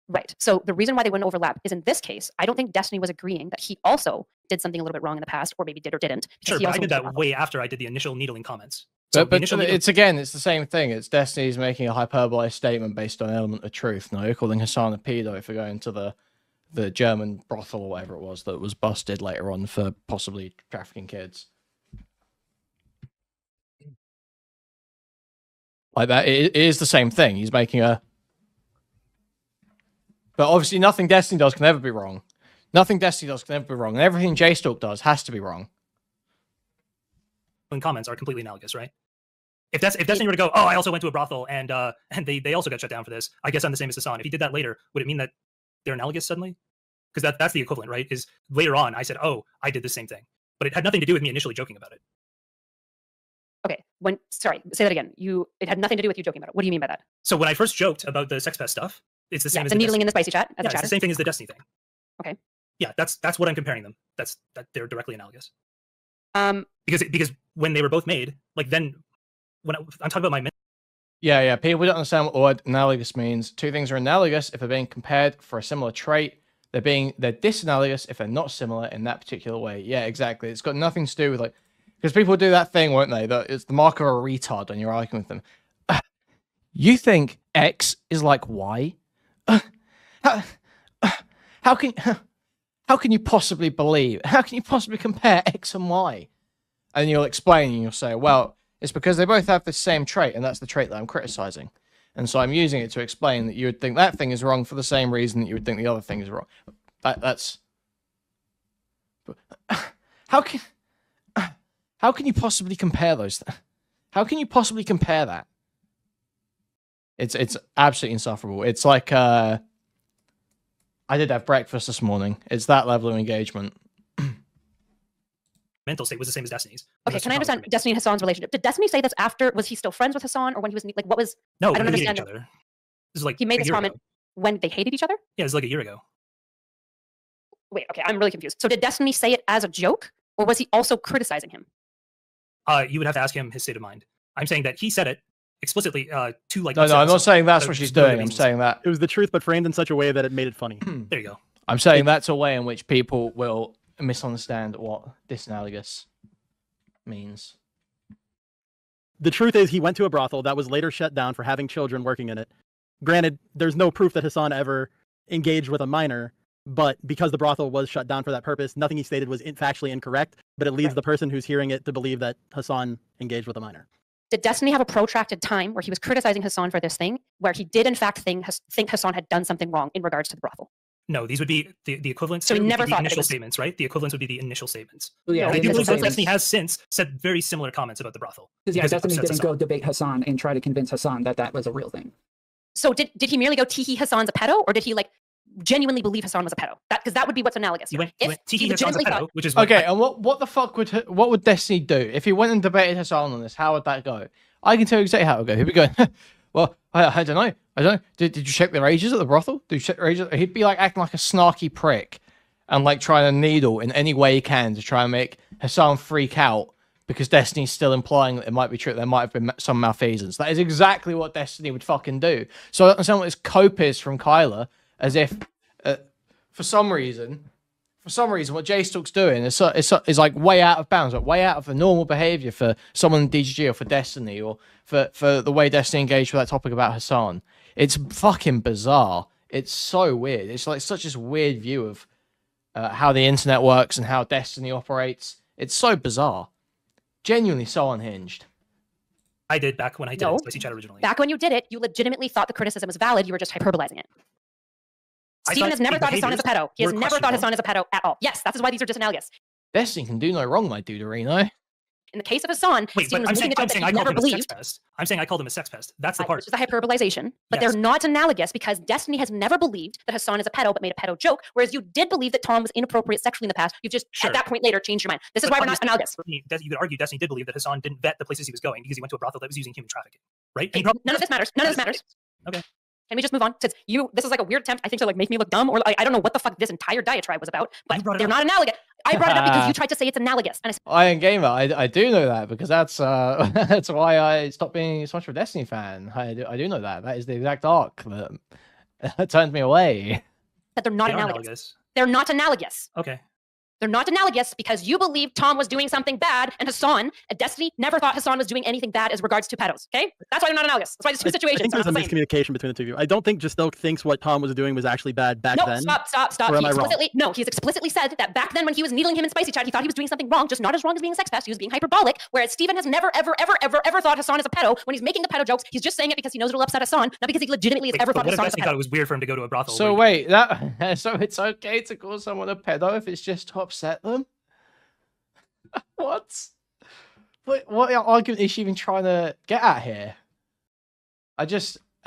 Right. So the reason why they wouldn't overlap is in this case, I don't think Destiny was agreeing that he also did something a little bit wrong in the past, or maybe did or didn't. because Sure, he but I did went to a that way after I did the initial needling comments. So But, but initial it's again, it's the same thing. It's Destiny's making a hyperbole statement based on an element of truth. No, calling Hassan a pedo for going to the the German brothel or whatever it was that was busted later on for possibly trafficking kids. Like that, it, it is the same thing. He's making a. But obviously, nothing Destiny does can ever be wrong. Nothing Destiny does can ever be wrong, and everything JSTLK does has to be wrong. When comments are completely analogous, right? If that's if Destiny were to go, oh, I also went to a brothel and uh [LAUGHS] and they they also got shut down for this. I guess I'm the same as Hassan. If he did that later, would it mean that they're analogous suddenly? Because that that's the equivalent, right? Is later on I said, oh, I did the same thing, but it had nothing to do with me initially joking about it. Okay. When sorry, say that again. You it had nothing to do with you joking about it. What do you mean by that? So when I first joked about the sex pest stuff, it's the same yeah, as the needling Destiny- in the spicy chat yeah, it's the same thing as the Destiny thing. Okay. Yeah, that's that's what I'm comparing them. That's that they're directly analogous. Um, Because because when they were both made, like then when I, I'm talking about my Yeah, yeah. People don't understand what analogous means. Two things are analogous if they're being compared for a similar trait. They're being they're disanalogous if they're not similar in that particular way. Yeah, exactly. It's got nothing to do with like because people do that thing, won't they? That it's the mark of a retard when you're arguing with them. Ah, [LAUGHS] you think X is like Y? Ah, [LAUGHS] how, ah, [SIGHS] how can [SIGHS] how can you possibly believe? How can you possibly compare X and Y? And you'll explain and you'll say, well, it's because they both have the same trait, and that's the trait that I'm criticizing. And so I'm using it to explain that you would think that thing is wrong for the same reason that you would think the other thing is wrong. That, that's. [LAUGHS] How can. [CLEARS THROAT] How can you possibly compare those? th- [LAUGHS] How can you possibly compare that? It's it's absolutely insufferable. It's like uh, I did have breakfast this morning. It's that level of engagement. Mental state was the same as Destiny's. okay, can I understand. Destiny and Hassan's relationship? Did Destiny say this after? Was he still friends with Hassan, or when he was like? What was? No, I don't they hated understand. each other. This is like He made this comment ago. when they hated each other. Yeah, it was like a year ago. Wait, okay, I'm really confused. So did Destiny say it as a joke, or was he also criticizing him? Uh, you would have to ask him his state of mind. I'm saying that he said it explicitly uh, to like. No, no, I'm not saying that's So what she's just no other doing. I'm saying that It was the truth, but framed in such a way that it made it funny. [CLEARS THROAT] There you go. I'm saying that's a way in which people will misunderstand what disanalogous means. the truth is he went to a brothel that was later shut down for having children working in it. Granted, there's no proof that Hassan ever engaged with a minor, but because the brothel was shut down for that purpose, nothing he stated was in- factually incorrect, but it leads Right. the person who's hearing it to believe that Hassan engaged with a minor. Did Destiny have a protracted time where he was criticizing Hassan for this thing, where he did in fact think, think Hassan had done something wrong in regards to the brothel? No, these would be the, the equivalents. So he here would never thought the initial was- statements, right? The equivalents would be the initial statements. Yeah, And I the do initial believe that statements- Destiny has since said very similar comments about the brothel. Because yeah, because it Destiny upsets didn't Hassan. go debate Hassan and try to convince Hassan that that was a real thing. So did did he merely go teehee Hassan's a pedo, or did he like genuinely believe Hassan was a pedo. That because that would be what's analogous. You went, if went Tiki he Hassan's a pedo, thought, which is what Okay, and what what the fuck would what would Destiny do if he went and debated Hassan on this? How would that go? I can tell you exactly how it would go. He'd be going, [LAUGHS] well, I, I don't know, I don't know. Did, did you check the rages at the brothel? Did you check the rages? He'd be like acting like a snarky prick and like trying to needle in any way he can to try and make Hassan freak out because Destiny's still implying that it might be true. There might have been some malfeasance. That is exactly what Destiny would fucking do. So I don't understand what this cope is from Kyla, as if uh, for some reason for some reason, what JSTLK's doing is, is, is like way out of bounds, like way out of the normal behavior for someone in DGG or for Destiny or for, for the way Destiny engaged with that topic about Hassan. It's fucking bizarre. It's so weird. It's like such this weird view of uh, how the internet works and how Destiny operates. It's so bizarre. Genuinely so unhinged. I did back when I did No. it Chat originally. back when you did it, you legitimately thought the criticism was valid. You were just hyperbolizing it. I Steven thought has never the thought Hassan is a pedo. He has never thought questionable. Hassan is a pedo at all. Yes, that's why these are disanalogous. Destiny can do no wrong, my dude, Reno. In the case of Hassan, Wait, Steven but was I'm saying, a I'm saying that I he called never him a sex believed. pest. I'm saying I called him a sex pest. That's the Right, part. Which is a hyperbolization, but Yes. they're not analogous because Destiny has never believed that Hassan is a pedo, but made a pedo joke. Whereas you did believe that Tom was inappropriate sexually in the past. You've just Sure. at that point later changed your mind. This is But why we're not analogous. for me, Des- You could argue Destiny did believe that Hassan didn't vet the places he was going because he went to a brothel that was using human trafficking, right? And he Okay, probably- none of this matters. None of this matters. Okay. Can we just move on? Since you, this is like a weird attempt, I think, to like make me look dumb, or like, I don't know what the fuck this entire diatribe was about, but they're up. not analogous. I brought it up because you [LAUGHS] tried to say it's analogous, and I Iron Gamer, I, I do know that because that's uh [LAUGHS] that's why I stopped being so much of a Destiny fan. I do, I do know that. That is the exact arc that [LAUGHS] turned me away. That they're not They are analogous. analogous. They're not analogous. Okay. They're not analogous because you believe Tom was doing something bad, and Hassan, at Destiny, never thought Hassan was doing anything bad as regards to pedos. Okay, that's why they're not analogous. That's why there's two I- situations. I think there's a the miscommunication between the two of you. I don't think JSTLK thinks what Tom was doing was actually bad back No, then. stop, stop, stop. Or am He I wrong? explicitly no, he's explicitly said that back then when he was needling him in spicy chat, he thought he was doing something wrong, just not as wrong as being a sex pest. He was being hyperbolic. Whereas Steven has never, ever, ever, ever, ever thought Hassan is a pedo. When he's making the pedo jokes, he's just saying it because he knows it'll upset Hassan, not because he legitimately has Wait, ever but thought what if Hassan is a Destiny thought it was weird for him to go to a brothel? So wait, that [LAUGHS] so it's okay to call someone a pedo if it's just to upset them? [LAUGHS] what? What what argument is she even trying to get at here? I just [LAUGHS]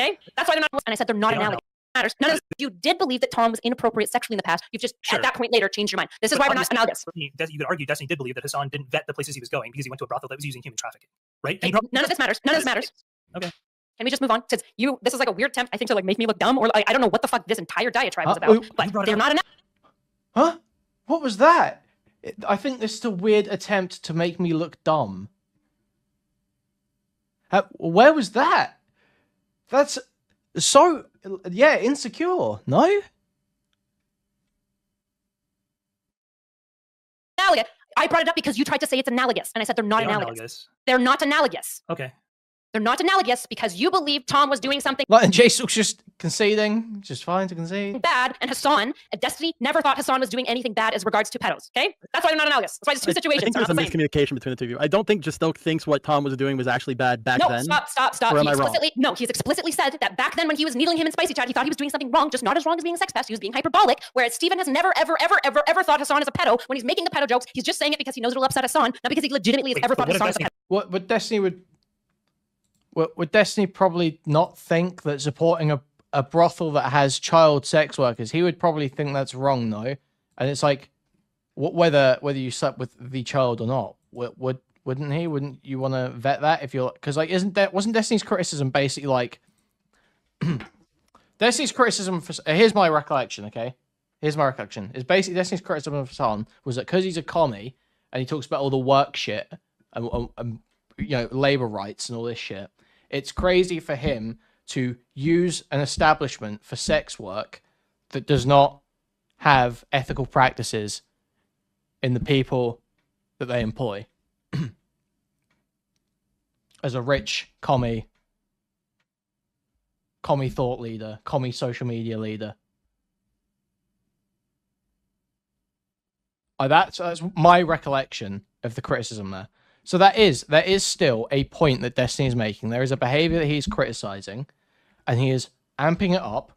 Okay, that's why they're not. And I said they're not They are analogous. Matters. None of this, you did believe that Tom was inappropriate sexually in the past. You've just Sure. at that point later changed your mind. This is But why we're not obviously, analogous. for You could argue Destiny did believe that Hassan didn't vet the places he was going because he went to a brothel that was using human trafficking, right? And probably- None of this matters. None of this matters. Okay. Can we just move on? Since you, this is like a weird attempt, I think, to like make me look dumb, or like, I don't know what the fuck this entire diatribe was Uh, about. oh, but they're up. not analogous. Huh? What was that? I think this is a weird attempt to make me look dumb. Uh, where was that? That's so yeah, insecure. No? analogous. I brought it up because you tried to say it's analogous, and I said they're not They analogous. analogous. They're not analogous. Okay. They're not analogous because you believe Tom was doing something Well, and Jason's just conceding, just fine to concede. bad, and Hassan at Destiny never thought Hassan was doing anything bad as regards to pedos. Okay, that's why they're not analogous. That's why there's two I- I situations. think there's not a the miscommunication between the two of you. I don't think JSTLK thinks what Tom was doing was actually bad back No, then. stop, stop, stop. Or am He I wrong? explicitly no, he's explicitly said that back then when he was needling him in spicy chat, he thought he was doing something wrong, just not as wrong as being a sex pest. He was being hyperbolic. Whereas Steven has never, ever, ever, ever, ever thought Hassan is a pedo. When he's making the pedo jokes, he's just saying it because he knows it'll upset Hassan, not because he legitimately has Wait, ever but thought Hassan is a Destiny- pedo. What would Destiny would would, would Destiny probably not think that supporting a, a brothel that has child sex workers, he would probably think that's wrong though. And it's like wh- whether whether you slept with the child or not, would, would wouldn't he? Wouldn't you want to vet that if you're because like isn't that wasn't Destiny's criticism basically like [CLEARS THROAT] Destiny's criticism for uh, here's my recollection, okay? Here's my recollection. Is basically Destiny's criticism of Hassan was that because he's a commie and he talks about all the work shit and, and, and you know labor rights and all this shit, it's crazy for him to use an establishment for sex work that does not have ethical practices in the people that they employ. [CLEARS THROAT] As a rich commie, commie thought leader, commie social media leader. Uh, that's, that's my recollection of the criticism there. So that is there is still a point that Destiny is making. There is a behavior that he's criticizing, and he is amping it up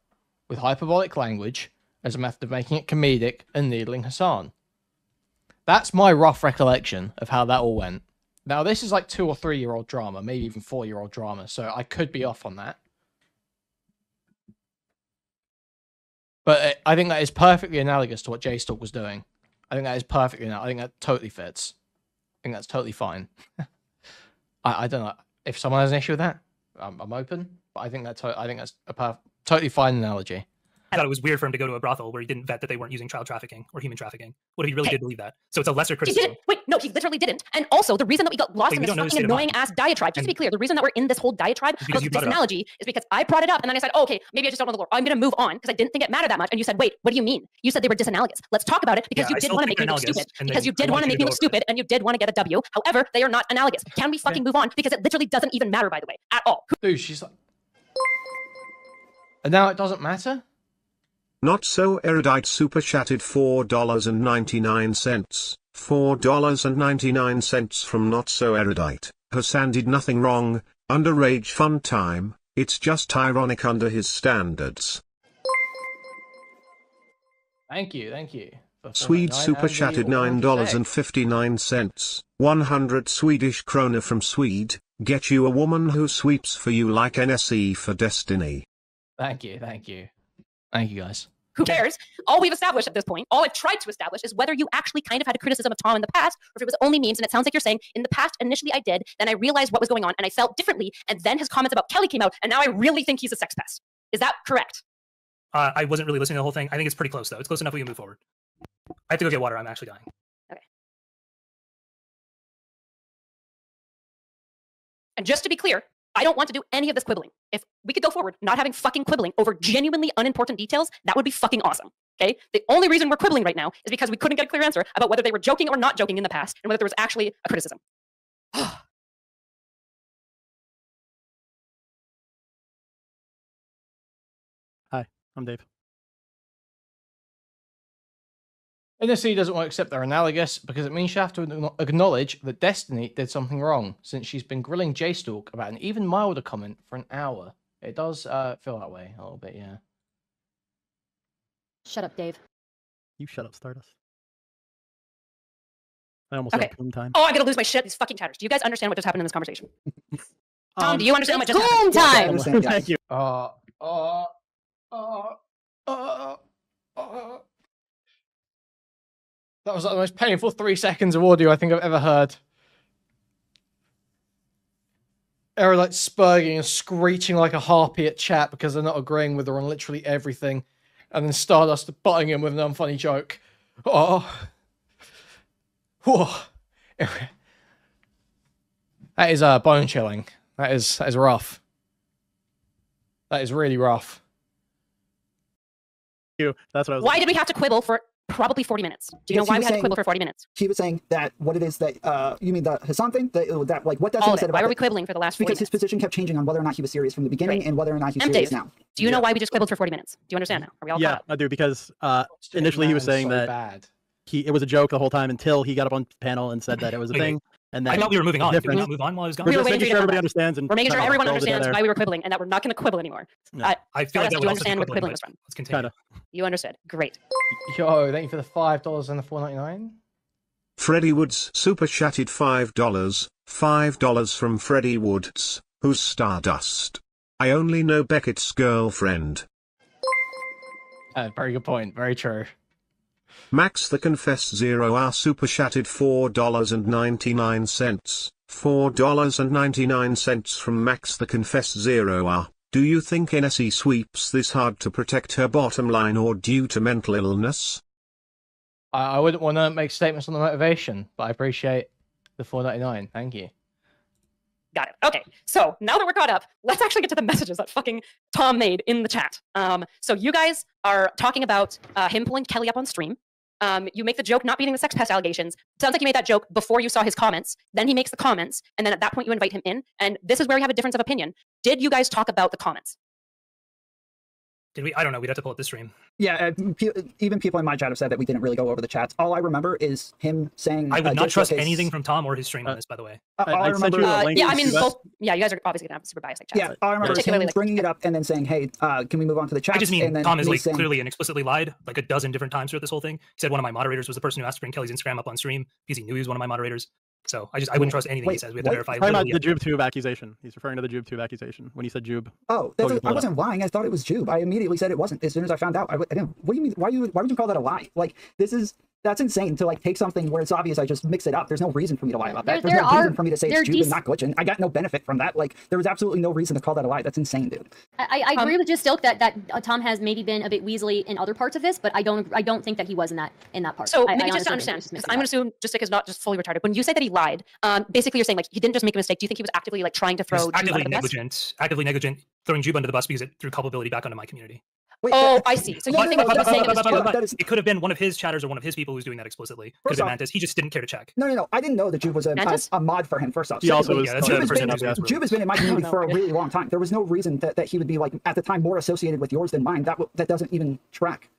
with hyperbolic language as a method of making it comedic and needling Hassan. That's my rough recollection of how that all went. Now this is like two or three year old drama, maybe even four year old drama, so I could be off on that. But uh, I think that is perfectly analogous to what JSTLK was doing. I think that is perfectly. I think that totally fits. Think that's totally fine. [LAUGHS] I, I don't know if someone has an issue with that. I'm, I'm open, but I think that to- I think that's a totally fine analogy. I thought it was weird for him to go to a brothel where he didn't vet that they weren't using child trafficking or human trafficking. What if he really Hey. did believe that? So it's a lesser He criticism. didn't. Wait, no, he literally didn't. And also, the reason that we got lost Wait, in this don't know his fucking annoying ass diatribe, just to be clear, the reason that we're in this whole diatribe because about you this brought up. analogy is because I brought it up and then I said, oh, okay, maybe I just don't know the lore. I'm going to move on because I didn't think it mattered that much. And you said, wait, what do you mean? You said they were disanalogous. Let's talk about it because Yeah, you did still want to make me look stupid. and Because you did want to make me look stupid and you did want to get a W. However, they are not analogous. Can we fucking move on? Because it literally doesn't even matter, by the way, at all. Dude, she's like. And now it doesn't matter. Not so erudite super chatted $4.99. $4.99 from Not So Erudite. Hassan did nothing wrong, underage fun time, it's just ironic under his standards. Thank you, thank you. Swede 4.99 super chatted $9.59. 100 Swedish krona from Swede. Get you a woman who sweeps for you like NSE for Destiny. Thank you, thank you, thank you guys. Who cares? All we've established at this point, all I've tried to establish is whether you actually kind of had a criticism of Tom in the past, or if it was only memes. And it sounds like you're saying, in the past, initially I did, then I realized what was going on, and I felt differently. And then his comments about Kelly came out, and now I really think he's a sex pest. Is that correct? Uh, I wasn't really listening to the whole thing. I think it's pretty close though. It's close enough we can move forward. I have to go get water. I'm actually dying. Okay. And just to be clear, I don't want to do any of this quibbling. If we could go forward not having fucking quibbling over genuinely unimportant details, that would be fucking awesome. Okay? The only reason we're quibbling right now is because we couldn't get a clear answer about whether they were joking or not joking in the past and whether there was actually a criticism. [SIGHS] Hi, I'm Dave. NSE doesn't want to accept they're analogous because it means you have to acknowledge that Destiny did something wrong since she's been grilling JSTLK about an even milder comment for an hour. It does uh, feel that way a little bit, yeah. Shut up, Dave. You shut up, Stardust. I almost Okay. got time. Oh, I'm gonna lose my shit. These fucking chatters. Do you guys understand what just happened in this conversation? [LAUGHS] Tom, Um, do you understand what It's just happened? poom time. understand. [LAUGHS] Thank you. Uh, uh, uh, uh, uh. That was like the most painful three seconds of audio I think I've ever heard. Era like spurging and screeching like a harpy at chat because they're not agreeing with her on literally everything, and then Stardust butting in with an unfunny joke. Oh, Whoa. [LAUGHS] that is uh bone chilling. That is that is rough. That is really rough. you. That's what I was. Why did we have to quibble for probably 40 minutes? Do you know why we was had to quibble for 40 minutes? He was saying that what it is that uh, you mean the Hassan thing that, that like what All Destiny said it. Why about were we quibbling for the last 40 because his position kept changing on whether or not he was serious from the beginning Great. and whether or not he's M. serious Dave, now. Do you know why we just quibbled for 40 minutes? Do you understand now? Are we all Yeah, caught? I do because uh, initially he was saying so that bad. he it was a joke the whole time until he got up on panel and said that it was a Wait, wait. thing. And then I thought we were moving on. Did we difference. not move on while I was gone? We're We were just waiting making for sure everybody understands and We're making sure everyone understands together. why we were quibbling and that we're not going to quibble anymore. No. Uh, I feel like that do you would also be understand what quibbling, quibbling but from? Let's continue. Kinda. You understood. Great. Yo, thank you for the five dollars and the four ninety nine. Freddie Woods super chatted $5. $5 from Freddie Woods, who's Stardust. I only know Beckett's girlfriend. Uh, very good point. Very true. Max the Confess Zero R super chatted $4.99. $4.99 from Max the Confess Zero R. Do you think NSE sweeps this hard to protect her bottom line or due to mental illness? I, I wouldn't want to make statements on the motivation, but I appreciate the four ninety nine. Thank you. Got it. Okay. So now that we're caught up, let's actually get to the [LAUGHS] messages that fucking Tom made in the chat. Um, so you guys are talking about uh, him pulling Kelly up on stream. Um, you make the joke not beating the sex pest allegations. Sounds like you made that joke before you saw his comments. Then he makes the comments, and then at that point you invite him in. And this is where we have a difference of opinion. Did you guys talk about the comments? Did we? I don't know. We'd have to pull up the stream. Yeah, uh, pe- even people in my chat have said that we didn't really go over the chats. All I remember is him saying. I would uh, not trust showcase- anything from Tom or his stream on this, by the way. Uh, I- I, I remember. you a Uh, link yeah, I to mean, that. both. Yeah, you guys are obviously gonna have super biased like chats. yeah, all I remember is him like- bringing it up and then saying, "Hey, uh, can we move on to the chat?" I just and mean then Tom has me like saying, clearly and explicitly lied like a dozen different times throughout this whole thing. He said one of my moderators was the person who asked to bring Kelly's Instagram up on stream because he knew he was one of my moderators. So I just I wouldn't trust anything he says. We have to verify. Talking about the Jube Tube accusation. He's referring to the Jube Tube accusation when he said Jube. Oh, that's you a, I wasn't lying. I thought it was Jube. I immediately said it wasn't as soon as I found out. I, w- I didn't. What do you mean? Why you? Why would you call that a lie? Like this is that's insane to like take something where it's obvious. I just mix it up. There's no reason for me to lie about that. There- There's there no are- reason for me to say there it's are Jube dec- and not glitching. I got no benefit from that. Like there was absolutely no reason to call that a lie. That's insane, dude. I, I Um, agree with JSTLK that that uh, Tom has maybe been a bit weaselly in other parts of this, but I don't I don't think that he was in that in that part. So I, maybe I just to honestly understand, think he was because just I'm going to mixing assume just because not just fully retarded. When you say that he lied, um, basically you're saying like he didn't just make a mistake. Do you think he was actively like trying to He's throw Jube actively under the bus? negligent, actively negligent, throwing Jube under the bus because it threw culpability back onto my community. Wait, Oh, that- I see. So No, you no, think no, he saying no, it was no, no, that is- It could have been one of his chatters or one of his people who was doing that explicitly. Could First have been Mantis. He just didn't care to check. No, no, no. I didn't know that Jube was a, a, a mod for him. First off, He also was Yeah, that's Jube has been Jube has been in my community [LAUGHS] no, for a yeah. really long time. There was no reason that, that he would be like at the time more associated with yours than mine. That that doesn't even track.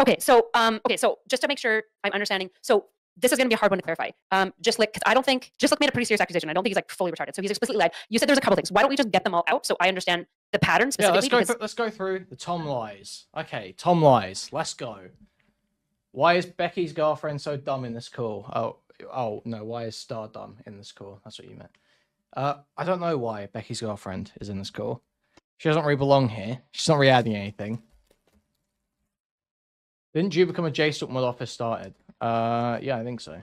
Okay, so um, okay, so just to make sure I'm understanding, so this is going to be a hard one to clarify. Um, just like because I don't think JSTLK made a pretty serious accusation. I don't think he's like fully retarded. So he's explicitly lied. You said there's a couple things. Why don't we just get them all out so I understand the pattern specifically. Yeah, let's go. because- Through, let's go through the Tom lies. Okay, Tom lies. Let's go. Why is Becky's girlfriend so dumb in this call? Oh, oh no. Why is Star dumb in this call? That's what you meant. Uh, I don't know why Becky's girlfriend is in this call. She doesn't really belong here. She's not really adding anything. Didn't you become a JSTLK mod office started? Uh, yeah, I think so.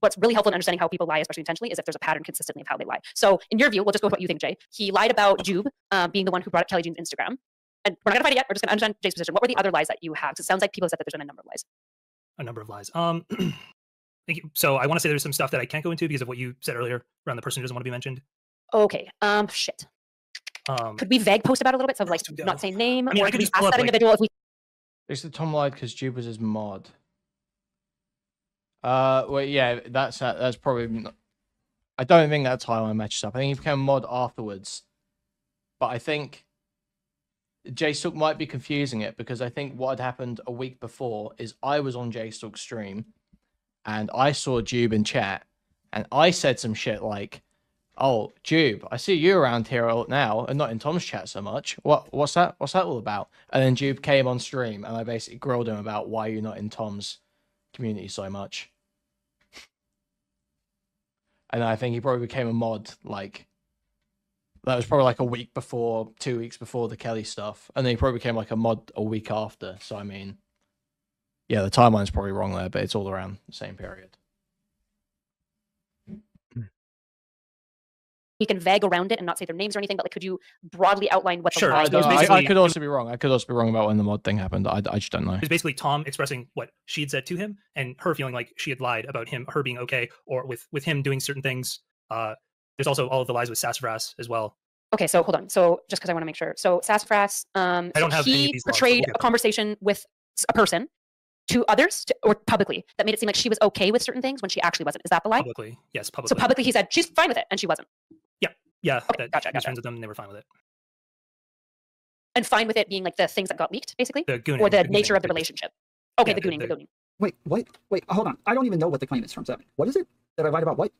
What's really helpful in understanding how people lie, especially intentionally, is if there's a pattern consistently of how they lie. So, in your view, we'll just go with what you think, Jay. He lied about Jube uh, being the one who brought up Kelly Jean's Instagram. And we're not gonna fight it yet. We're just gonna understand Jay's position. What were the other lies that you have? 'Cause it sounds like people said that there's been a number of lies. A number of lies. Um, [CLEARS THROAT] thank you. So I want to say there's some stuff that I can't go into because of what you said earlier around the person who doesn't want to be mentioned. Okay. Um. Shit. Um, Could we vague post about it a little bit? So like not saying name, I mean, or I could could we just ask pull up, that like- individual if we They said Tom lied because Jube was his mod. Uh, well, yeah, that's uh, that's probably. Not, I don't think that timeline matches up. I think he became mod afterwards, but I think JSTLK might be confusing it because I think what had happened a week before is I was on JSTLK's stream, and I saw Jube in chat, and I said some shit like, "Oh, Jube, I see you around here now, and not in Tom's chat so much. What what's that? What's that all about?" And then Jube came on stream, and I basically grilled him about why you're not in Tom's community so much. And I think he probably became a mod like that was probably like a week before, two weeks before the Kelly stuff, and then he probably became like a mod a week after. So I mean, yeah, the timeline's probably wrong there, but it's all around the same period. We can vague around it and not say their names or anything, but like could you broadly outline what the Sure, lie I, it was I- I could also be wrong. I could also be wrong about when the mod thing happened. I, I just don't know. It's basically Tom expressing what she had said to him and her feeling like she had lied about him, her being okay, or with with him doing certain things. Uh, there's also all of the lies with Sassafras as well. Okay, so hold on. So just because I want to make sure. So Sassafras, um, I don't so have he these logs, but we'll portrayed a conversation with a person to others to, or publicly that made it seem like she was okay with certain things when she actually wasn't. Is that the lie? Publicly, yes, publicly. So publicly he said she's fine with it and she wasn't. Yeah, Okay, that gotcha, he was gotcha. friends with them and they were fine with it. And fine with it being like the things that got leaked, basically? The gooning, or the gooning, nature of the the- relationship. Okay, yeah, the the- gooning, the, the- gooning. Wait, wait, wait. Hold on. I don't even know what the claim is from Seven. What is it that I lied about? What?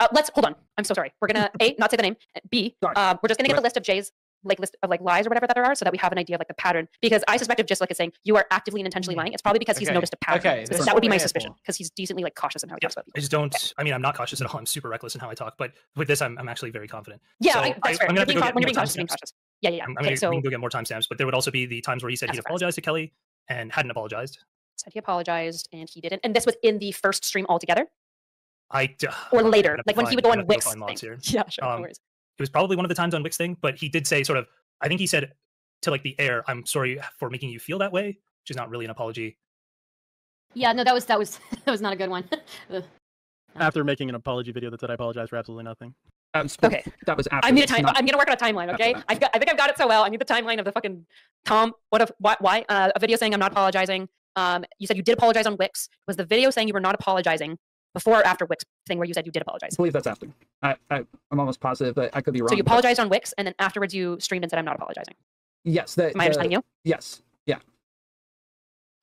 Uh, let's hold on. I'm so sorry. We're gonna A, not say the name. B, uh, we're just gonna get Right. the list of Jay's like list of like lies or whatever that there are, so that we have an idea of like the pattern. Because I suspect if JSTLK is saying you are actively and intentionally lying, it's probably because he's Okay, noticed a pattern. okay, So that would be my suspicion because he's decently like cautious in how he Yeah, talks about I just don't. I mean, I'm not cautious at all. I'm super reckless in how I talk, but with this, I'm, I'm actually very confident. Yeah, So I, I- that's fair. I'm gonna You're have to being go get when you're more being cautious, being cautious. Yeah, yeah, yeah. I'm, I'm okay, gonna, so we can go get more timestamps, but there would also be the times where he said he'd apologized to Kelly and hadn't apologized. said he apologized and he didn't. And this was in the first stream altogether, I d- [SIGHS] or later, like when he would go on Wick's. here. [LAUGHS] Yeah, sure. no Um, worries. It was probably one of the times on Wick's thing, but he did say sort of. I think he said to like the air, "I'm sorry for making you feel that way," which is not really an apology. Yeah, no, that was that was [LAUGHS] that was not a good one. [LAUGHS] After making an apology video that said I apologize for absolutely nothing. That was, Okay. That was after. I need a this, time. not- I'm gonna work on a timeline. Okay. I've got. I think I've got it so well. I need the timeline of the fucking Tom. What if? Why? why uh, a video saying I'm not apologizing. Um, you said you did apologize on Wick's. Was the video saying you were not apologizing before or after Wick's thing where you said you did apologize? I believe that's after. I, I, I'm almost positive, but I could be wrong. So you but- apologized on Wick's, and then afterwards you streamed and said I'm not apologizing. Yes. The, Am I understanding you? Yes. Yeah.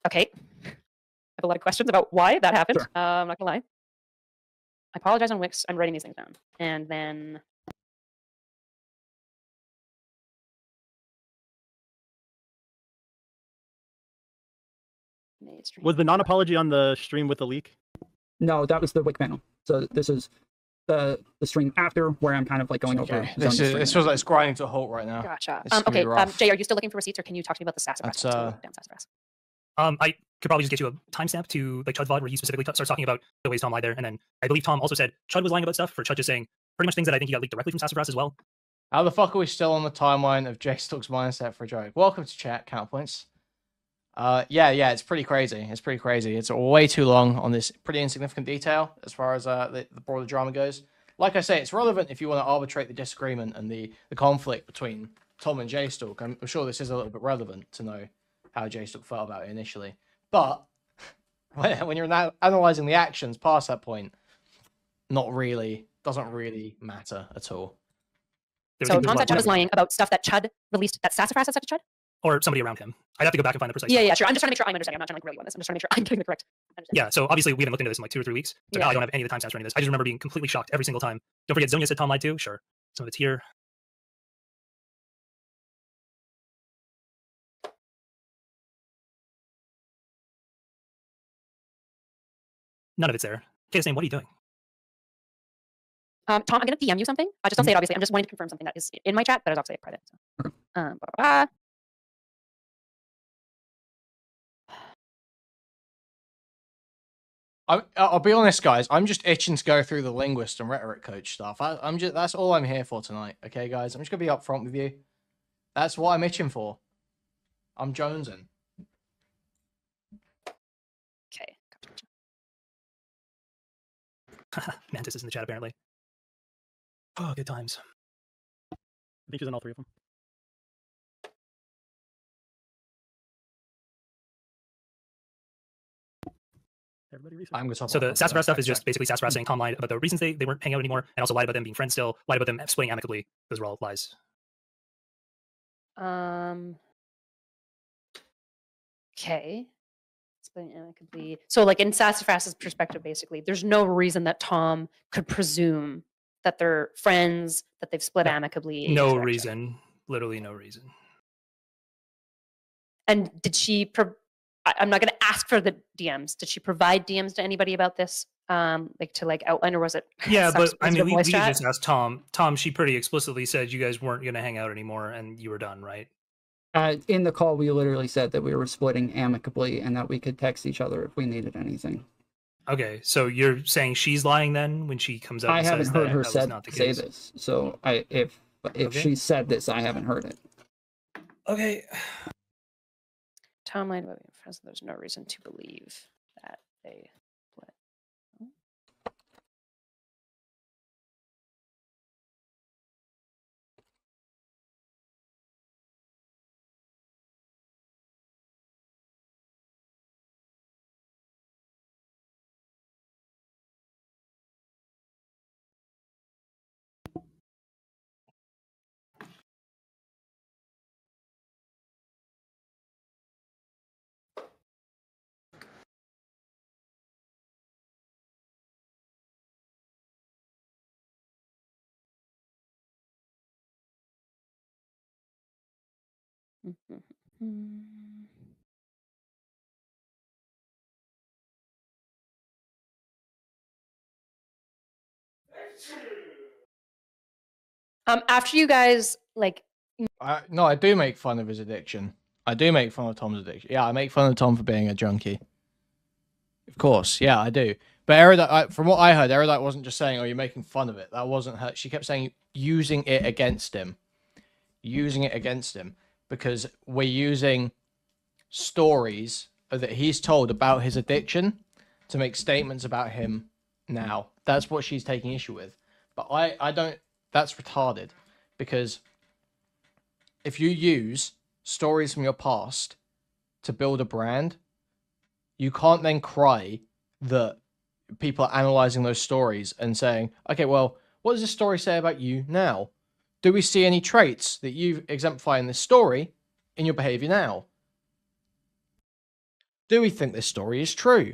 Okay. I have a lot of questions about why that happened. Sure. Uh, I'm not gonna lie. I apologize on Wick's. I'm writing these things down, and then Was the non-apology on the stream with the leak? No, that was the Wick panel. So this is the the stream after where I'm kind of like going over. Okay. zone This, is, stream. this feels like it's grinding to a halt right now. Gotcha. Um, is gonna be okay, um. Jay, are you still looking for receipts, or can you talk to me about the sassafras? That's, uh, down sassafras. Um, I could probably just get you a timestamp to like Chud's VOD where he specifically t- starts talking about the ways Tom lied there, and then I believe Tom also said Chud was lying about stuff for Chud just saying pretty much things that I think he got leaked directly from Sassafras as well. How the fuck are we still on the timeline of JSTLK's mindset for a joke? Welcome to chat, counterpoints. Uh, yeah, yeah, it's pretty crazy. It's pretty crazy. It's way too long on this pretty insignificant detail as far as uh, the, the broader drama goes. Like I say, it's relevant if you want to arbitrate the disagreement and the, the conflict between Tom and JSTLK. I'm, I'm sure this is a little bit relevant to know how JSTLK felt about it initially. But [LAUGHS] when, when you're now analyzing the actions past that point, not really, doesn't really matter at all. So was- Tom said Chud was lying about stuff that Chud released. That sassafras had said to Chud. Or somebody around him. I'd have to go back and find the precise. Yeah, yeah, sure. I'm just trying to make sure I'm understanding. I'm not trying to like really want this. I'm just trying to make sure I'm getting the correct. Yeah, so obviously we haven't looked into this in like two or three weeks. So Yeah. now I don't have any of the timestamps for any of this. I just remember being completely shocked every single time. Don't forget, Zonia said Tom lied too. Sure, some of it's here. None of it's there. Okay, name. What are you doing? Um, Tom, I'm going to DM you something. I just don't say it obviously. I'm just wanting to confirm something that is in my chat that is obviously private. So. Um, blah, blah, blah. I, I'll be honest, guys. I'm just itching to go through the linguist and rhetoric coach stuff. I, I'm just that's all I'm here for tonight. Okay, guys. I'm just gonna be upfront with you. That's what I'm itching for. I'm jonesing. Okay. [LAUGHS] Mantis is in the chat apparently. Oh, good times. I think she's in all three of them. Everybody research. I'm gonna talk So about the that Sassafras stuff is just basically Sassafras saying Tom lied about the reasons they, they weren't hanging out anymore, and also lied about them being friends still, lied about them splitting amicably. Those were all lies. Um. Okay. Explain amicably. So, like in Sassafras's perspective, basically, there's no reason that Tom could presume that they're friends, that they've split No. amicably. No reason. Literally no reason. And did she? Pro- I- I'm not going to ask for the DMs. Did she provide DMs to anybody about this? Um, like to like outline, or was it? [LAUGHS] Yeah, but I was it a mean, we, we voice could chat? just asked Tom. Tom, she pretty explicitly said you guys weren't going to hang out anymore and you were done, right? Uh, in the call, we literally said that we were splitting amicably and that we could text each other if we needed anything. Okay, so you're saying she's lying then when she comes out I and haven't says heard that her that said, not the say this, so I if if Okay. she said this, I haven't heard it. Okay. [SIGHS] Tom lied about being friends. There's no reason to believe that they [LAUGHS] Mhm. Um, after you guys like I, no, I do make fun of his addiction. I do make fun of Tom's addiction. Yeah, I make fun of Tom for being a junkie. Of course, yeah, I do. But Erudite, from what I heard, Erudite wasn't just saying, "Oh, you're making fun of it." That wasn't her. She kept saying using it against him, using it against him, because we're using stories that he's told about his addiction to make statements about him now. That's what she's taking issue with. But I, I don't. That's retarded, because if you use stories from your past to build a brand, you can't then cry that people are analyzing those stories and saying, okay, well, what does this story say about you now? Do we see any traits that you exemplify in this story in your behavior now? Do we think this story is true?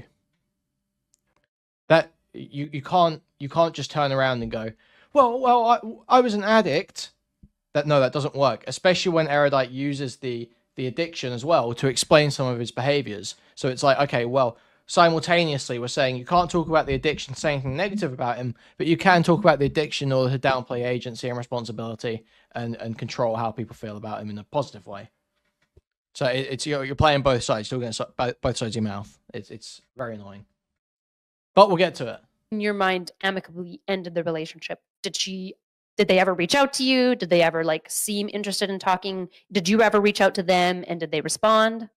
That you, you can't you can't just turn around and go, well, well, I, I was an addict that no that doesn't work especially when erudite uses the the addiction as well to explain some of his behaviors so it's like okay well simultaneously were saying you can't talk about the addiction, say anything negative about him, but you can talk about the addiction or order to downplay agency and responsibility and, and control how people feel about him in a positive way. So it, it's you're, you're playing both sides, still getting so- both both sides of your mouth. It's it's very annoying. But we'll get to it. in your mind amicably ended the relationship did she did they ever reach out to you did they ever like seem interested in talking did you ever reach out to them and did they respond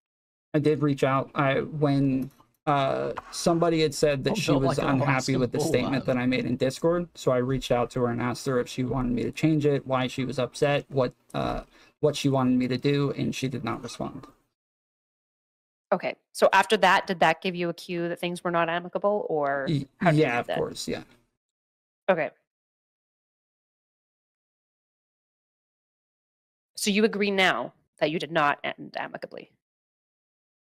I did reach out. I when uh, somebody had said that Don't she was like unhappy with the statement that I made in Discord, so I reached out to her and asked her if she wanted me to change it, why she was upset, what uh, what she wanted me to do, and she did not respond. okay so after that did that give you a cue that things were not amicable or how yeah, of that? course, yeah. okay so you agree now that you did not end amicably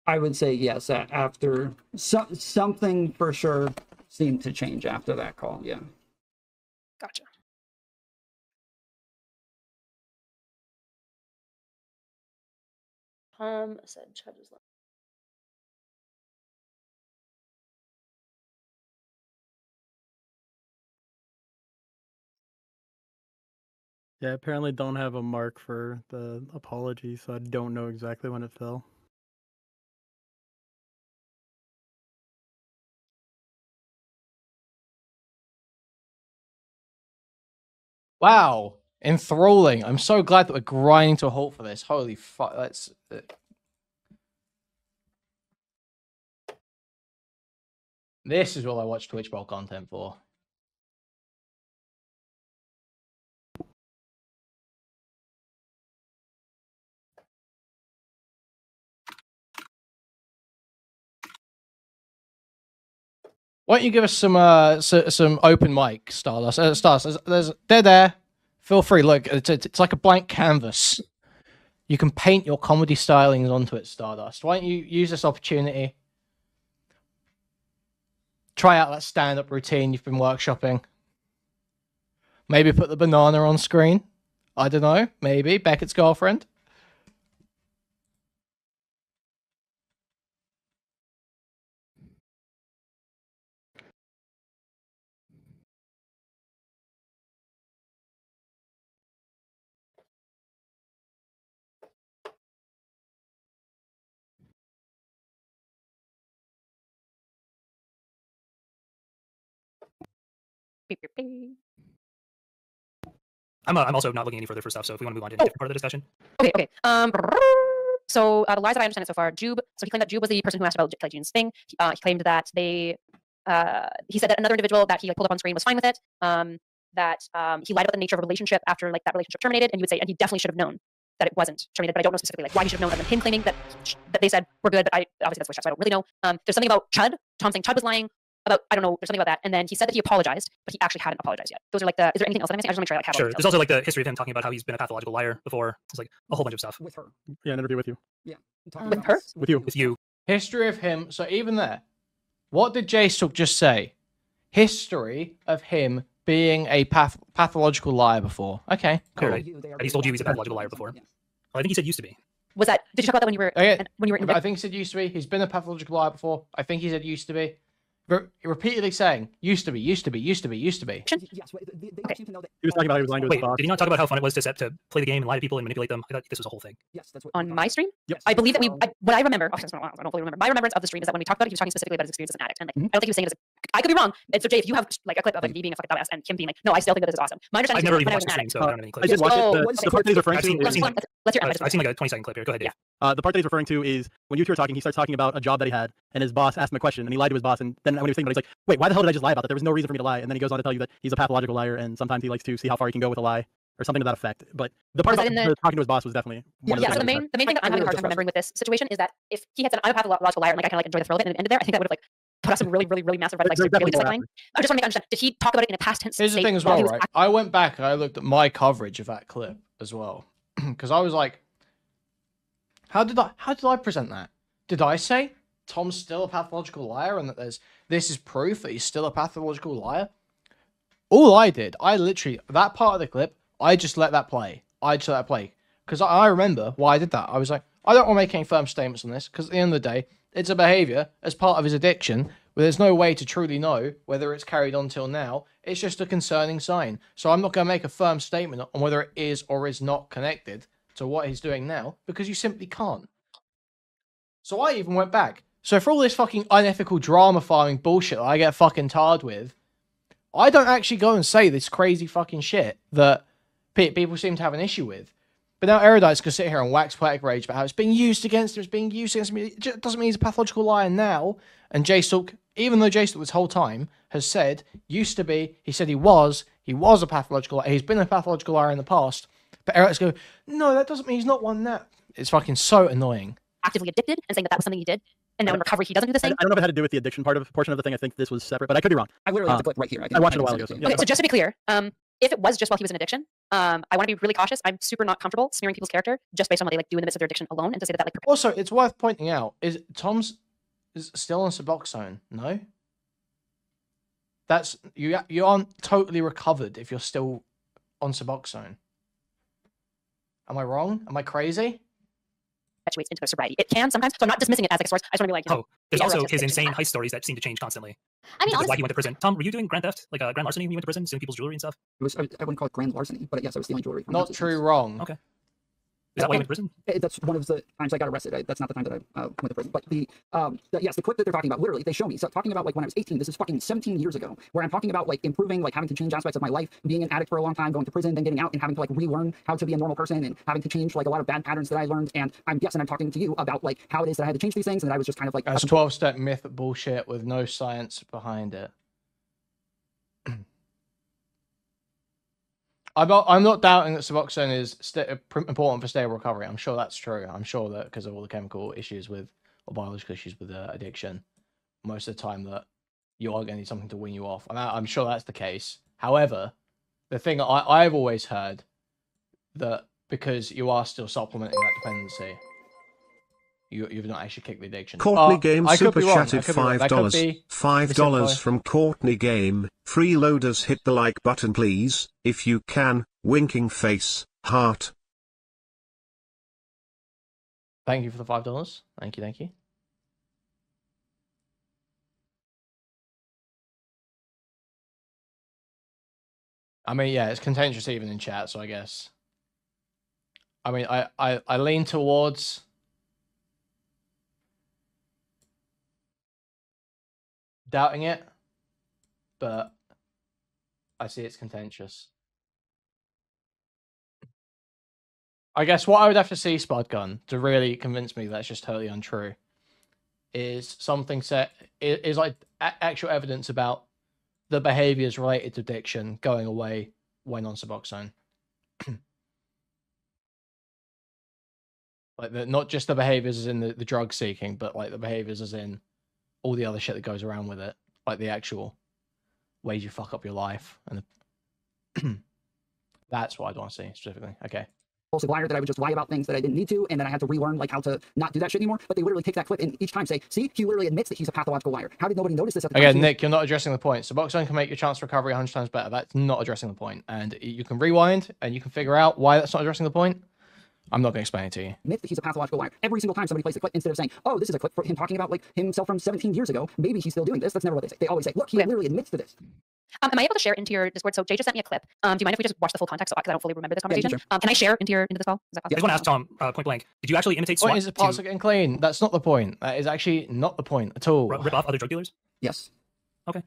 I would say yes. a- After so, something for sure seemed to change after that call. Yeah. gotcha um, Tom said Chud is lying. Yeah, apparently don't have a mark for the apology, so I don't know exactly when it fell. Wow, enthralling. I'm so glad that we're grinding to a halt for this. Holy fuck, that's. uh, This is what I watch Twitch Bowl content for. Why don't you give us some uh so, some open mic, Stardust? Uh, Stardust, there's, they're there. Feel free. Look, it's, it's it's like a blank canvas. You can paint your comedy stylings onto it, Stardust. Why don't you use this opportunity? Try out that stand-up routine you've been workshopping. Maybe put the banana on screen. I don't know. Maybe Beckett's girlfriend. I'm, uh, I'm also not looking any further for stuff. So if we want to move on to a different part of the discussion, Okay, okay. Um, so uh, the lies that I understand so far, Jube. So he claimed that Jube was the person who asked about Kelly Jean's thing. He, uh, he claimed that they, uh, he said that another individual that he like pulled up on screen was fine with it. Um, that um, he lied about the nature of a relationship after like that relationship terminated, and you would say, and he definitely should have known that it wasn't terminated. But I don't know specifically like why he should have known. Other than him claiming that that they said we're good, but I obviously that's chat, so I don't really know. Um, there's something about Chud. Tom saying Chud was lying about I don't know. There's something about that, and then he said that he apologized, but he actually hadn't apologized yet. Those are like the. Is there anything else that I'm missing? I just want to make sure I like have sure. There's also like the history of him talking about how he's been a pathological liar before. It's like a whole bunch of stuff With her. Yeah, an interview with you. Talking With about her? With you. with you. History of him. So even there, what did Jay Stalk just say? History of him being a path- pathological liar before. Okay, cool. Right. You, And he's told you he's a pathological liar before. Yeah. I think he said used to be. Was that? Did you talk about that when you were Okay. and- when you were in? I think he said used to be. He's been a pathological liar before. I think he said used to be. Re- repeatedly saying used to be, used to be, used to be, used to be. Y- Yes, they, they Okay. seem to know that. He was talking about he was lying to his Wait, boss. did he not talk about how fun it was to set to play the game and lie to people and manipulate them? I thought this was a whole thing. Yes, that's what. on my stream. Yep. I believe that we. I, what I remember, oh, it's been a while, I don't fully remember. My remembrance of the stream is that when we talked about it, he was talking specifically about his experience as an addict, and like Mhm. I don't think he was saying it as. A, I could be wrong. And so Jay, if you have like a clip of like me being a fucking dumbass and him being like, no, I still think that this is awesome. My I've never is even when I watched was the an stream, addict. so I don't have any I clue. did watch Oh, it. The, what's the the part that he's referring to I've is seen- Let's, let's hear it. I've, I just- I've seen like a 20 second clip here. Go ahead. Yeah. Yeah. Uh, the part that he's referring to is when you two were talking, he starts talking about a job that he had, and his boss asked him a question, and he lied to his boss, and then when he was thinking about it, he's like, "Wait, why the hell did I just lie about that? There was no reason for me to lie." And then he goes on to tell you that he's a pathological liar, and sometimes he likes to see how far he can go with a lie, or something to that effect. But the part Was about the- talking to his boss was definitely one Yeah, of so the the things he main the main thing that I I'm having a hard time remembering with this situation is that if he had said I'm a pathological liar and like I kind of like enjoy the thrill of it and it ended there, I think that would have like put us some really, really, really massive red There's flags. Really more disappointing. I just want to make understand. Did he talk about it in a past tense? Here's the thing as well, right? act- I went back and I looked at my coverage of that clip as well, [CLEARS THROAT] because I was like, "How did I? How did I present that? Did I say Tom's still a pathological liar and that there's this is proof that he's still a pathological liar?" All I did, I literally that part of the clip, I just let that play. I just let that play because I, I remember why I did that. I was like, I don't want to make any firm statements on this because at the end of the day, it's a behavior as part of his addiction, but there's no way to truly know whether it's carried on till now. It's just a concerning sign. So I'm not going to make a firm statement on whether it is or is not connected to what he's doing now because you simply can't. So I even went back. So for all this fucking unethical drama farming bullshit I get fucking tired with, I don't actually go and say this crazy fucking shit that people seem to have an issue with. But now Erudite's to sit here and wax poetic rage about how it's being used against him, it's being used against him. It doesn't mean he's a pathological liar now. And Jay Stalk, even though Jason Stalk this whole time has said, used to be, he said he was, he was a pathological liar, he's been a pathological liar in the past. But Eric's go, no, that doesn't mean he's not one now. It's fucking so annoying. Actively addicted and saying that that was something he did, and now in recovery he doesn't do the I, I don't know if it had to do with the addiction part of portion of the thing. I think this was separate, but I could be wrong. I literally have Uh, the clip right here. I can- watched it a while ago, so- you. Okay, so just to be clear, um, if it was just while he was in addiction, um, I want to be really cautious. I'm super not comfortable smearing people's character just based on what they like do in the midst of their addiction alone, and to say that that like Also, it's worth pointing out is Tom's is still on Suboxone. No, that's you. You aren't totally recovered if you're still on Suboxone. Am I wrong? Am I crazy? perpetuates into their sobriety. It can sometimes, so I'm not dismissing it as like a source. I just want to be like, you know, Oh, there's the also his insane heist stories that seem to change constantly. I mean, Which is why he went to prison. Tom, were you doing grand theft, like uh, grand larceny when you went to prison, stealing people's jewelry and stuff? It was, I, I wouldn't call it grand larceny, but yes, I was stealing jewelry. From Not houses. true. Wrong. Okay. Is that why you went to prison? That's one of the times I got arrested. I, that's not the time that I uh, went to prison. But the, um, the yes, the clip that they're talking about, literally, they show me. So talking about like when I was 18. This is fucking 17 years ago, where I'm talking about like improving, like having to change aspects of my life, being an addict for a long time, going to prison, then getting out, and having to like relearn how to be a normal person, and having to change like a lot of bad patterns that I learned. And I'm yes, and I'm talking to you about like how it is that I had to change these things, and that I was just kind of like a That's twelve step myth bullshit with no science behind it. I'm not. I'm not doubting that Suboxone is pr- important for stable recovery. I'm sure that's true. I'm sure that because of all the chemical issues with or biological issues with uh, addiction, most of the time that you are going to need something to wean you off. And I, I'm sure that's the case. However, the thing I, I've always heard that because you are still supplementing that dependency, you, you've not actually kicked the addiction. Courtney Uh, Game I super be wrong. I chatted could be wrong. five dollars. Five dollars from Courtney Game. Freeloaders hit the like button please, if you can. Winking face, heart. Thank you for the five dollars. Thank you, thank you. I mean, yeah, it's contentious even in chat, so I guess. I mean, I I, I lean towards. Doubting it, but I see it's contentious. I guess what I would have to see Spud Gun to really convince me that's just totally untrue is something set is, like actual evidence about the behaviors related to addiction going away when on Suboxone. [CLEARS THROAT] like the, not just the behaviors as in the, the drug seeking, but like the behaviors as in all the other shit that goes around with it, like the actual ways you fuck up your life, and the... [CLEARS THROAT] that's what I'd want to see specifically. Okay. compulsive liar that I would just lie about things that I didn't need to, and then I had to relearn like how to not do that shit anymore. But they literally take that clip and each time say, "See, he literally admits that he's a pathological liar." How did nobody notice this time? Again, was- Nick, you're not addressing the point. So Suboxone can make your chance of recovery 100 times better. That's not addressing the. And you can rewind and you can figure out why that's not addressing the point. I'm not going to explain it to you. Myth that he's a pathological liar. Every single time somebody plays a clip, instead of saying, "Oh, this is a clip for him talking about like himself from 17 years ago, maybe he's still doing this," that's never what they say. They always say, "Look, he Okay. literally admits to this." Um, am I able to share into your Discord? So Jay just sent me a clip. Um, do you mind if we just watch the full context? Because I don't fully remember this Yeah, conversation. sure. Um, can I share into your into this call? Is that I just want to ask Tom uh, point blank: Did you actually imitate Point SWAT is the parts to are getting clean. That's not the point. That is actually not the point at all. r- rip off other drug dealers? Yes, Okay.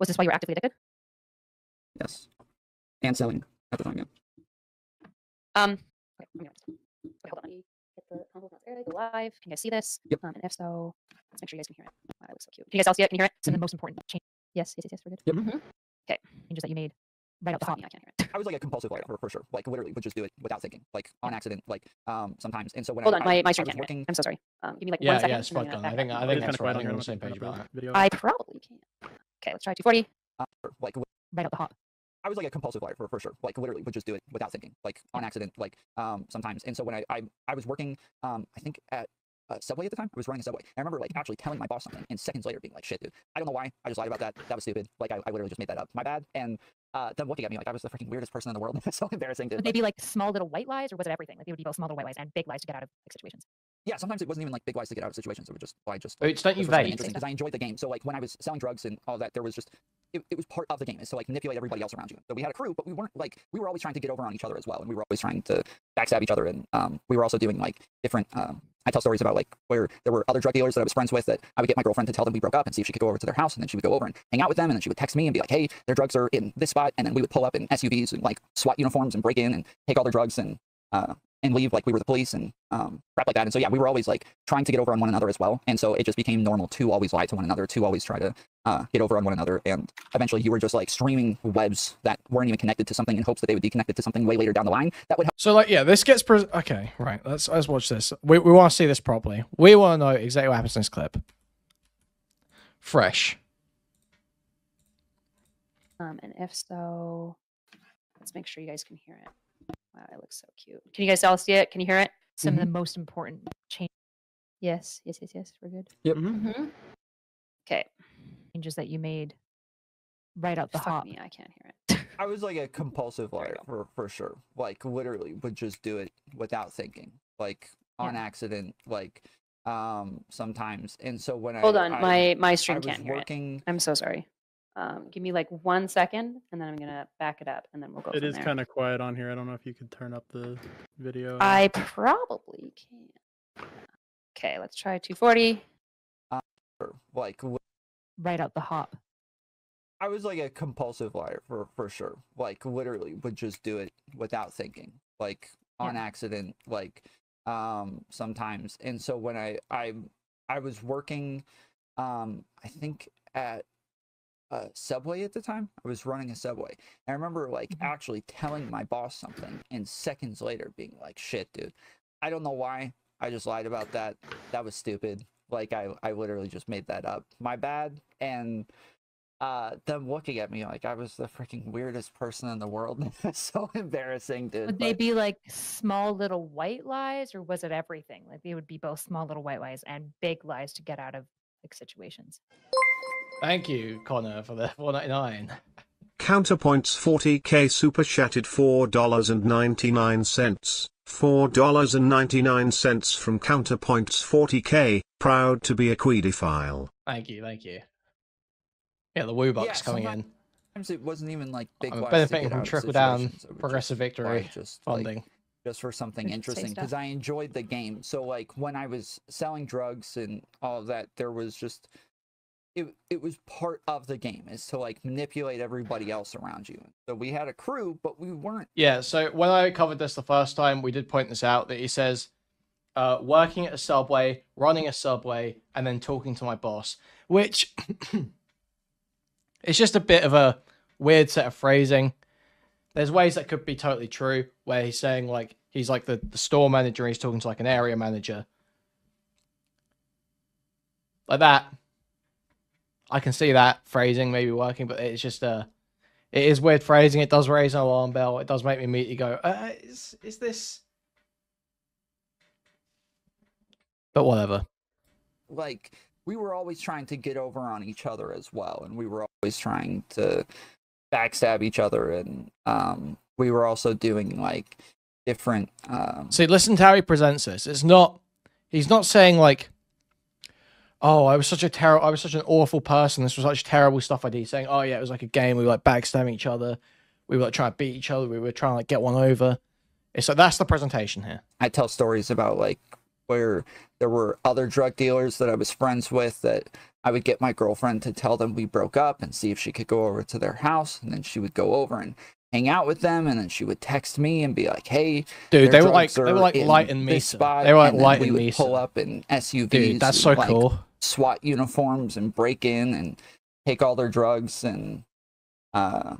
Was this why you were actively addicted? yes, and selling at the time. Yeah. Um, okay, I'm gonna- wait, hold on. Let me Get the convo not there. Go live. Can you guys see this? Yep. Um, and if so, let's make sure you guys can hear it. Wow, that looks so cute. Can you guys all see it? Can you hear it? It's the most important change. Yes, yes, yes, yes. We're good. Yep. Mhm. Okay. Changes that you made right out the hot. I can't hear it. I was like a compulsive liar for, for sure. Like literally would just do it without thinking, like on accident, like um sometimes. And so when Hold I, on, I, my, my I stream can't hear working, it. I'm so sorry. Um, give me like Yeah, one second. yeah, and then spot I'm on. I think. I think is that's kinda right. I think we're on on the same page about that. Video. I probably can't. [LAUGHS] Okay, let's try 240. uh, like Right out the hot. I was like a compulsive liar for, for sure. Like literally would just do it without thinking, like on accident, like um sometimes. And so when I I, I was working um I think at uh, Subway at the time. I was running a Subway. I remember like actually telling my boss something, and seconds later being like, "Shit, dude, I don't know why. I just lied about that. That was stupid. Like I, I literally just made that up. My bad." And uh, them looking at me like I was the freaking weirdest person in the world. [LAUGHS] it's so embarrassing, dude. Would they be like small little white lies, or was it everything? Like they would be both small little white lies and big lies to get out of like situations. yeah, sometimes it wasn't even like big lies to get out of situations. It would just lie just. Oots, don't you vape? Because I enjoyed the game. So like when I was selling drugs and all that, there was just it, it was part of the game is to like manipulate everybody else around you. So we had a crew, but we weren't like we were always trying to get over on each other as well, and we were always trying to backstab each other. And um, we were also doing like different. Um, I tell stories about like where there were other drug dealers that I was friends with that I would get my girlfriend to tell them we broke up and see if she could go over to their house, and then she would go over and hang out with them, and then she would text me and be like, "Hey, their drugs are in this spot," and then we would pull up in SUVs and like SWAT uniforms and break in and take all their drugs and uh, and leave like we were the police and um, crap like that. And so yeah, we were always like trying to get over on one another as well. And so it just became normal to always lie to one another, to always try to uh, get over on one another. And eventually, you were just like streaming webs that weren't even connected to something in hopes that they would be connected to something way later down the line that would help. So like yeah, this gets pres okay. Right, let's let's watch this. We we want to see this properly. We want to know exactly what happens in this clip. Fresh. Um, and if so, let's make sure you guys can hear it. Wow, it looks so cute. Can you guys all see it? Can you hear it? Some of the most important changes. Yes, yes, yes, yes. We're good. Yep. Mm-hmm. Okay. changes that you made right out the Fuck hop. me, I can't hear it. [LAUGHS] I was like a compulsive liar for, for sure. Like literally would just do it without thinking. Like on Yeah. accident, like um sometimes. And so when Hold I Hold on, I- my my I stream was can't hear it. I'm so sorry. Um, give me like one second, and then I'm gonna back it up, and then we'll go. It from is kind of quiet on here. I don't know if you could turn up the video. I probably can. Okay, let's try 240. like li- Right out the hop. I was like a compulsive liar for for sure. Like literally would just do it without thinking. Like on Yeah. accident, like um sometimes. And so when I I I was working um I think at a subway at the time. I was running a subway. And I remember like Mm-hmm. actually telling my boss something and seconds later being like, shit, dude. I don't know why. I just lied about that. That was stupid. Like I, I literally just made that up. My bad. And uh them looking at me like I was the freaking weirdest person in the world. [LAUGHS] so embarrassing, dude. Would they but- be like small little white lies or was it everything? Like they would be both small little white lies and big lies to get out of like situations. Thank you, Connor, for the [LAUGHS] 499. Counterpoints 40k super chatted $4.99. $4.99 from Counterpoints 40k, proud to be a Queedophile. Thank you, thank you. Yeah, the woo bucks Yeah, coming in. Sometimes it wasn't even like big I'm benefiting from trickle down situations. Progressive just victory just, like, funding. just for something We should say interesting because. I enjoyed the game. So like when I was selling drugs and all of that, there was just it it was part of the game is to like manipulate everybody else around you. So we had a crew, but we weren't Yeah, so when I covered this the first time, we did point this out that he says, uh, working at a subway, running a subway, and then talking to my boss, which [CLEARS THROAT] it's just a bit of a weird set of phrasing. There's ways that could be totally true, where he's saying like he's like the, the store manager he's talking to like an area manager. Like that. I can see that phrasing maybe working, but it's just uh it is weird phrasing. It does raise an alarm bell. It does make me immediately go, uh, is is this? But whatever. like we were always trying to get over on each other as well and we were always trying to backstab each other and um we were also doing like different um See, listen to how he presents this. It's not. He's not saying like, "Oh, I was such a terrible. I was such an awful person. This was such terrible stuff I did." Saying, "Oh yeah, it was like a game. We were like backstabbing each other. We were like trying to beat each other. We were trying to like get one over." It's like that's the presentation here. I tell stories about like where there were other drug dealers that I was friends with that I would get my girlfriend to tell them we broke up and see if she could go over to their house and then she would go over and hang out with them and then she would text me and be like, "Hey, Dude, they were like they were like light and spot," They were like and light we and would pull up in SUVs. Dude, that's so like, cool. SWAT uniforms and break in and take all their drugs and uh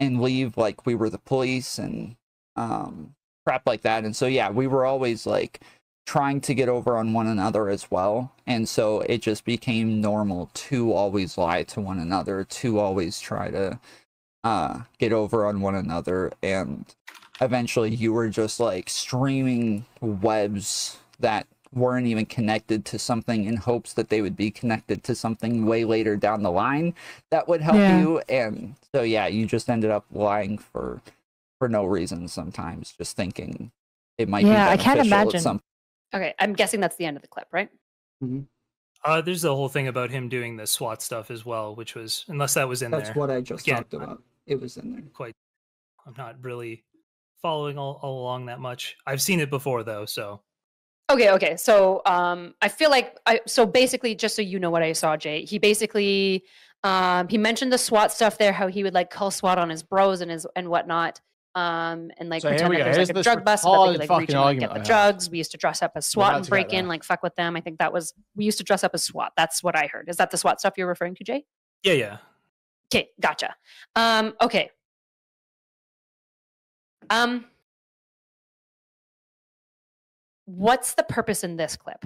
and leave like we were the police and um crap like that. And so yeah, we were always like trying to get over on one another as well. And so it just became normal to always lie to one another, to always try to uh get over on one another and eventually you were just like streaming webs that weren't even connected to something in hopes that they would be connected to something way later down the line that would help Yeah. you and so yeah you just ended up lying for for no reason sometimes just thinking it might Yeah, be I can't imagine. some Okay, I'm guessing that's the end of the clip, right? Uh, there's the whole thing about him doing the SWAT stuff as well, which was unless that was in That's there. That's what I just Again, talked about. It was in there. Quite, I'm not really following all, all along that much. I've seen it before though, so Okay, okay. So um I feel like I so basically just so you know what I saw, Jay, he basically um he mentioned the SWAT stuff there, how he would like call SWAT on his bros and his and whatnot. Um and like So pretend that there's like a drug bust they like reach and like, get the drugs. We used to dress up as SWAT and break in, like fuck with them. I think that was we used to dress up as SWAT. That's what I heard. Is that the SWAT stuff you're referring to, Jay? yeah, yeah. Okay, gotcha. Um, okay. Um, what's the purpose in this clip?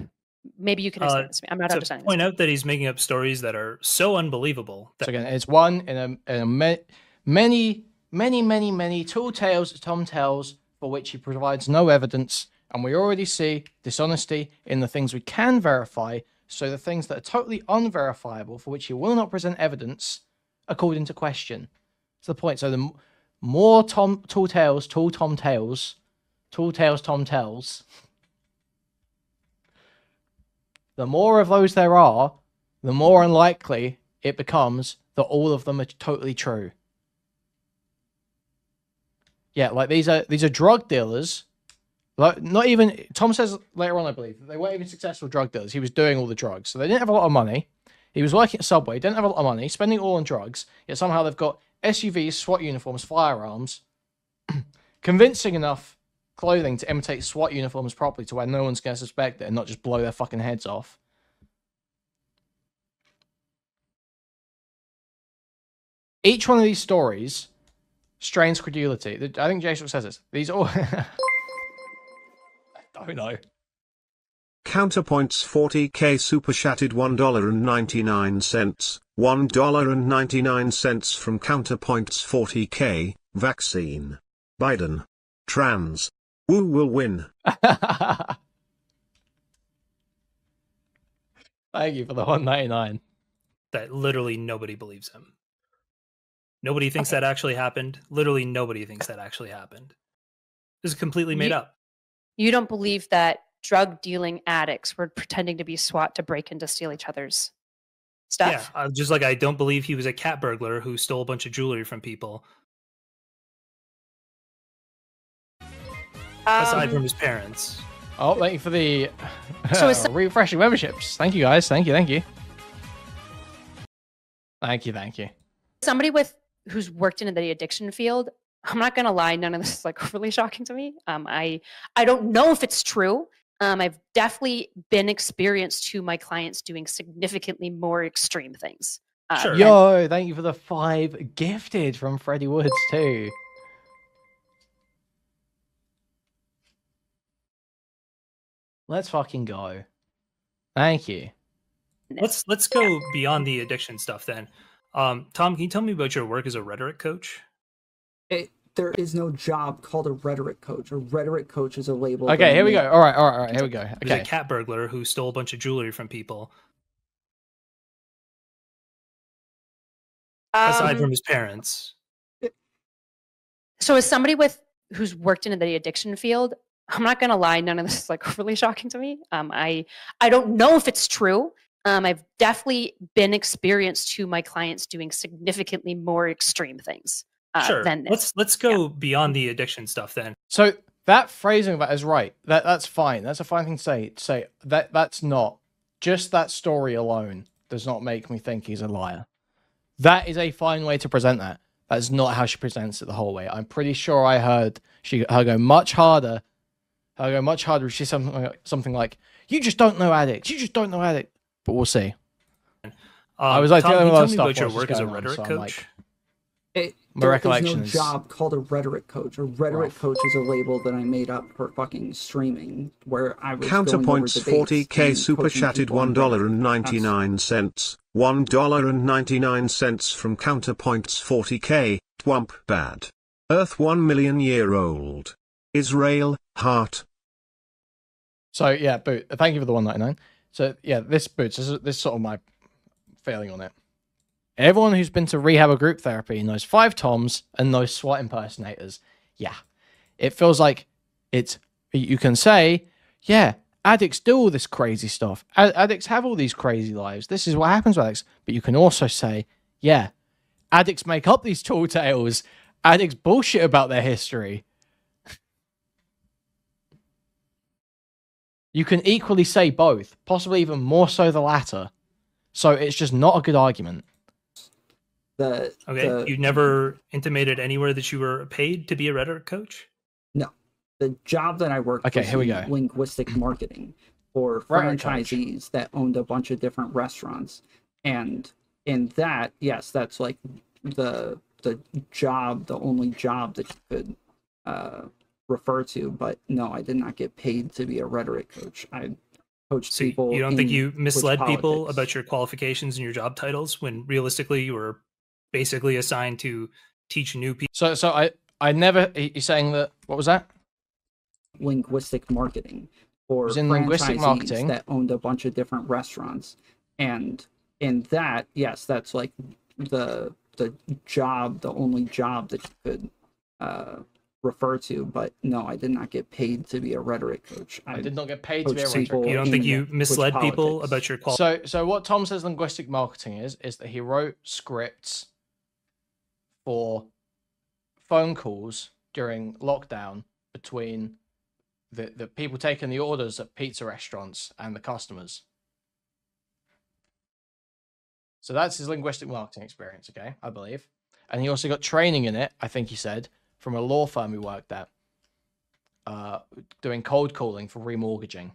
Maybe you can explain Uh, this to me. I'm not to understanding. This. point out that he's making up stories that are so unbelievable that So again, it's one in a, in a me- many, many, many, many tall tales that Tom tells for which he provides no evidence, and we already see dishonesty in the things we can verify. So the things that are totally unverifiable, for which he will not present evidence, are called into question. That's the point. So the m- more Tom tall tales, tall Tom tales, tall tales Tom tells, the more of those there are, the more unlikely it becomes that all of them are totally true. Yeah, like these are these are drug dealers. Like not even Tom says later on, I believe that they weren't even successful drug dealers. He was doing all the drugs, so they didn't have a lot of money. He was working at Subway, didn't have a lot of money, spending all on drugs. Yet somehow they've got SUVs, SWAT uniforms, firearms, [CLEARS THROAT] convincing enough clothing to imitate SWAT uniforms properly to where no one's going to suspect it and not just blow their fucking heads off. Each one of these stories strains credulity. I think Jason says this. These all. [LAUGHS] I don't know. Counterpoints 40k super chatted $1.99. $1.99 from Counterpoints 40k, vaccine. Biden. Trans. Woo will win. [LAUGHS] Thank you for the 199. that literally nobody believes him. Nobody thinks that actually happened. Literally nobody thinks that actually happened. This is completely made You- up. You don't believe that drug dealing addicts were pretending to be SWAT to break in to steal each other's stuff? Yeah, uh, just like I don't believe he was a cat burglar who stole a bunch of jewelry from people, aside Um, from his parents. Oh, thank you for the So is- [LAUGHS] refreshing memberships. Thank you, guys. Thank you. Thank you. Thank you. Thank you. somebody with who's worked in the addiction field i'm not gonna lie none of this is like [LAUGHS] overly shocking to me um, i i don't know if it's true um, i've definitely been experienced to my clients doing significantly more extreme things uh, Sure. Yo, thank you for the five gifted from Freddie Woods too. Let's fucking go. Thank you. Let's let's go beyond the addiction stuff then. Um, Tom, can you tell me about your work as a rhetoric coach? It, there is no job called a rhetoric coach. A rhetoric coach is a label. Okay, here we go. All right, all right, all right. Here we go. He was Okay. a cat burglar who stole a bunch of jewelry from people, aside Um, from his parents. so as somebody with who's worked in the addiction field i'm not gonna lie none of this is like [LAUGHS] really shocking to me um, i i don't know if it's true um, i've definitely been experienced to my clients doing significantly more extreme things uh, sure. than this Let's let's go beyond the addiction stuff then. So that phrasing of that is right. That that's fine. That's a fine thing to say. To say that that's not just that story alone does not make me think he's a liar. That is a fine way to present that. That's not how she presents it the whole way. I'm pretty sure I heard she her go much harder. Her go much harder. She something like, something like, "You just don't know addicts. You just don't know addicts." But we'll see. I Um, was, like, Tom, dealing with tell other me stuff about your work as a going on, rhetoric so I'm coach? like- It, My there is recollection no is job called a rhetoric coach. A rhetoric rough. coach is a label that I made up for fucking streaming, where I was Counterpoints 40k super chatted people on Reddit. $1.99. $1.99 from Counterpoints 40k, Twump bad. Earth 1 million year old. Israel, heart. So yeah, boot. Thank you for the one ninety nine. So yeah, this boots. This is this is sort of my failing on it. Everyone who's been to rehab or group therapy knows five toms and knows SWAT impersonators. Yeah, it feels like it's. You can say, yeah, addicts do all this crazy stuff. Addicts have all these crazy lives. This is what happens with addicts. But you can also say, yeah, addicts make up these tall tales. Addicts bullshit about their history. You can equally say both, possibly even more so the latter. So it's just not a good argument. The Okay. the, you never intimated anywhere that you were paid to be a rhetoric coach. no the job that I worked Okay, was here we go. linguistic marketing for Rhetoric coach. franchisees that owned a bunch of different restaurants, and in that, yes, that's like the the job, the only job that you could uh, refer to. But no, I did not get paid to be a rhetoric coach. I coached So people. you don't think you misled people about your qualifications and your job titles when realistically you were basically assigned to teach new people? So, so I, I never. You're saying that? What was that? linguistic marketing for was in linguistic marketing. that owned a bunch of different restaurants and in that yes that's like the the job the only job that you could uh refer to but no i did not get paid to be a rhetoric coach I did not get paid to be a rhetoric coach. You don't think you misled people politics. about your qual? So, so what Tom says linguistic marketing is, is that he wrote scripts for phone calls during lockdown between the, the people taking the orders at pizza restaurants and the customers. So that's his linguistic marketing experience, okay, I believe. And he also got training in it, I think he said, from a law firm he worked at, uh, doing cold calling for remortgaging.